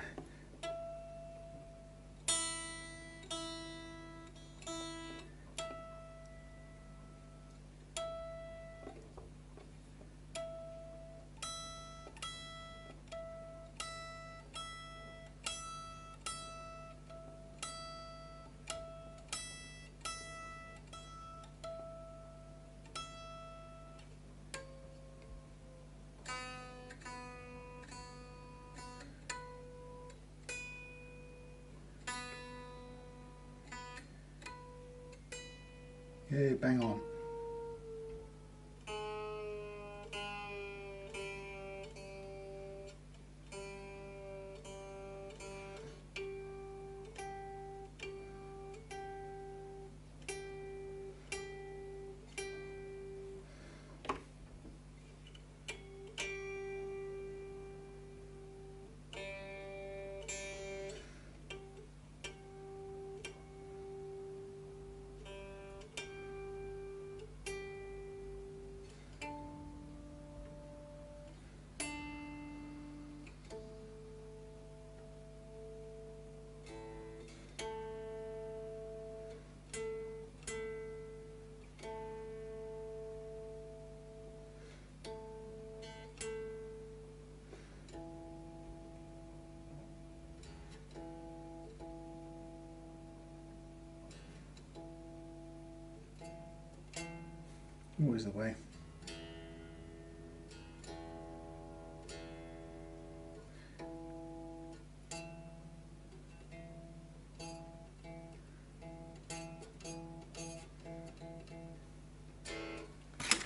Always the way.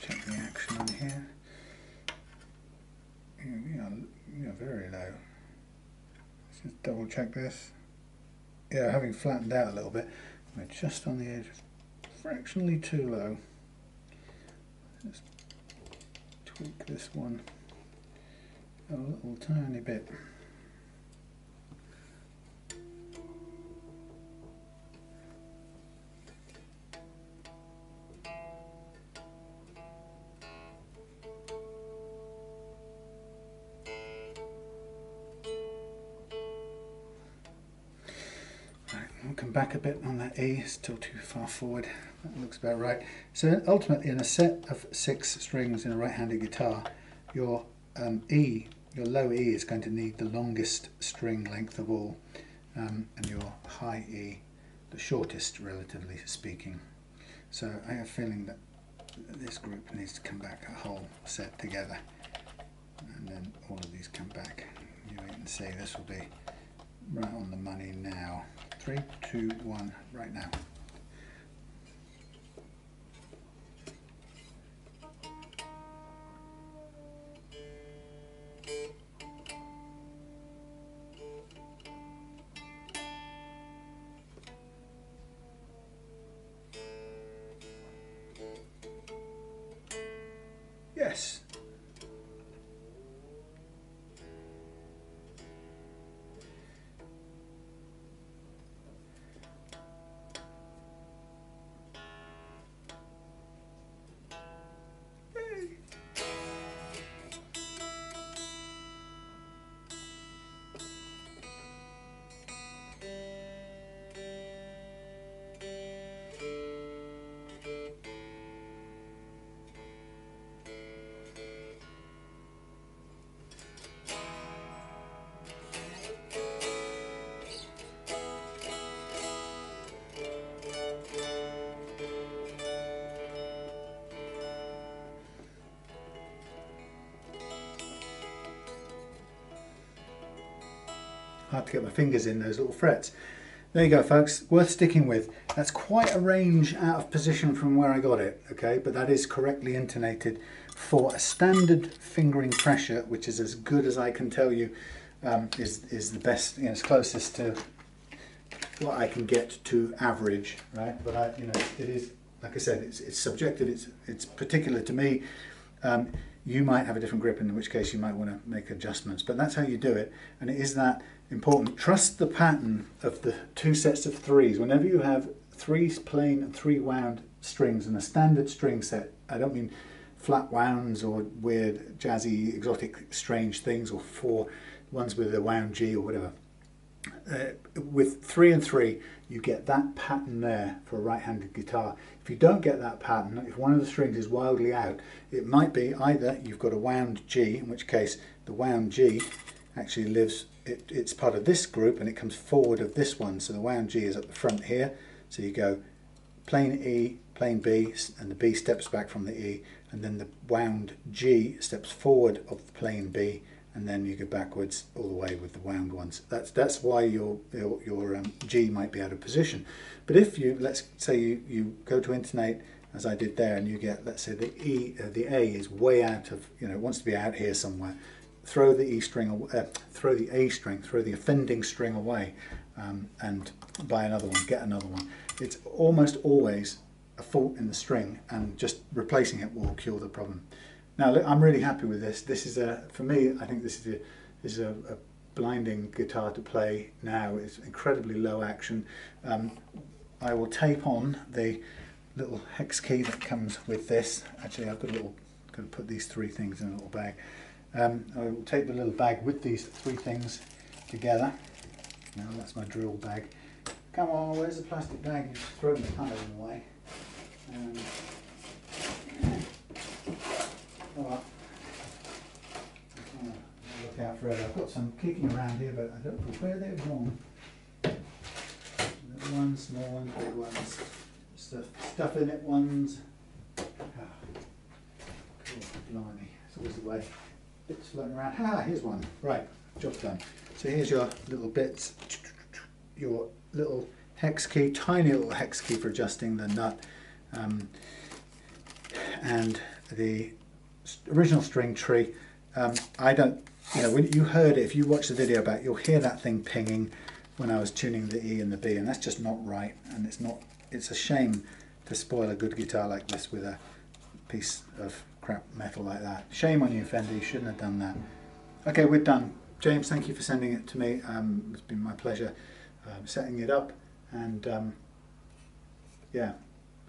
Check the action on here. Yeah, we very low. Let's just double check this. Yeah, having flattened out a little bit, we're just on the edge, fractionally too low. Let's tweak this one a little tiny bit. Bit on that E, still too far forward. That looks about right. So ultimately in a set of six strings in a right-handed guitar, your um, E, your low E is going to need the longest string length of all, um, and your high E, the shortest relatively speaking. So I have a feeling that this group needs to come back a whole set together, and then all of these come back. You can see this will be right on the money now. Three, two, one, right now. Hard to get my fingers in those little frets. There you go, folks. Worth sticking with. That's quite a range out of position from where I got it, okay? But that is correctly intonated for a standard fingering pressure, which is as good as I can tell you, um, is, is the best, you know, it's closest to what I can get to average, right? But I, you know, it is, like I said, it's, it's subjective, it's, it's particular to me. Um, you might have a different grip, in which case you might want to make adjustments. But that's how you do it, and it is that important. Trust the pattern of the two sets of threes. Whenever you have three plain and three wound strings in a standard string set, I don't mean flat wounds or weird, jazzy, exotic, strange things, or four ones with a wound G or whatever. Uh, with three and three, you get that pattern there for a right-handed guitar. If you don't get that pattern, if one of the strings is wildly out, it might be either you've got a wound G, in which case the wound G actually lives, it, it's part of this group and it comes forward of this one. So the wound G is at the front here. So you go plain E, plain B, and the B steps back from the E, and then the wound G steps forward of the plain B, and then you go backwards all the way with the wound ones. That's that's why your your, your um, G might be out of position. But if you let's say you, you go to intonate as I did there, and you get let's say the E uh, the A is way out of you know wants to be out here somewhere. Throw the E string, uh, throw the A string, throw the offending string away, um, and buy another one. Get another one. It's almost always a fault in the string, and just replacing it will cure the problem. Now I'm really happy with this. This is a, for me, I think this is a, this is a, a blinding guitar to play now. It's incredibly low action. Um, I will tape on the little hex key that comes with this. Actually, I've got a little, going to put these three things in a little bag. Um, I will take the little bag with these three things together. Now that's my drill bag. Come on, where's the plastic bag? You've thrown the panel away. Um, Alright. Look out for it. I've got some kicking around here, but I don't know where they've gone. Ones, small ones, big ones. Stuff, stuff in it ones. Ah, cool, blimey. It's always the way. Bits floating around. Ah, here's one. Right, job done. So here's your little bits. Your little hex key, tiny little hex key for adjusting the nut. Um, and the original string tree, um, I don't, you know, when you heard it, if you watch the video back, you'll hear that thing pinging when I was tuning the E and the B, and that's just not right, and it's not, it's a shame to spoil a good guitar like this with a piece of crap metal like that. Shame on you, Fender. you shouldn't have done that. Okay, we're done. James, thank you for sending it to me. Um, it's been my pleasure um, setting it up, and um, yeah,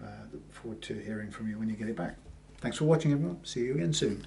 uh, look forward to hearing from you when you get it back. Thanks for watching everyone. See you again soon.